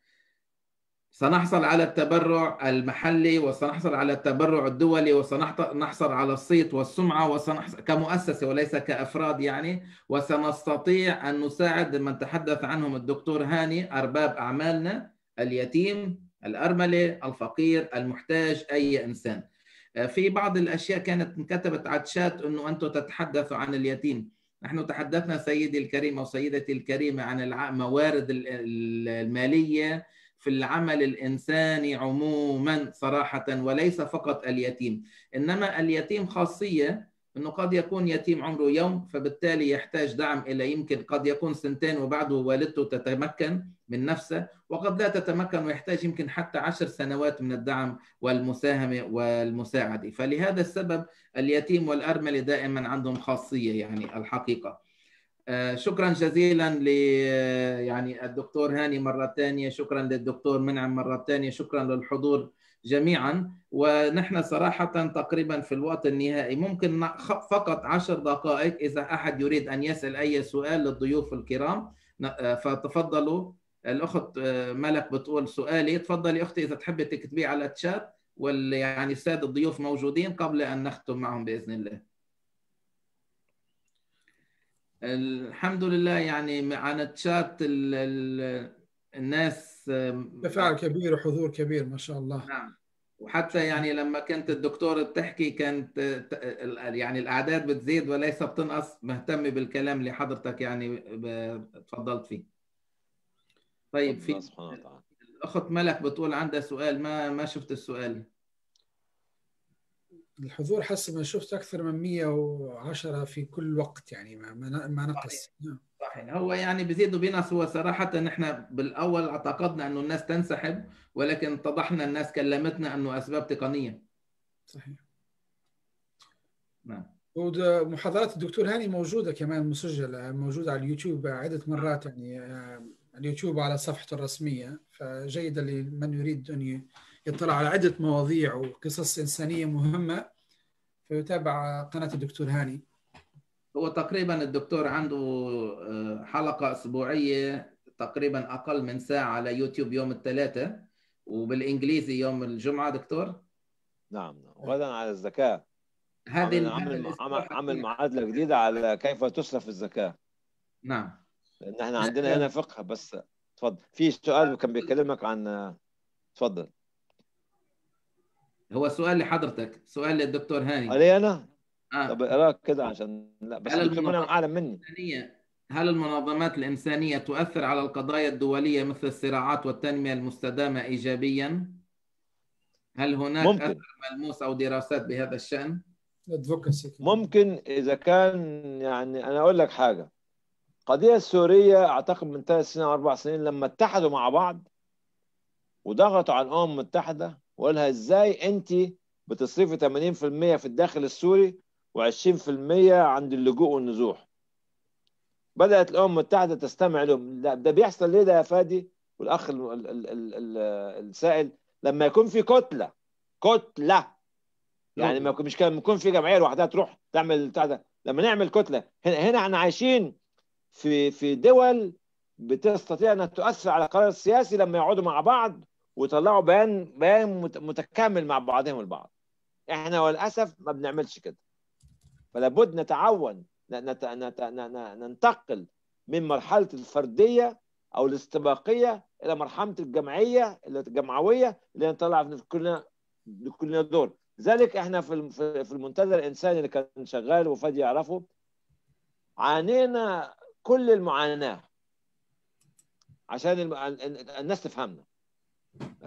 Speaker 1: سنحصل على التبرع المحلي وسنحصل على التبرع الدولي وسنحصل على الصيت والسمعة وسنحصل كمؤسسة وليس كأفراد يعني. وسنستطيع أن نساعد من تحدث عنهم الدكتور هاني أرباب أعمالنا اليتيم الأرملة الفقير المحتاج أي إنسان. في بعض الأشياء كانت انكتبت على الشات أنه أنتم تتحدثوا عن اليتيم. نحن تحدثنا سيدي الكريم وسيدتي الكريمة عن الموارد المالية في العمل الإنساني عموما صراحة وليس فقط اليتيم. إنما اليتيم خاصية أنه قد يكون يتيم عمره يوم فبالتالي يحتاج دعم إلى يمكن قد يكون سنتين وبعده والدته تتمكن من نفسه وقد لا تتمكن ويحتاج يمكن حتى عشر سنوات من الدعم والمساهمة والمساعدة. فلهذا السبب اليتيم والأرملة دائما عندهم خاصية يعني الحقيقة. شكرا جزيلا ل يعني الدكتور هاني مرة ثانية شكرا للدكتور منعم مرة ثانية شكرا للحضور جميعا. ونحن صراحة تقريبا في الوقت النهائي. ممكن فقط عشر دقائق إذا أحد يريد أن يسأل أي سؤال للضيوف الكرام. فتفضلوا. الأخت ملك بتقول سؤالي. تفضلي أختي إذا تحبي تكتبيه على التشات وال يعني السادة الضيوف موجودين قبل أن نختم معهم بإذن الله. الحمد لله يعني عن التشات الناس
Speaker 2: تفاعل كبير وحضور كبير ما شاء الله.
Speaker 1: نعم. وحتى يعني لما كنت الدكتور بتحكي كانت يعني الأعداد بتزيد وليس بتنقص. مهتم بالكلام اللي حضرتك يعني تفضلت فيه. طيب في الأخت ملك بتقول عندها سؤال ما ما شفت السؤال؟
Speaker 2: الحضور حسب ما شفت أكثر من 110 في كل وقت يعني ما ما نقص.
Speaker 1: صحيح. هو يعني بزيد وبينقص. هو صراحة نحن بالأول اعتقدنا أنه الناس تنسحب ولكن اتضحنا الناس كلمتنا أنه أسباب تقنية.
Speaker 2: صحيح.
Speaker 1: نعم.
Speaker 2: ومحاضرات الدكتور هاني موجودة كمان مسجلة موجودة على اليوتيوب عدة مرات يعني اليوتيوب على صفحته الرسمية فجيدة لمن يريد أن يطلع على عدة مواضيع وقصص إنسانية مهمة فيتابع قناة الدكتور هاني.
Speaker 1: هو تقريبا الدكتور عنده حلقة أسبوعية تقريبا أقل من ساعة على يوتيوب يوم الثلاثاء وبالإنجليزي يوم الجمعة دكتور.
Speaker 3: نعم وغدا على الزكاة
Speaker 1: هذه
Speaker 3: عمل عمل, عمل معادلة جديدة على كيف تصرف الزكاة
Speaker 1: نعم.
Speaker 3: لأن إحنا عندنا هنا فقه بس تفضل. في سؤال كان بيكلمك عن تفضل.
Speaker 1: هو سؤال لحضرتك سؤال للدكتور هاني
Speaker 3: علي أنا
Speaker 1: آه.
Speaker 3: طب اقراك كده عشان لا بس
Speaker 1: هل المنظمات
Speaker 3: أعلم مني
Speaker 1: الإنسانية هل المنظمات الإنسانية تؤثر على القضايا الدولية مثل الصراعات والتنمية المستدامة إيجابيا؟ هل هناك
Speaker 3: ممكن.
Speaker 1: أثر ملموس أو دراسات بهذا الشأن؟
Speaker 2: ادفوكسي
Speaker 3: ممكن إذا كان يعني أنا أقول لك حاجة القضية السورية أعتقد من ثلاث سنين أو أربع سنين لما اتحدوا مع بعض وضغطوا على الأمم المتحدة وقالها إزاي أنت بتصرفي 80% في الداخل السوري و20% عند اللجوء والنزوح. بدأت الأمم المتحدة تستمع لهم. ده بيحصل ليه ده يا فادي؟ والأخ ال- ال- ال- ال- ال- السائل لما يكون في كتلة كتلة يعني ما مش كان يكون في جمعية لوحدها تروح تعمل بتاع ده. لما نعمل كتلة هنا هنا إحنا عايشين في في دول بتستطيع إنها تؤثر على القرار السياسي لما يقعدوا مع بعض ويطلعوا بيان بيان مت- متكامل مع بعضهم البعض. إحنا للأسف ما بنعملش كده. فلا بد نتعاون ننتقل من مرحلة الفردية أو الاستباقية إلى مرحلة الجمعية الجمعوية اللي نطلع في كلنا كلنا دور لذلك إحنا في في المنتدى الإنساني اللي كان شغال وفادي يعرفه. عانينا كل المعاناة عشان الناس تفهمنا.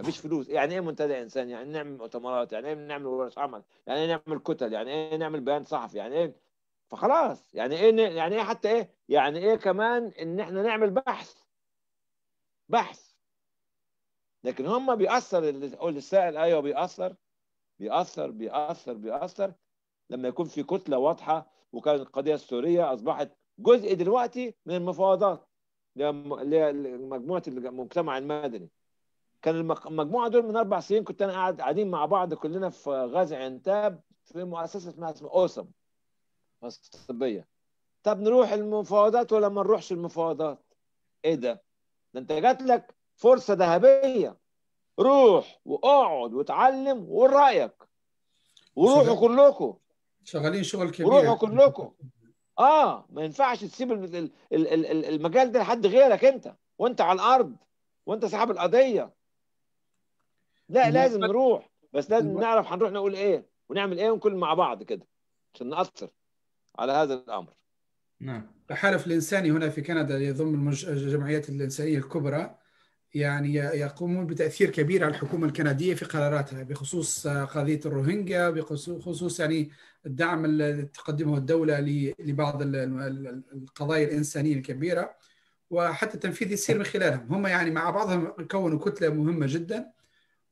Speaker 3: مفيش فلوس. يعني إيه منتدى انساني يعني نعمل مؤتمرات؟ يعني إيه نعمل ورش عمل؟ يعني إيه نعمل كتل؟ يعني إيه نعمل بيان صحفي؟ يعني إيه؟ فخلاص. يعني إيه يعني إيه حتى إيه؟ يعني إيه كمان إن إحنا نعمل بحث. بحث. لكن هم بيأثر السائل أيوه بيأثر. بيأثر بيأثر بيأثر. لما يكون في كتلة واضحة وكانت القضية السورية أصبحت جزء دلوقتي من المفاوضات. لمجموعة المجتمع المدني. كان المجموعة دول من أربع سنين كنت أنا قاعد قاعدين مع بعض كلنا في غازي عنتاب في مؤسسة اسمها اسمها أوسم مؤسسة طبية. طب نروح المفاوضات ولا ما نروحش المفاوضات؟ إيه ده؟ ده أنت جات لك فرصة ذهبية. روح وأقعد واتعلم وقول رايك وروحوا كلكم
Speaker 2: شغالين شغل كبير.
Speaker 3: وروحوا كلكم آه ما ينفعش تسيب المجال ده لحد غيرك أنت وأنت على الأرض وأنت صاحب القضية. لا لازم نروح. بس لازم نعرف هنروح نقول إيه. ونعمل إيه ونكون مع بعض كده عشان نأثر على هذا الأمر.
Speaker 2: نعم. التحالف الإنساني هنا في كندا يضم الجمعيات الإنسانية الكبرى يعني يقومون بتأثير كبير على الحكومة الكندية في قراراتها بخصوص قضية الروهينجا بخصوص يعني الدعم الذي تقدمه الدولة لبعض القضايا الإنسانية الكبيرة وحتى التنفيذ يصير من خلالهم. هم يعني مع بعضهم كونوا كتلة مهمة جدا.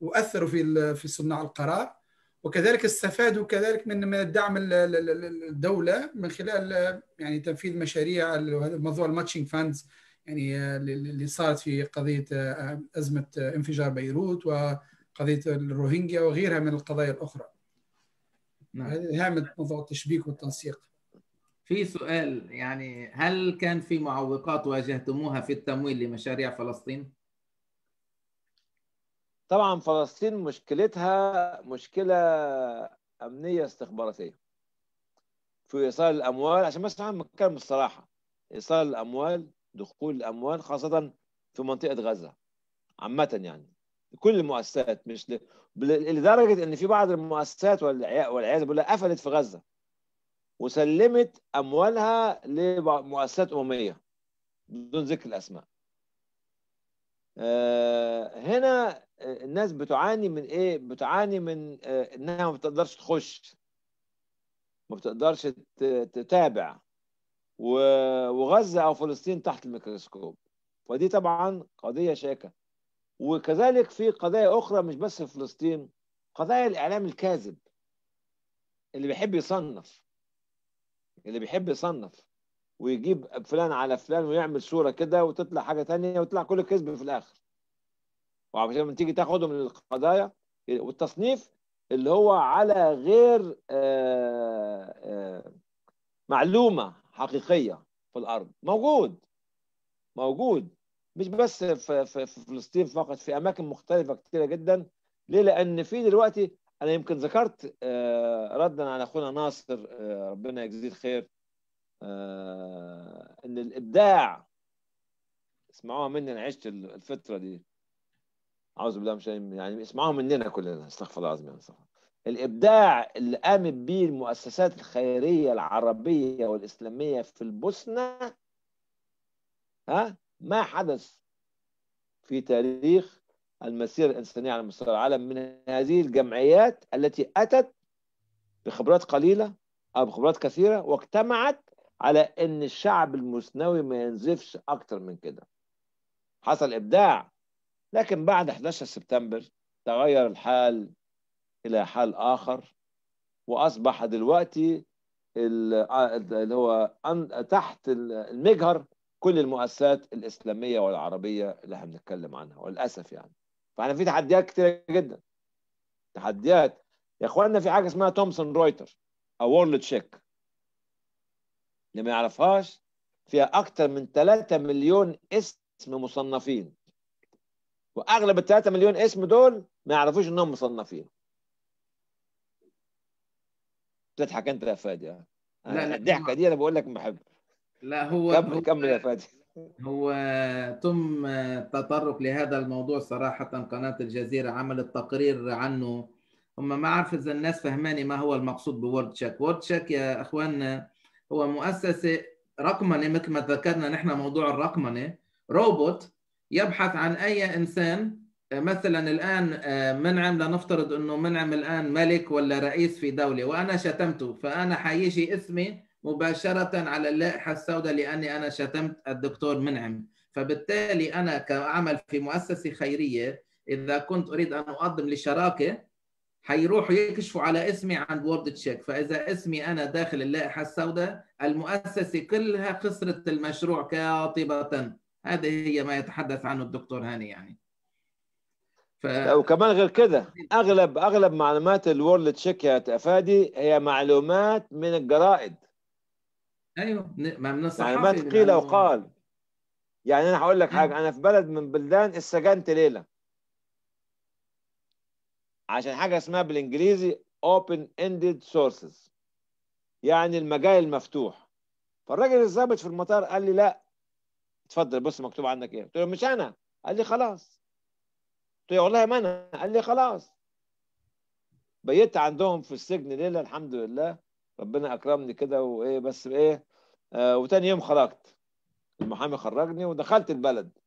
Speaker 2: وأثروا في في صناع القرار وكذلك استفادوا كذلك من من الدعم الدولة من خلال يعني تنفيذ مشاريع موضوع ال matching funds يعني اللي صارت في قضية أزمة انفجار بيروت وقضية الروهينجيا وغيرها من القضايا الأخرى. نعم. هذه موضوع التشبيك والتنسيق.
Speaker 1: في سؤال يعني هل كان في معوقات واجهتموها في التمويل لمشاريع فلسطين؟
Speaker 3: طبعا فلسطين مشكلتها مشكلة أمنية استخباراتية في إيصال الأموال عشان بس نتكلم بالصراحة. إيصال الأموال دخول الأموال خاصة في منطقة غزة عامة يعني. كل المؤسسات مش ل... لدرجة إن في بعض المؤسسات والعياذ بالله قفلت في غزة وسلمت أموالها لمؤسسات أممية بدون ذكر الأسماء. هنا الناس بتعاني من إيه؟ بتعاني من إنها ما بتقدرش تخش ما بتقدرش تتابع. وغزة أو فلسطين تحت الميكروسكوب. ودي طبعا قضية شاكة. وكذلك في قضايا أخرى مش بس في فلسطين قضايا الإعلام الكاذب اللي بيحب يصنف. اللي بيحب يصنف. ويجيب فلان على فلان ويعمل صورة كده وتطلع حاجة تانية وتطلع كل كذب في الآخر. وعشان لما تيجي تاخده من القضايا والتصنيف اللي هو على غير آآ آآ معلومة حقيقية في الأرض. موجود موجود. مش بس في, في, فلسطين فقط في أماكن مختلفة كثيره جدا. ليه؟ لأن في دلوقتي أنا يمكن ذكرت ردا على أخونا ناصر ربنا يجزيه الخير إن الإبداع اسمعوها مني أنا عشت الفترة دي. أعوذ بالله شيء يعني اسمعوها مننا كلنا أستغفر الله العظيم استغفر الإبداع اللي قامت به المؤسسات الخيرية العربية والإسلامية في البوسنة ها ما حدث في تاريخ المسيره الانسانيه على مستوى العالم من هذه الجمعيات التي أتت بخبرات قليلة أو بخبرات كثيرة واجتمعت على إن الشعب المسنوي ما ينزفش أكتر من كده. حصل إبداع لكن بعد 11 سبتمبر تغير الحال إلى حال آخر وأصبح دلوقتي اللي هو تحت المجهر كل المؤسسات الإسلامية والعربية اللي إحنا بنتكلم عنها وللأسف يعني. فإحنا في تحديات كتيرة جدا. تحديات. يا إخواننا في حاجة اسمها تومسون رويتر أو وورلد تشيك اللي ما يعرفهاش فيها أكتر من 3 مليون اسم مصنفين. وأغلب ال 3 مليون اسم دول ما يعرفوش إنهم مصنفين. تضحك أنت يا فادي لا لا الضحكة دي أنا بقول لك بحب
Speaker 1: لا هو
Speaker 3: كمل كمل يا فادي.
Speaker 1: هو تم التطرق لهذا الموضوع صراحة. قناة الجزيرة عملت تقرير عنه. هم ما عارف إذا الناس فهماني ما هو المقصود ب World-Check و World-Check يا أخواننا هو مؤسسة رقمنة مثل ما ذكرنا نحن موضوع الرقمنة. روبوت يبحث عن أي إنسان مثلا الآن منعم لنفترض أنه منعم الآن ملك ولا رئيس في دولة وأنا شتمته فأنا حيجي اسمي مباشرة على اللائحة السوداء لأني أنا شتمت الدكتور منعم فبالتالي أنا كأعمل في مؤسسة خيرية إذا كنت أريد أن أقدم لشراكة حيروحوا يكشفوا على اسمي عند World-Check فإذا اسمي أنا داخل اللائحة السوداء المؤسسة كلها خسرت المشروع قاطبه هذه هي ما يتحدث عنه الدكتور هاني يعني.
Speaker 3: ف... وكمان غير كده أغلب أغلب معلومات ال World-Check يا فادي هي معلومات من الجرائد.
Speaker 1: أيوه ما من الصحافة
Speaker 3: معلومات قيل وقال يعني أنا هقول لك حاجة أنا في بلد من بلدان اتسجنت ليلة. عشان حاجة اسمها بالإنجليزي open ended sources يعني المجال المفتوح. فالراجل الضابط في المطار قال لي لا اتفضل بص مكتوب عندك إيه؟ قلت له مش أنا. قال لي خلاص. قلت له والله ما أنا. قال لي خلاص. بيت عندهم في السجن ليلة الحمد لله. ربنا أكرمني كده وإيه بس إيه آه وتاني يوم خرجت. المحامي خرجني ودخلت البلد.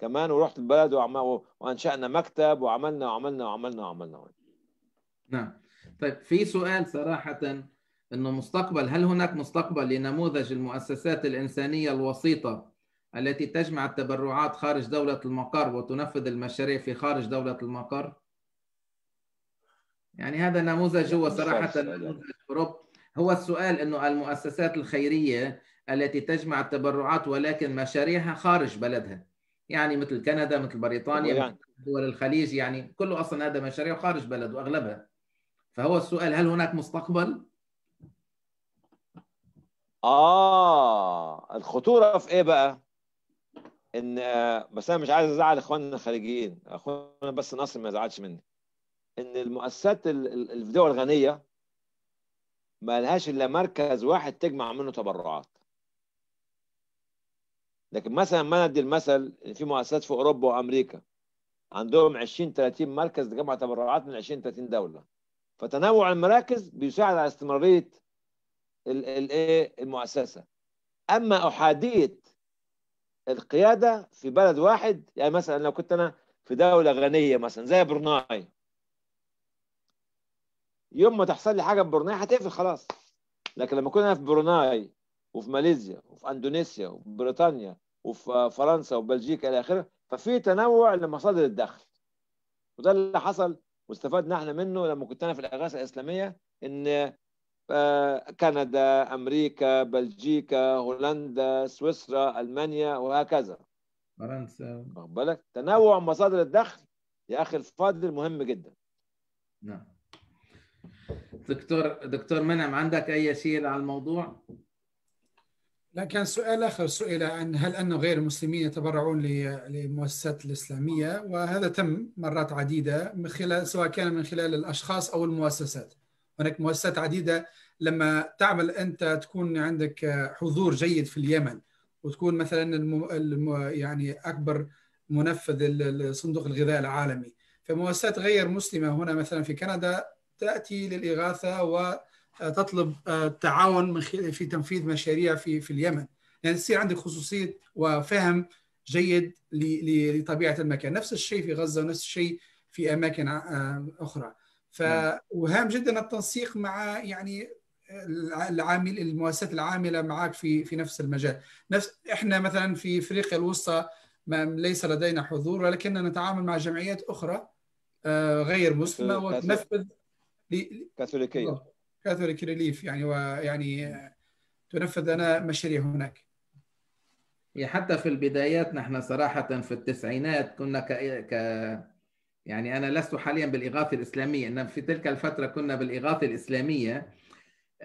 Speaker 3: كمان ورحت البلد وعم... وانشأنا مكتب وعملنا وعملنا وعملنا وعملنا.
Speaker 1: نعم. طيب في سؤال صراحة إنه مستقبل هل هناك مستقبل لنموذج المؤسسات الإنسانية الوسيطة التي تجمع التبرعات خارج دولة المقر وتنفذ المشاريع في خارج دولة المقر؟ يعني هذا نموذج هو صراحة نموذج اوروبا هو السؤال إنه المؤسسات الخيرية التي تجمع التبرعات ولكن مشاريعها خارج بلدها. يعني مثل كندا مثل بريطانيا يعني. مثل دول الخليج يعني كله أصلا هذا مشاريع خارج بلده أغلبها فهو السؤال هل هناك مستقبل؟
Speaker 3: آه الخطورة في إيه بقى؟ إن بس أنا مش عايز أزعل إخواننا الخارجيين إخواننا بس ناصر ما يزعلش مني إن المؤسسات الدول الغنية ما لهاش إلا مركز واحد تجمع منه تبرعات لكن مثلا ما ندي المثل في مؤسسات في أوروبا وأمريكا عندهم 20 30 مركز لجمع تبرعات من 20 30 دولة. فتنوع المراكز بيساعد على استمرارية الايه المؤسسة. أما أحادية القيادة في بلد واحد يعني مثلا لو كنت أنا في دولة غنية مثلا زي بروناي يوم ما تحصل لي حاجة في بروناي هتقفل خلاص. لكن لما كنا في بروناي وفي ماليزيا وفي أندونيسيا وفي بريطانيا وفي فرنسا وبلجيكا إلى آخره ففي تنوع لمصادر الدخل. وده اللي حصل واستفدنا إحنا منه لما كنت أنا في الأغاثة الإسلامية إن كندا أمريكا بلجيكا هولندا سويسرا ألمانيا وهكذا.
Speaker 1: فرنسا.
Speaker 3: واخد بالك؟ تنوع مصادر الدخل يا أخي الفاضل مهم جدا.
Speaker 1: نعم. دكتور دكتور منعم عندك أي شيء على الموضوع؟
Speaker 2: لا كان سؤال آخر سئل عن هل أن غير المسلمين يتبرعون للمؤسسات الإسلامية؟ وهذا تم مرات عديدة من خلال سواء كان من خلال الأشخاص أو المؤسسات. هناك مؤسسات عديدة لما تعمل أنت تكون عندك حضور جيد في اليمن وتكون مثلا الم... الم... يعني أكبر منفذ لصندوق الغذاء العالمي. فمؤسسات غير مسلمة هنا مثلا في كندا تأتي للإغاثة و تطلب التعاون من في تنفيذ مشاريع في في اليمن. يعني تصير عندك خصوصية وفهم جيد لطبيعة المكان. نفس الشيء في غزة ونفس الشيء في أماكن أخرى. ف وهام جدا التنسيق مع يعني العامل المؤسسات العاملة معك في في نفس المجال. نفس إحنا مثلا في إفريقيا الوسطى ما ليس لدينا حضور ولكننا نتعامل مع جمعيات أخرى غير مسلمة وننفذ
Speaker 3: كاثوليكية.
Speaker 2: كاثوليك ريليف يعني ويعني تنفذ أنا مشاريع هناك.
Speaker 1: حتى في البدايات نحن صراحة في التسعينات كنا ك... ك... يعني أنا لست حاليا بالإغاثة الإسلامية إنما في تلك الفترة كنا بالإغاثة الإسلامية.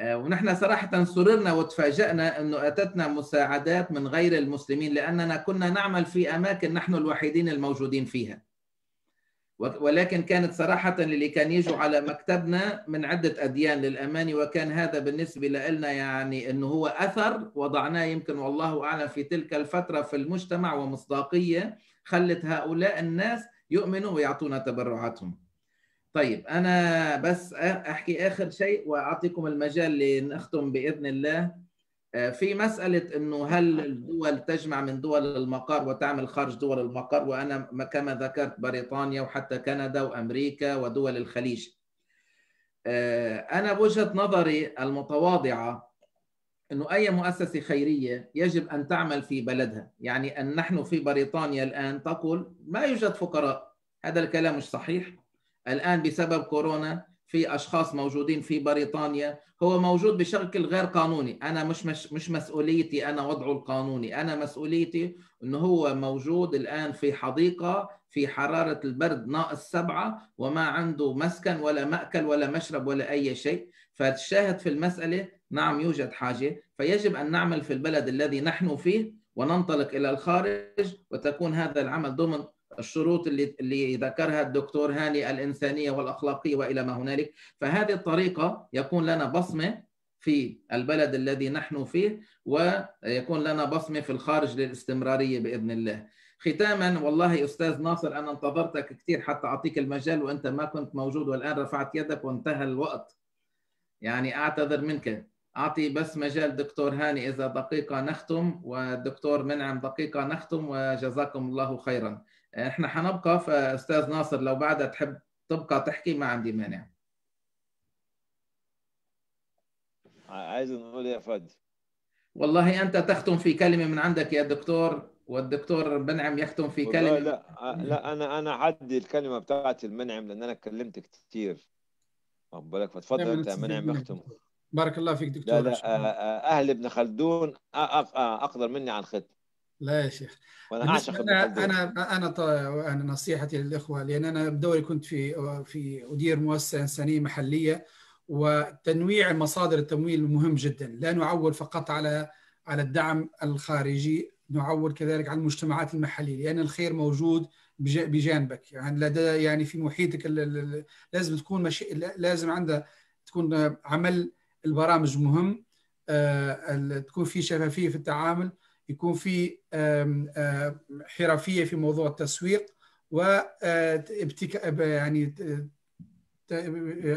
Speaker 1: ونحن صراحة سررنا وتفاجأنا أنه أتتنا مساعدات من غير المسلمين لأننا كنا نعمل في أماكن نحن الوحيدين الموجودين فيها. ولكن كانت صراحة اللي كان يجوا على مكتبنا من عدة أديان للأمانة وكان هذا بالنسبة لنا يعني أنه هو أثر وضعناه يمكن والله أعلم في تلك الفترة في المجتمع ومصداقية خلت هؤلاء الناس يؤمنوا ويعطونا تبرعاتهم. طيب أنا بس أحكي آخر شيء وأعطيكم المجال لنختم بإذن الله. في مسألة أنه هل الدول تجمع من دول المقر وتعمل خارج دول المقر؟ وأنا كما ذكرت بريطانيا وحتى كندا وأمريكا ودول الخليج. أنا بوجهة نظري المتواضعة أنه أي مؤسسة خيرية يجب أن تعمل في بلدها. يعني أن نحن في بريطانيا الآن تقول ما يوجد فقراء. هذا الكلام مش صحيح. الآن بسبب كورونا في أشخاص موجودين في بريطانيا هو موجود بشكل غير قانوني. أنا مش مش, مش مسؤوليتي أنا وضعه القانوني. أنا مسؤوليتي أنه هو موجود الآن في حديقة في حرارة البرد ناقص سبعة وما عنده مسكن ولا مأكل ولا مشرب ولا أي شيء. فالشاهد في المسألة نعم يوجد حاجة. فيجب أن نعمل في البلد الذي نحن فيه وننطلق إلى الخارج وتكون هذا العمل ضمن الشروط اللي اللي ذكرها الدكتور هاني الإنسانية والأخلاقية وإلى ما هنالك. فهذه الطريقة يكون لنا بصمة في البلد الذي نحن فيه ويكون لنا بصمة في الخارج للاستمرارية بإذن الله. ختاما والله أستاذ ناصر أنا انتظرتك كثير حتى أعطيك المجال وأنت ما كنت موجود والآن رفعت يدك وانتهى الوقت. يعني أعتذر منك. أعطي بس مجال دكتور هاني إذا دقيقة نختم والدكتور منعم دقيقة نختم وجزاكم الله خيرا. إحنا حنبقى فأستاذ ناصر لو بعدها تحب تبقى تحكي ما عندي مانع.
Speaker 3: عايز نقول يا فادي.
Speaker 1: والله أنت تختم في كلمة من عندك يا دكتور والدكتور منعم يختم في
Speaker 3: والله
Speaker 1: كلمة.
Speaker 3: لا لا أنا أنا حدي الكلمة بتاعت المنعم لأن أنا اتكلمت كتير. واخد بالك فتفضل
Speaker 2: دايماً
Speaker 3: أنت يا منعم
Speaker 2: منك
Speaker 3: اختم.
Speaker 2: بارك الله فيك
Speaker 3: لا
Speaker 2: دكتور
Speaker 3: لا
Speaker 2: شكراً.
Speaker 3: آه، آه، أهل ابن خلدون أقدر مني على الختم.
Speaker 2: لا يا شيخ. وأنا
Speaker 3: أعشق
Speaker 2: أنا أنا أنا أنا نصيحتي للإخوة لأن أنا بدوري كنت في في أدير مؤسسة إنسانية محلية وتنويع مصادر التمويل مهم جدا. لا نعول فقط على على الدعم الخارجي نعول كذلك على المجتمعات المحلية لأن الخير موجود بج- بجانبك. يعني لدى يعني في محيطك لازم تكون مشي لازم عندها تكون عمل البرامج مهم آه، تكون في شفافية في التعامل يكون في حرفية في موضوع التسويق وابتك يعني ت- ت-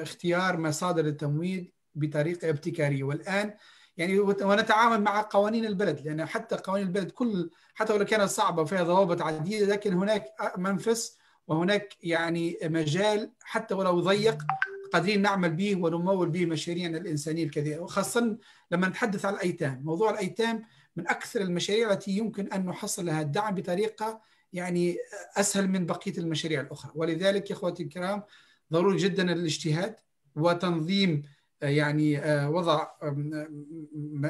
Speaker 2: اختيار مصادر التمويل بطريقة ابتكارية. والآن يعني ونتعامل مع قوانين البلد لأن حتى قوانين البلد كل حتى ولو كانت صعبة وفيها ضوابط عديدة لكن هناك منفس وهناك يعني مجال حتى ولو ضيق قادرين نعمل به ونمول به مشاريعنا الإنسانية الكثيرة. وخاصة لما نتحدث عن الأيتام. موضوع الأيتام من أكثر المشاريع التي يمكن أن نحصل لها الدعم بطريقة يعني أسهل من بقية المشاريع الأخرى. ولذلك يا إخوتي الكرام ضروري جدا الاجتهاد وتنظيم آه، يعني آه، وضع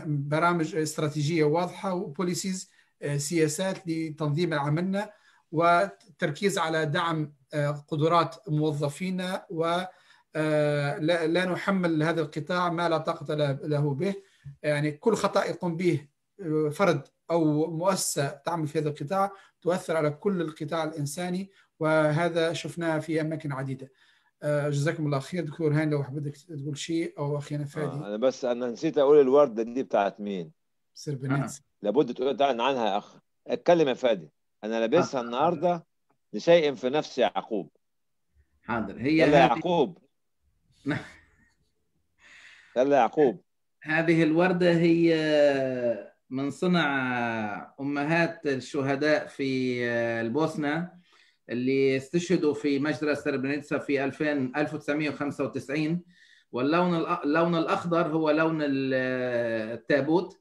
Speaker 2: برامج استراتيجية واضحة وبوليسيز آه، سياسات لتنظيم عملنا والتركيز على دعم قدرات موظفينا و لا نحمل هذا القطاع ما لا طاقة له- به. يعني كل خطأ يقوم به فرد أو مؤسسة تعمل في هذا القطاع تؤثر على كل القطاع الإنساني وهذا شفناه في أماكن عديدة. آه، جزاكم الله خير دكتور هاني لو بدك تقول شيء أو أخينا
Speaker 3: آه،
Speaker 2: فادي.
Speaker 3: أنا بس أنا نسيت أقول الورده دي بتاعت مين.
Speaker 2: سير بنات.
Speaker 3: لابد تقول عن- عنها يا أخ. اتكلم يا فادي. أنا لابسها
Speaker 1: آه.
Speaker 3: النهارده لشيء في نفس يعقوب.
Speaker 1: حاضر. هي
Speaker 3: يلا يعقوب. يلا يعقوب.
Speaker 1: هذه الوردة هي من صنع أمهات الشهداء في البوسنة اللي استشهدوا في مجزرة سربرينيتسا في 2000 1995 واللون اللون الأخضر هو لون ال- التابوت.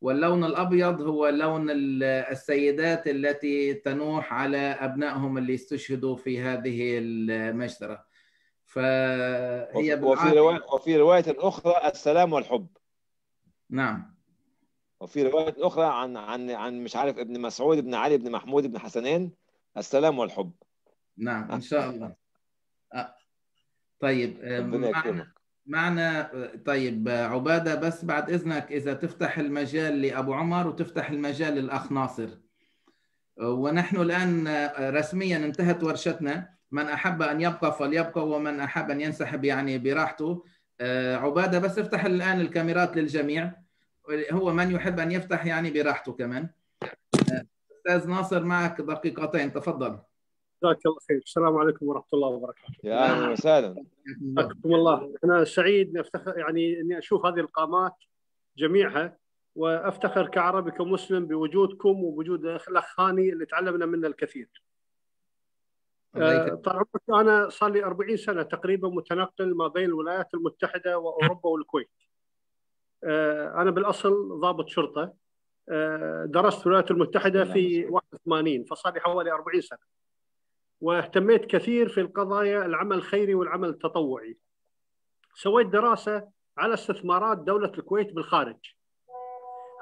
Speaker 1: واللون الأبيض هو لون ال- السيدات التي تنوح على أبنائهم اللي استشهدوا في هذه المجزرة. فهي
Speaker 3: وفي, رواية وفي رواية أخرى السلام والحب.
Speaker 1: نعم.
Speaker 3: وفي رواية أخرى عن عن عن مش عارف ابن مسعود ابن علي ابن محمود ابن حسنين السلام والحب.
Speaker 1: نعم إن شاء الله. آه. طيب آه، معنا طيب آه، عبادة بس بعد إذنك إذا تفتح المجال لأبو عمر وتفتح المجال للأخ ناصر. آه، ونحن الآن آه، رسميا انتهت ورشتنا. من أحب أن يبقى فليبقى ومن أحب أن ينسحب يعني براحته. آه، عبادة بس افتح الآن الكاميرات للجميع. هو من يحب أن يفتح يعني براحته كمان أستاذ ناصر معك دقيقتين تفضل
Speaker 4: جزاك الله خير السلام عليكم ورحمة الله وبركاته
Speaker 3: يا أهلا وسهلا
Speaker 4: حياكم الله أنا سعيد اني افتخر يعني أني أشوف هذه القامات جميعها وأفتخر كعربي كمسلم بوجودكم وبوجود الاخ هاني اللي تعلمنا منه الكثير.
Speaker 1: يكرمك.
Speaker 4: طال عمرك أنا صار لي 40 سنة تقريبا متنقل ما بين الولايات المتحدة وأوروبا والكويت. آه، أنا بالأصل ضابط شرطة آه، درست في الولايات المتحدة في 81 فصار لي حوالي 40 سنة. واهتميت كثير في القضايا العمل الخيري والعمل التطوعي سويت دراسة على استثمارات دولة الكويت بالخارج.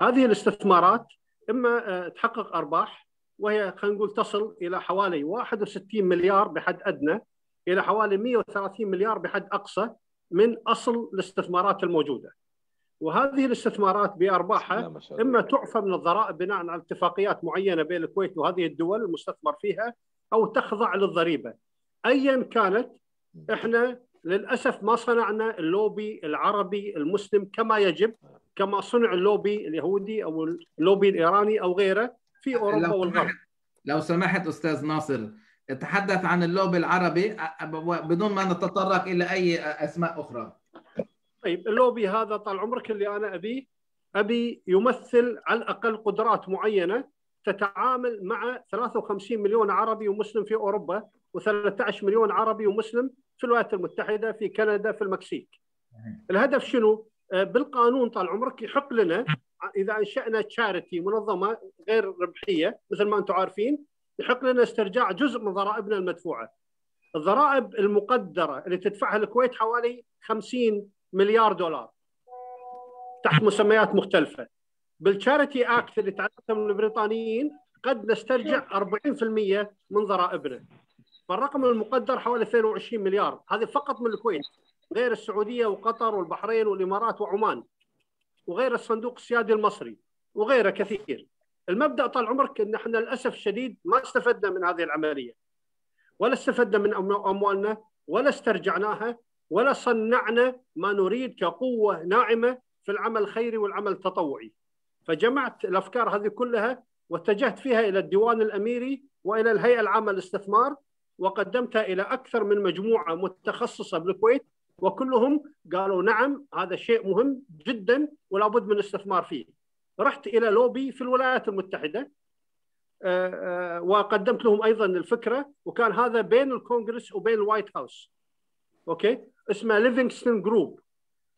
Speaker 4: هذه الاستثمارات إما تحقق أرباح وهي خلينا نقول تصل إلى حوالي 61 مليار بحد أدنى إلى حوالي 130 مليار بحد أقصى من أصل الاستثمارات الموجودة. وهذه الاستثمارات بأرباحها إما تعفى من الضرائب بناء على اتفاقيات معينة بين الكويت وهذه الدول المستثمر فيها أو تخضع للضريبة. ايا كانت إحنا للأسف ما صنعنا اللوبي العربي المسلم كما يجب كما صنع اللوبي اليهودي أو اللوبي الإيراني أو غيره في أوروبا
Speaker 1: لو
Speaker 4: والغرب.
Speaker 1: سمحت لو سمحت أستاذ ناصر تحدث عن اللوبي العربي بدون ما نتطرق إلى أي أسماء أخرى.
Speaker 4: طيب اللوبي هذا طال عمرك اللي أنا ابيه أبي يمثل على الأقل قدرات معينة تتعامل مع 53 مليون عربي ومسلم في أوروبا و13 مليون عربي ومسلم في الولايات المتحدة في كندا في المكسيك. الهدف شنو؟ بالقانون طال عمرك يحق لنا إذا أنشأنا تشاريتي منظمة غير ربحية مثل ما أنتم عارفين يحق لنا استرجاع جزء من ضرائبنا المدفوعة. الضرائب المقدرة اللي تدفعها الكويت حوالي 50 مليار دولار. تحت مسميات مختلفة. بالتشاريتي آكت اللي تعلمته من البريطانيين قد نسترجع 40% من ضرائبنا فالرقم المقدر حوالي 22 مليار. هذه فقط من الكويت غير السعودية وقطر والبحرين والإمارات وعمان وغير الصندوق السيادي المصري وغيره كثير. المبدأ طال عمرك إن إحنا للأسف الشديد ما استفدنا من هذه العملية. ولا استفدنا من أموالنا ولا استرجعناها ولا صنعنا ما نريد كقوة ناعمة في العمل الخيري والعمل التطوعي. فجمعت الأفكار هذه كلها واتجهت فيها إلى الديوان الأميري وإلى الهيئة العامة للاستثمار وقدمتها إلى أكثر من مجموعة متخصصة بالكويت وكلهم قالوا نعم هذا شيء مهم جدا ولا بد من الاستثمار فيه. رحت إلى لوبي في الولايات المتحدة وقدمت لهم أيضا الفكرة وكان هذا بين الكونغرس وبين ال White House. okay؟ اسمه Livingston Group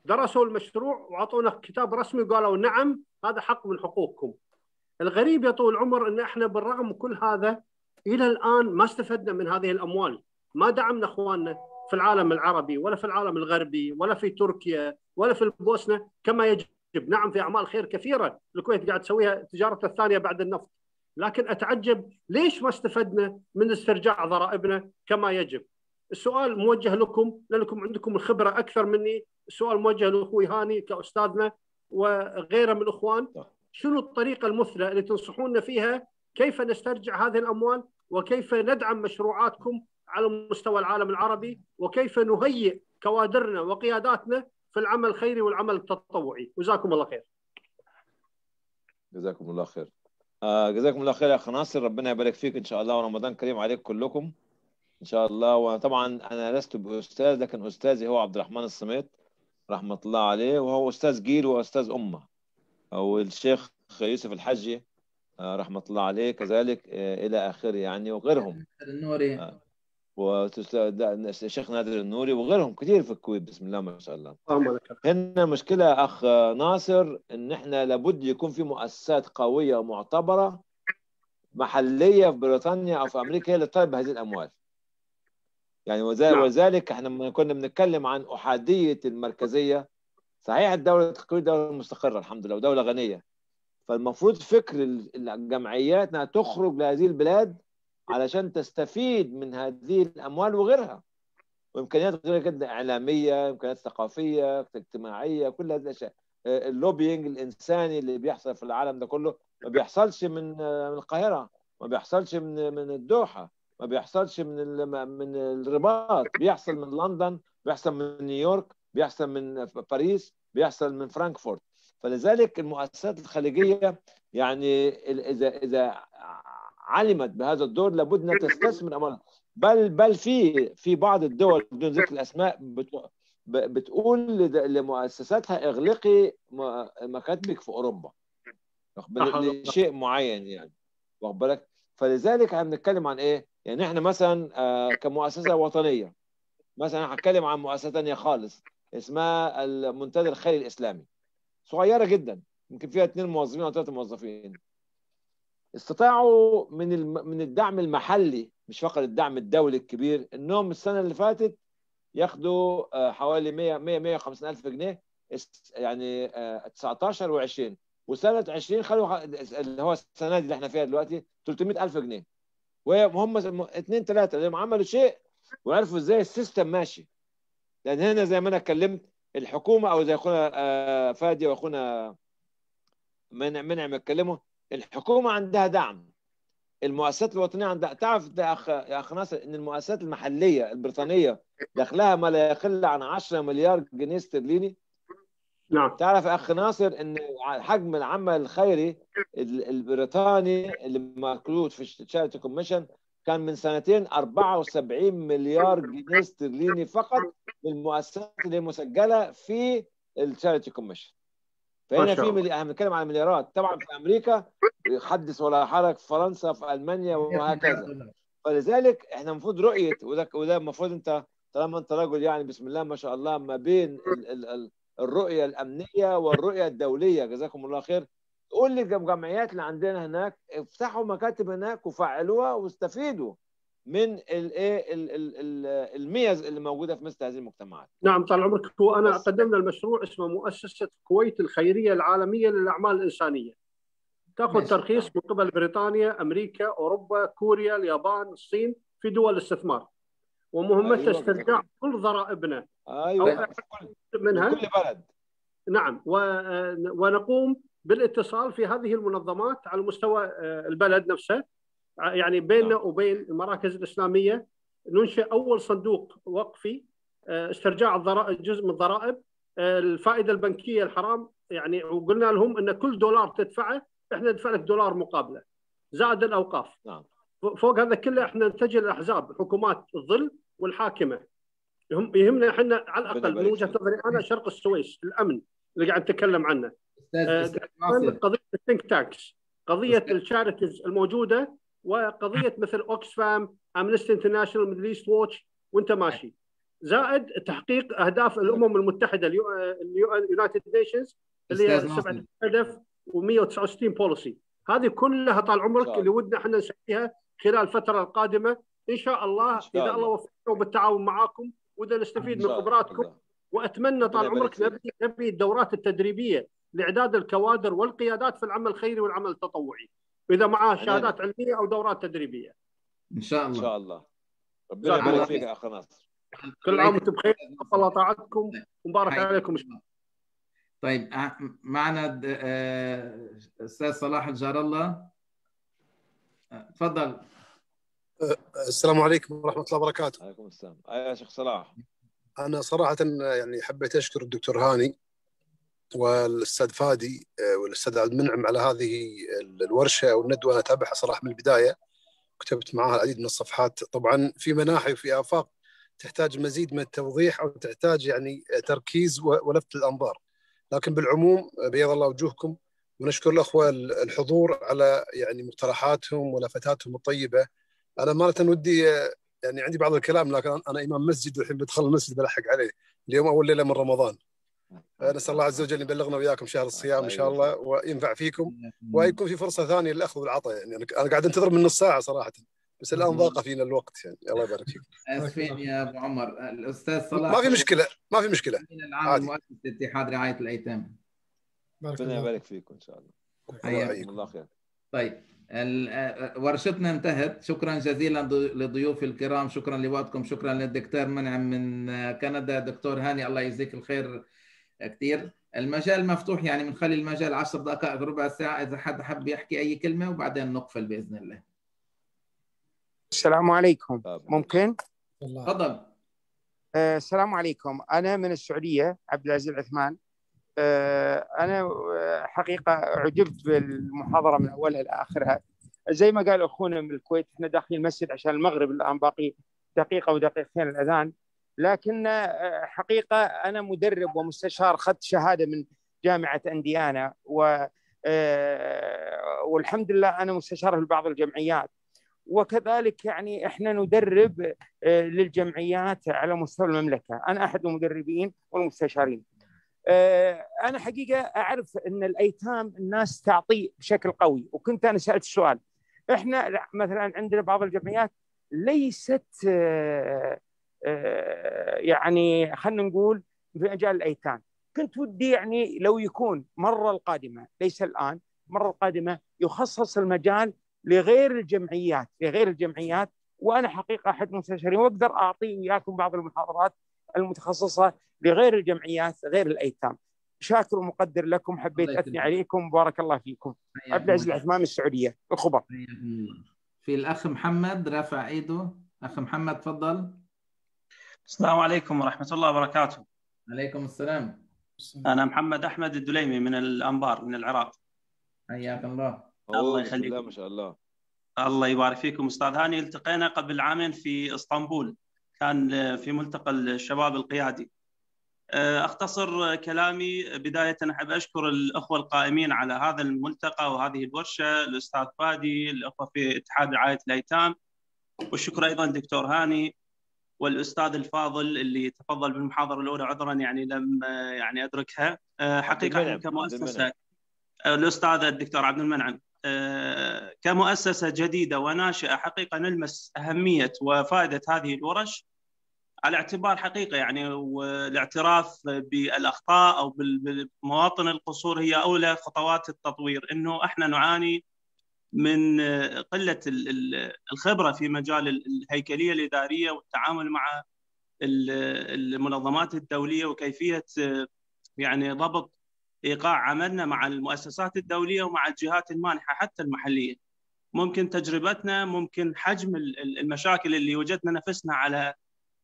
Speaker 4: درسوا المشروع وأعطونا كتاب رسمي وقالوا نعم هذا حق من حقوقكم. الغريب يا طول العمر إن إحنا بالرغم من كل هذا إلى الآن ما استفدنا من هذه الأموال، ما دعمنا إخواننا في العالم العربي ولا في العالم الغربي ولا في تركيا ولا في البوسنة كما يجب، نعم في أعمال خير كثيرة الكويت قاعد تسويها تجارتها الثانية بعد النفط. لكن أتعجب ليش ما استفدنا من استرجاع ضرائبنا كما يجب؟ السؤال موجه لكم لأنكم عندكم الخبرة أكثر مني، السؤال موجه لأخوي هاني كأستاذنا وغيره من الإخوان. شنو الطريقة المثلى اللي تنصحونا فيها؟ كيف نسترجع هذه الأموال؟ وكيف ندعم مشروعاتكم على مستوى العالم العربي؟ وكيف نهيئ كوادرنا وقياداتنا في العمل الخيري والعمل التطوعي؟ جزاكم الله خير.
Speaker 3: جزاكم الله خير. آه جزاكم الله خير يا أخ ناصر. ربنا يبارك فيك إن شاء الله. ورمضان كريم عليكم كلكم. إن شاء الله. وطبعا أنا لست بأستاذ لكن أستاذي هو عبد الرحمن الصميت رحمة الله عليه وهو أستاذ جيل وأستاذ أمة. أو الشيخ يوسف الحجي رحمة الله عليه كذلك إلى آخره يعني وغيرهم.
Speaker 1: النوري.
Speaker 3: والشيخ نادر النوري وغيرهم كثير في الكويت بسم الله ما شاء الله. هنا مشكلة أخ ناصر إن إحنا لابد يكون في مؤسسات قوية ومعتبرة محلية في بريطانيا أو في أمريكا هي اللي تطالب بهذه الأموال. يعني
Speaker 4: نعم.
Speaker 3: وذلك إحنا لما كنا بنتكلم عن أحادية المركزية. صحيح الدولة الكويت دولة مستقرة الحمد لله ودولة غنية. فالمفروض فكر الجمعيات إنها تخرج لهذه البلاد علشان تستفيد من هذه الأموال وغيرها. وإمكانيات غير كده إعلامية إمكانيات ثقافية اجتماعية كل هذه الأشياء. ال lobbying الإنساني اللي بيحصل في العالم ده كله ما بيحصلش من من القاهرة ما بيحصلش من من الدوحة. ما بيحصلش من من الرباط. بيحصل من لندن بيحصل من نيويورك بيحصل من باريس بيحصل من فرانكفورت. فلذلك المؤسسات الخليجية يعني اذا إذا علمت بهذا الدور لابد أنها تستثمر اموالها بل بل في في بعض الدول بدون ذكر الأسماء بتقول لمؤسساتها اغلقي مكاتبك في أوروبا. شيء معين يعني. واخد بالك؟ فلذلك إحنا بنتكلم عن إيه؟ يعني إحنا مثلا كمؤسسة وطنية مثلا هتكلم عن مؤسسة ثانية خالص اسمها المنتدى الخيري الإسلامي. صغيرة جدا يمكن فيها اثنين موظفين أو ثلاثة موظفين. استطاعوا من من الدعم المحلي مش فقط الدعم الدولي الكبير إنهم السنة اللي فاتت ياخدوا آه، حوالي 100 100 150 ألف جنيه يعني آه، 19 و20 وسنه 20 خلوا اللي هو السنة دي اللي إحنا فيها دلوقتي 300 ألف جنيه. وهم اثنين ثلاثة لما عملوا شيء وعرفوا إزاي السيستم ماشي. لأن هنا زي ما أنا اتكلمت الحكومة أو زي أخونا آه، فادي واخونا منع منعم اتكلموا الحكومة عندها دعم. المؤسسات الوطنية عندها تعرف ده اخ يا أخ ناصر إن المؤسسات المحلية البريطانية دخلها ما لا يقل عن 10 مليار جنيه استرليني؟
Speaker 4: نعم.
Speaker 3: تعرف يا اخ ناصر إن حجم العمل الخيري ال- البريطاني اللي مكلود في ال Charity Commission كان من سنتين 74 مليار جنيه استرليني فقط للمؤسسات اللي مسجلة في ال Charity Commission
Speaker 4: ما
Speaker 3: فهنا
Speaker 4: شاء
Speaker 3: في. ملي... إحنا بنتكلم عن مليارات. طبعا في أمريكا حدث ولا حرج في فرنسا في المانيا وهكذا. فلذلك إحنا المفروض رؤية وده وده المفروض أنت طالما أنت رجل يعني بسم الله ما شاء الله ما بين ال ال ال الرؤية الأمنية والرؤية الدولية. جزاكم الله خير. قول لي الجمعيات اللي عندنا هناك افتحوا مكاتب هناك وفعلوها واستفيدوا من الايه ال- ال- ال- الميز اللي موجودة في مثل هذه المجتمعات.
Speaker 4: نعم طال عمرك. هو
Speaker 3: أنا.
Speaker 4: قدمنا المشروع اسمه مؤسسة الكويت الخيرية العالمية للأعمال الإنسانية.
Speaker 3: تأخذ.
Speaker 4: ترخيص من قبل بريطانيا أمريكا أوروبا كوريا اليابان الصين في دول الاستثمار ومهمتها
Speaker 3: أيوة،
Speaker 4: استرجاع كل ضرائبنا.
Speaker 3: أيوه كل-
Speaker 4: منها؟
Speaker 3: كل بلد.
Speaker 4: نعم. و- ونقوم بالاتصال في هذه المنظمات على مستوى البلد نفسه. يعني بيننا
Speaker 3: نعم.
Speaker 4: وبين المراكز الإسلامية ننشئ أول صندوق وقفي استرجاع الضرائب جزء من الضرائب الفائدة البنكية الحرام. يعني وقلنا لهم إن كل دولار تدفعه إحنا ندفع لك دولار مقابلة. زائد الأوقاف.
Speaker 3: نعم.
Speaker 4: فوق هذا كله إحنا نتجه للاحزاب حكومات الظل والحاكمة يهم يهمنا إحنا على الأقل من
Speaker 3: وجهة.
Speaker 4: نظري أنا شرق السويس الأمن اللي قاعد نتكلم عنه
Speaker 1: أستاذ
Speaker 4: آه،
Speaker 1: أستاذ ناصر
Speaker 4: قضية ال think tanks
Speaker 1: قضية.
Speaker 4: ال charities الموجودة وقضية مثل Oxfam Amnesty International Middle East Watch وأنت ماشي زائد تحقيق أهداف الأمم المتحدة ال United Nations اللي هي. 7 هدف و169 policy هذه كلها طال عمرك اللي ودنا إحنا نسويها خلال الفترة القادمة إن شاء الله
Speaker 3: إن شاء
Speaker 4: إذا
Speaker 3: الله.
Speaker 4: وفقنا وبالتعاون معاكم وده نستفيد من
Speaker 3: شاء
Speaker 4: خبراتكم. وأتمنى طال عمرك
Speaker 3: فيك.
Speaker 4: نبني نبني الدورات التدريبية لإعداد الكوادر والقيادات في العمل الخيري والعمل التطوعي إذا معاه. شهادات علمية أو دورات تدريبية
Speaker 1: إن شاء
Speaker 3: إن
Speaker 1: الله
Speaker 3: شاء الله ربنا يبارك فيك اخ ناصر
Speaker 4: كل عام وأنتم بخير الله طاعتكم ومبارك
Speaker 1: حياك
Speaker 4: عليكم
Speaker 1: الله. طيب أ- معنا آه، أستاذ صلاح الجار الله آه، تفضل.
Speaker 5: السلام عليكم ورحمة الله وبركاته.
Speaker 3: عليكم السلام. يا شيخ صلاح؟
Speaker 5: أنا صراحة يعني حبيت أشكر الدكتور هاني والأستاذ فادي آه، والأستاذ عبد المنعم على هذه الورشة والندوة. أنا أتابعها صراحة من البداية كتبت معها العديد من الصفحات. طبعا في مناحي وفي آفاق تحتاج مزيد من التوضيح أو تحتاج يعني تركيز ولفت الأنظار. لكن بالعموم بيض الله وجوهكم ونشكر الأخوة الحضور على يعني مقترحاتهم ولفتاتهم الطيبة. أنا مرة ودي آه، يعني عندي بعض الكلام لكن أنا إمام مسجد والحين بدخل المسجد بلحق عليه. اليوم أول ليلة من رمضان. نسأل الله عز وجل أن يبلغنا وياكم شهر الصيام إن شاء الله وينفع فيكم. ويكون في فرصة ثانية للاخذ والعطاء يعني أنا أنا قاعد أنتظر من نص ساعة صراحة. بس الآن ضاق فينا الوقت يعني. الله يبارك فيك.
Speaker 1: آسفين يا أبو عمر. الأستاذ صلاح.
Speaker 5: ما في مشكلة ما في
Speaker 1: مشكلة. العام. المؤسس اتحاد رعاية الأيتام.
Speaker 2: بارك
Speaker 3: ربنا
Speaker 2: الله
Speaker 3: يبارك فيكم إن شاء الله.
Speaker 1: حياكم
Speaker 5: الله
Speaker 3: خير.
Speaker 1: طيب ورشتنا انتهت. شكرا جزيلا ضي- لضيوف الكرام. شكرا لوقتكم. شكرا للدكتور منعم من كندا. دكتور هاني الله يجزيك الخير كثير المجال مفتوح يعني بنخلي المجال 10 دقائق ربع ساعة. إذا حد حب يحكي أي كلمة وبعدين نقفل بإذن الله.
Speaker 6: السلام عليكم.
Speaker 3: طبعا.
Speaker 6: ممكن؟
Speaker 1: تفضل.
Speaker 6: آه، السلام عليكم. أنا من السعودية عبد العزيز العثمان آه، أنا آه، حقيقة عجبت بالمحاضرة من أولها لآخرها زي ما قال أخونا من الكويت إحنا داخلين المسجد عشان المغرب الآن باقي دقيقة ودقيقتين الأذان. لكن آه، حقيقة أنا مدرب ومستشار أخذت شهادة من جامعة أنديانا و والحمد لله أنا مستشار في بعض الجمعيات. وكذلك يعني إحنا ندرب للجمعيات على مستوى المملكة، أنا أحد المدربين والمستشارين. آه، أنا حقيقة أعرف إن الأيتام الناس تعطي بشكل قوي، وكنت أنا سألت السؤال. إحنا مثلا عندنا بعض الجمعيات ليست يعني خلينا نقول في مجال الأيتام. كنت ودي يعني لو يكون مرة القادمة ليس الآن المره القادمة يخصص المجال لغير الجمعيات لغير الجمعيات وأنا حقيقة أحد المستشارين وأقدر أعطي وياكم بعض المحاضرات المتخصصة لغير الجمعيات غير الأيتام. شاكر ومقدر لكم حبيت أثني عليكم بارك الله فيكم. عبد العزيز العثمان السعودية. الخبر
Speaker 1: في الأخ محمد رافع إيده. أخ محمد تفضل.
Speaker 7: السلام عليكم ورحمة الله وبركاته.
Speaker 1: عليكم السلام.
Speaker 7: أنا محمد أحمد الدليمي من الأنبار من العراق.
Speaker 1: حياك الله.
Speaker 7: الله يخليك.
Speaker 3: ما شاء الله.
Speaker 7: الله يبارك فيكم. أستاذ هاني التقينا قبل عامين في إسطنبول. كان في ملتقى الشباب القيادي. أختصر كلامي بداية أحب أشكر الأخوة القائمين على هذا الملتقى وهذه الورشة الأستاذ فادي الأخوة في اتحاد رعاية الأيتام والشكر أيضا دكتور هاني والأستاذ الفاضل اللي تفضل بالمحاضرة الأولى عذرا يعني لم يعني أدركها. حقيقة كمؤسسة. الأستاذ الدكتور عبد المنعم. كمؤسسة جديدة وناشئة حقيقة نلمس أهمية وفائدة هذه الورش على اعتبار حقيقة يعني والاعتراف بالأخطاء أو بمواطن القصور هي أولى خطوات التطوير. إنه إحنا نعاني من قلة الخبرة في مجال الهيكلية الإدارية والتعامل مع المنظمات الدولية وكيفية يعني ضبط إيقاع عملنا مع المؤسسات الدولية ومع الجهات المانحة حتى المحلية. ممكن تجربتنا ممكن حجم المشاكل اللي وجدنا نفسنا على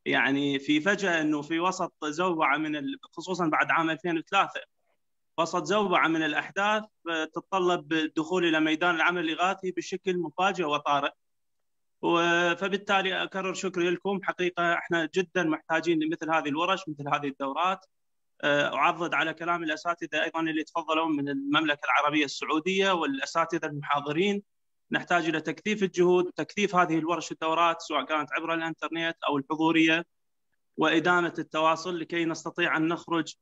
Speaker 7: يعني في فجأة إنه في وسط زوبعة من خصوصا بعد عام 2003 وسط زوبعة من الأحداث تتطلب الدخول إلى ميدان العمل الإغاثي بشكل مفاجئ وطارئ. فبالتالي أكرر شكري لكم حقيقة إحنا جدا محتاجين لمثل هذه الورش مثل هذه الدورات اعضد على كلام الأساتذة أيضا اللي تفضلوا من المملكة العربية السعودية والأساتذة المحاضرين. نحتاج إلى تكثيف الجهود وتكثيف هذه الورش الدورات سواء كانت عبر الإنترنت أو الحضورية وإدامة التواصل لكي نستطيع أن نخرج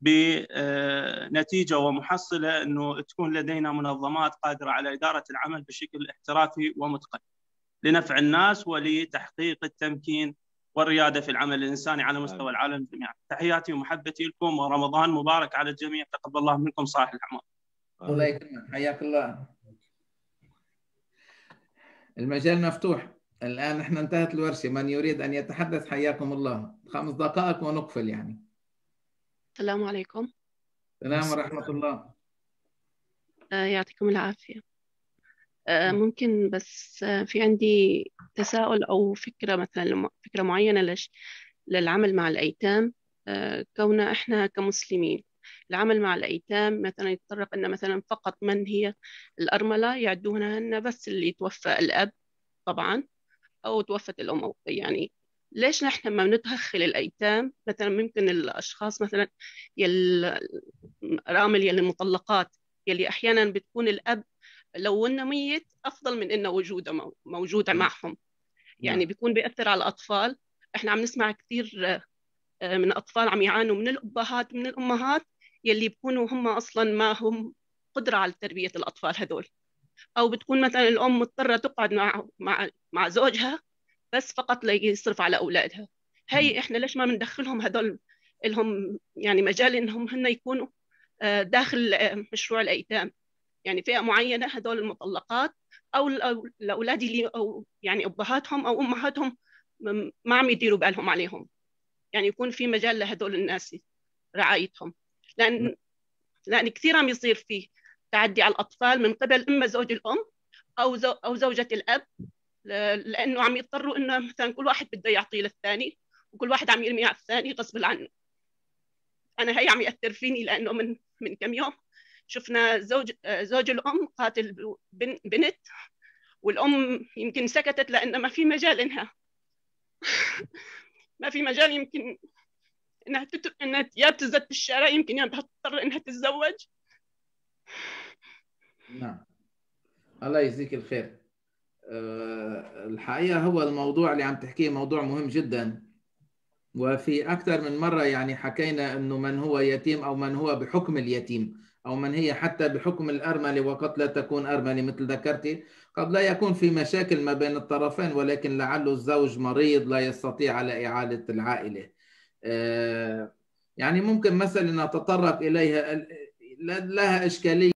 Speaker 7: بنتيجة ومحصلة إنه تكون لدينا منظمات قادرة على إدارة العمل بشكل احترافي ومتقن. لنفع الناس ولتحقيق التمكين والريادة في العمل الإنساني على مستوى العالم جميعا. تحياتي ومحبتي لكم ورمضان مبارك على الجميع تقبل الله منكم صالح الأعمال.
Speaker 1: الله يكرمك حياك الله. المجال مفتوح الآن إحنا انتهت الورشة من يريد أن يتحدث حياكم الله خمس دقائق ونقفل يعني.
Speaker 8: السلام عليكم.
Speaker 1: السلام ورحمة الله.
Speaker 8: يعطيكم العافية. ممكن بس في عندي تساؤل أو فكرة مثلا فكرة معينة لش للعمل مع الأيتام. كوننا إحنا كمسلمين العمل مع الأيتام مثلا يتطرق أن مثلا فقط من هي الأرملة يعدونهن بس اللي توفى الأب طبعا أو توفت الأم يعني ليش نحن لما بندخل الأيتام؟ مثلا ممكن الأشخاص مثلا يل رامل يلي المطلقات يلي أحيانا بتكون الأب لو انه ميت افضل من انه وجوده موجوده معهم. يعني بيكون بيأثر على الأطفال. إحنا عم نسمع كثير من أطفال عم يعانوا من الأبهات من الأمهات يلي بيكونوا هم أصلا ما هم قدرة على تربية الأطفال هدول. أو بتكون مثلا الأم مضطرة تقعد مع مع مع زوجها بس فقط ليصرف على أولادها. هي إحنا ليش ما بندخلهم هدول؟ لهم يعني مجال إنهم هن يكونوا داخل مشروع الأيتام. يعني فئة معينة هدول المطلقات أو الاولاد اللي أو يعني أبهاتهم أو أمهاتهم ما عم يديروا بألهم عليهم. يعني يكون في مجال لهدول الناس رعايتهم. لأن لأن كثير عم يصير في تعدي على الأطفال من قبل إما زوج الأم أو زو أو زوجة الأب لأنه عم يضطروا إنه مثلا كل واحد بده يعطي للثاني وكل واحد عم يرمي على الثاني غصب عنه أنا هي عم يأثر فيني لأنه من من كم يوم. شفنا زوج زوج الأم قاتل بنت والأم يمكن سكتت لأن ما في مجال إنها ما في مجال يمكن إنها تت... إنها يا بتزت بالشارع يمكن يا بتضطر إنها تتزوج.
Speaker 1: نعم. الله يجزيك الخير. أه الحقيقة هو الموضوع اللي عم تحكيه موضوع مهم جدا. وفي أكثر من مرة يعني حكينا إنه من هو يتيم أو من هو بحكم اليتيم. أو من هي حتى بحكم الأرملة وقد لا تكون أرملة مثل ذكرتي قد لا يكون في مشاكل ما بين الطرفين ولكن لعله الزوج مريض لا يستطيع على إعالة العائلة. يعني ممكن مثلا نتطرق إليها لها إشكالية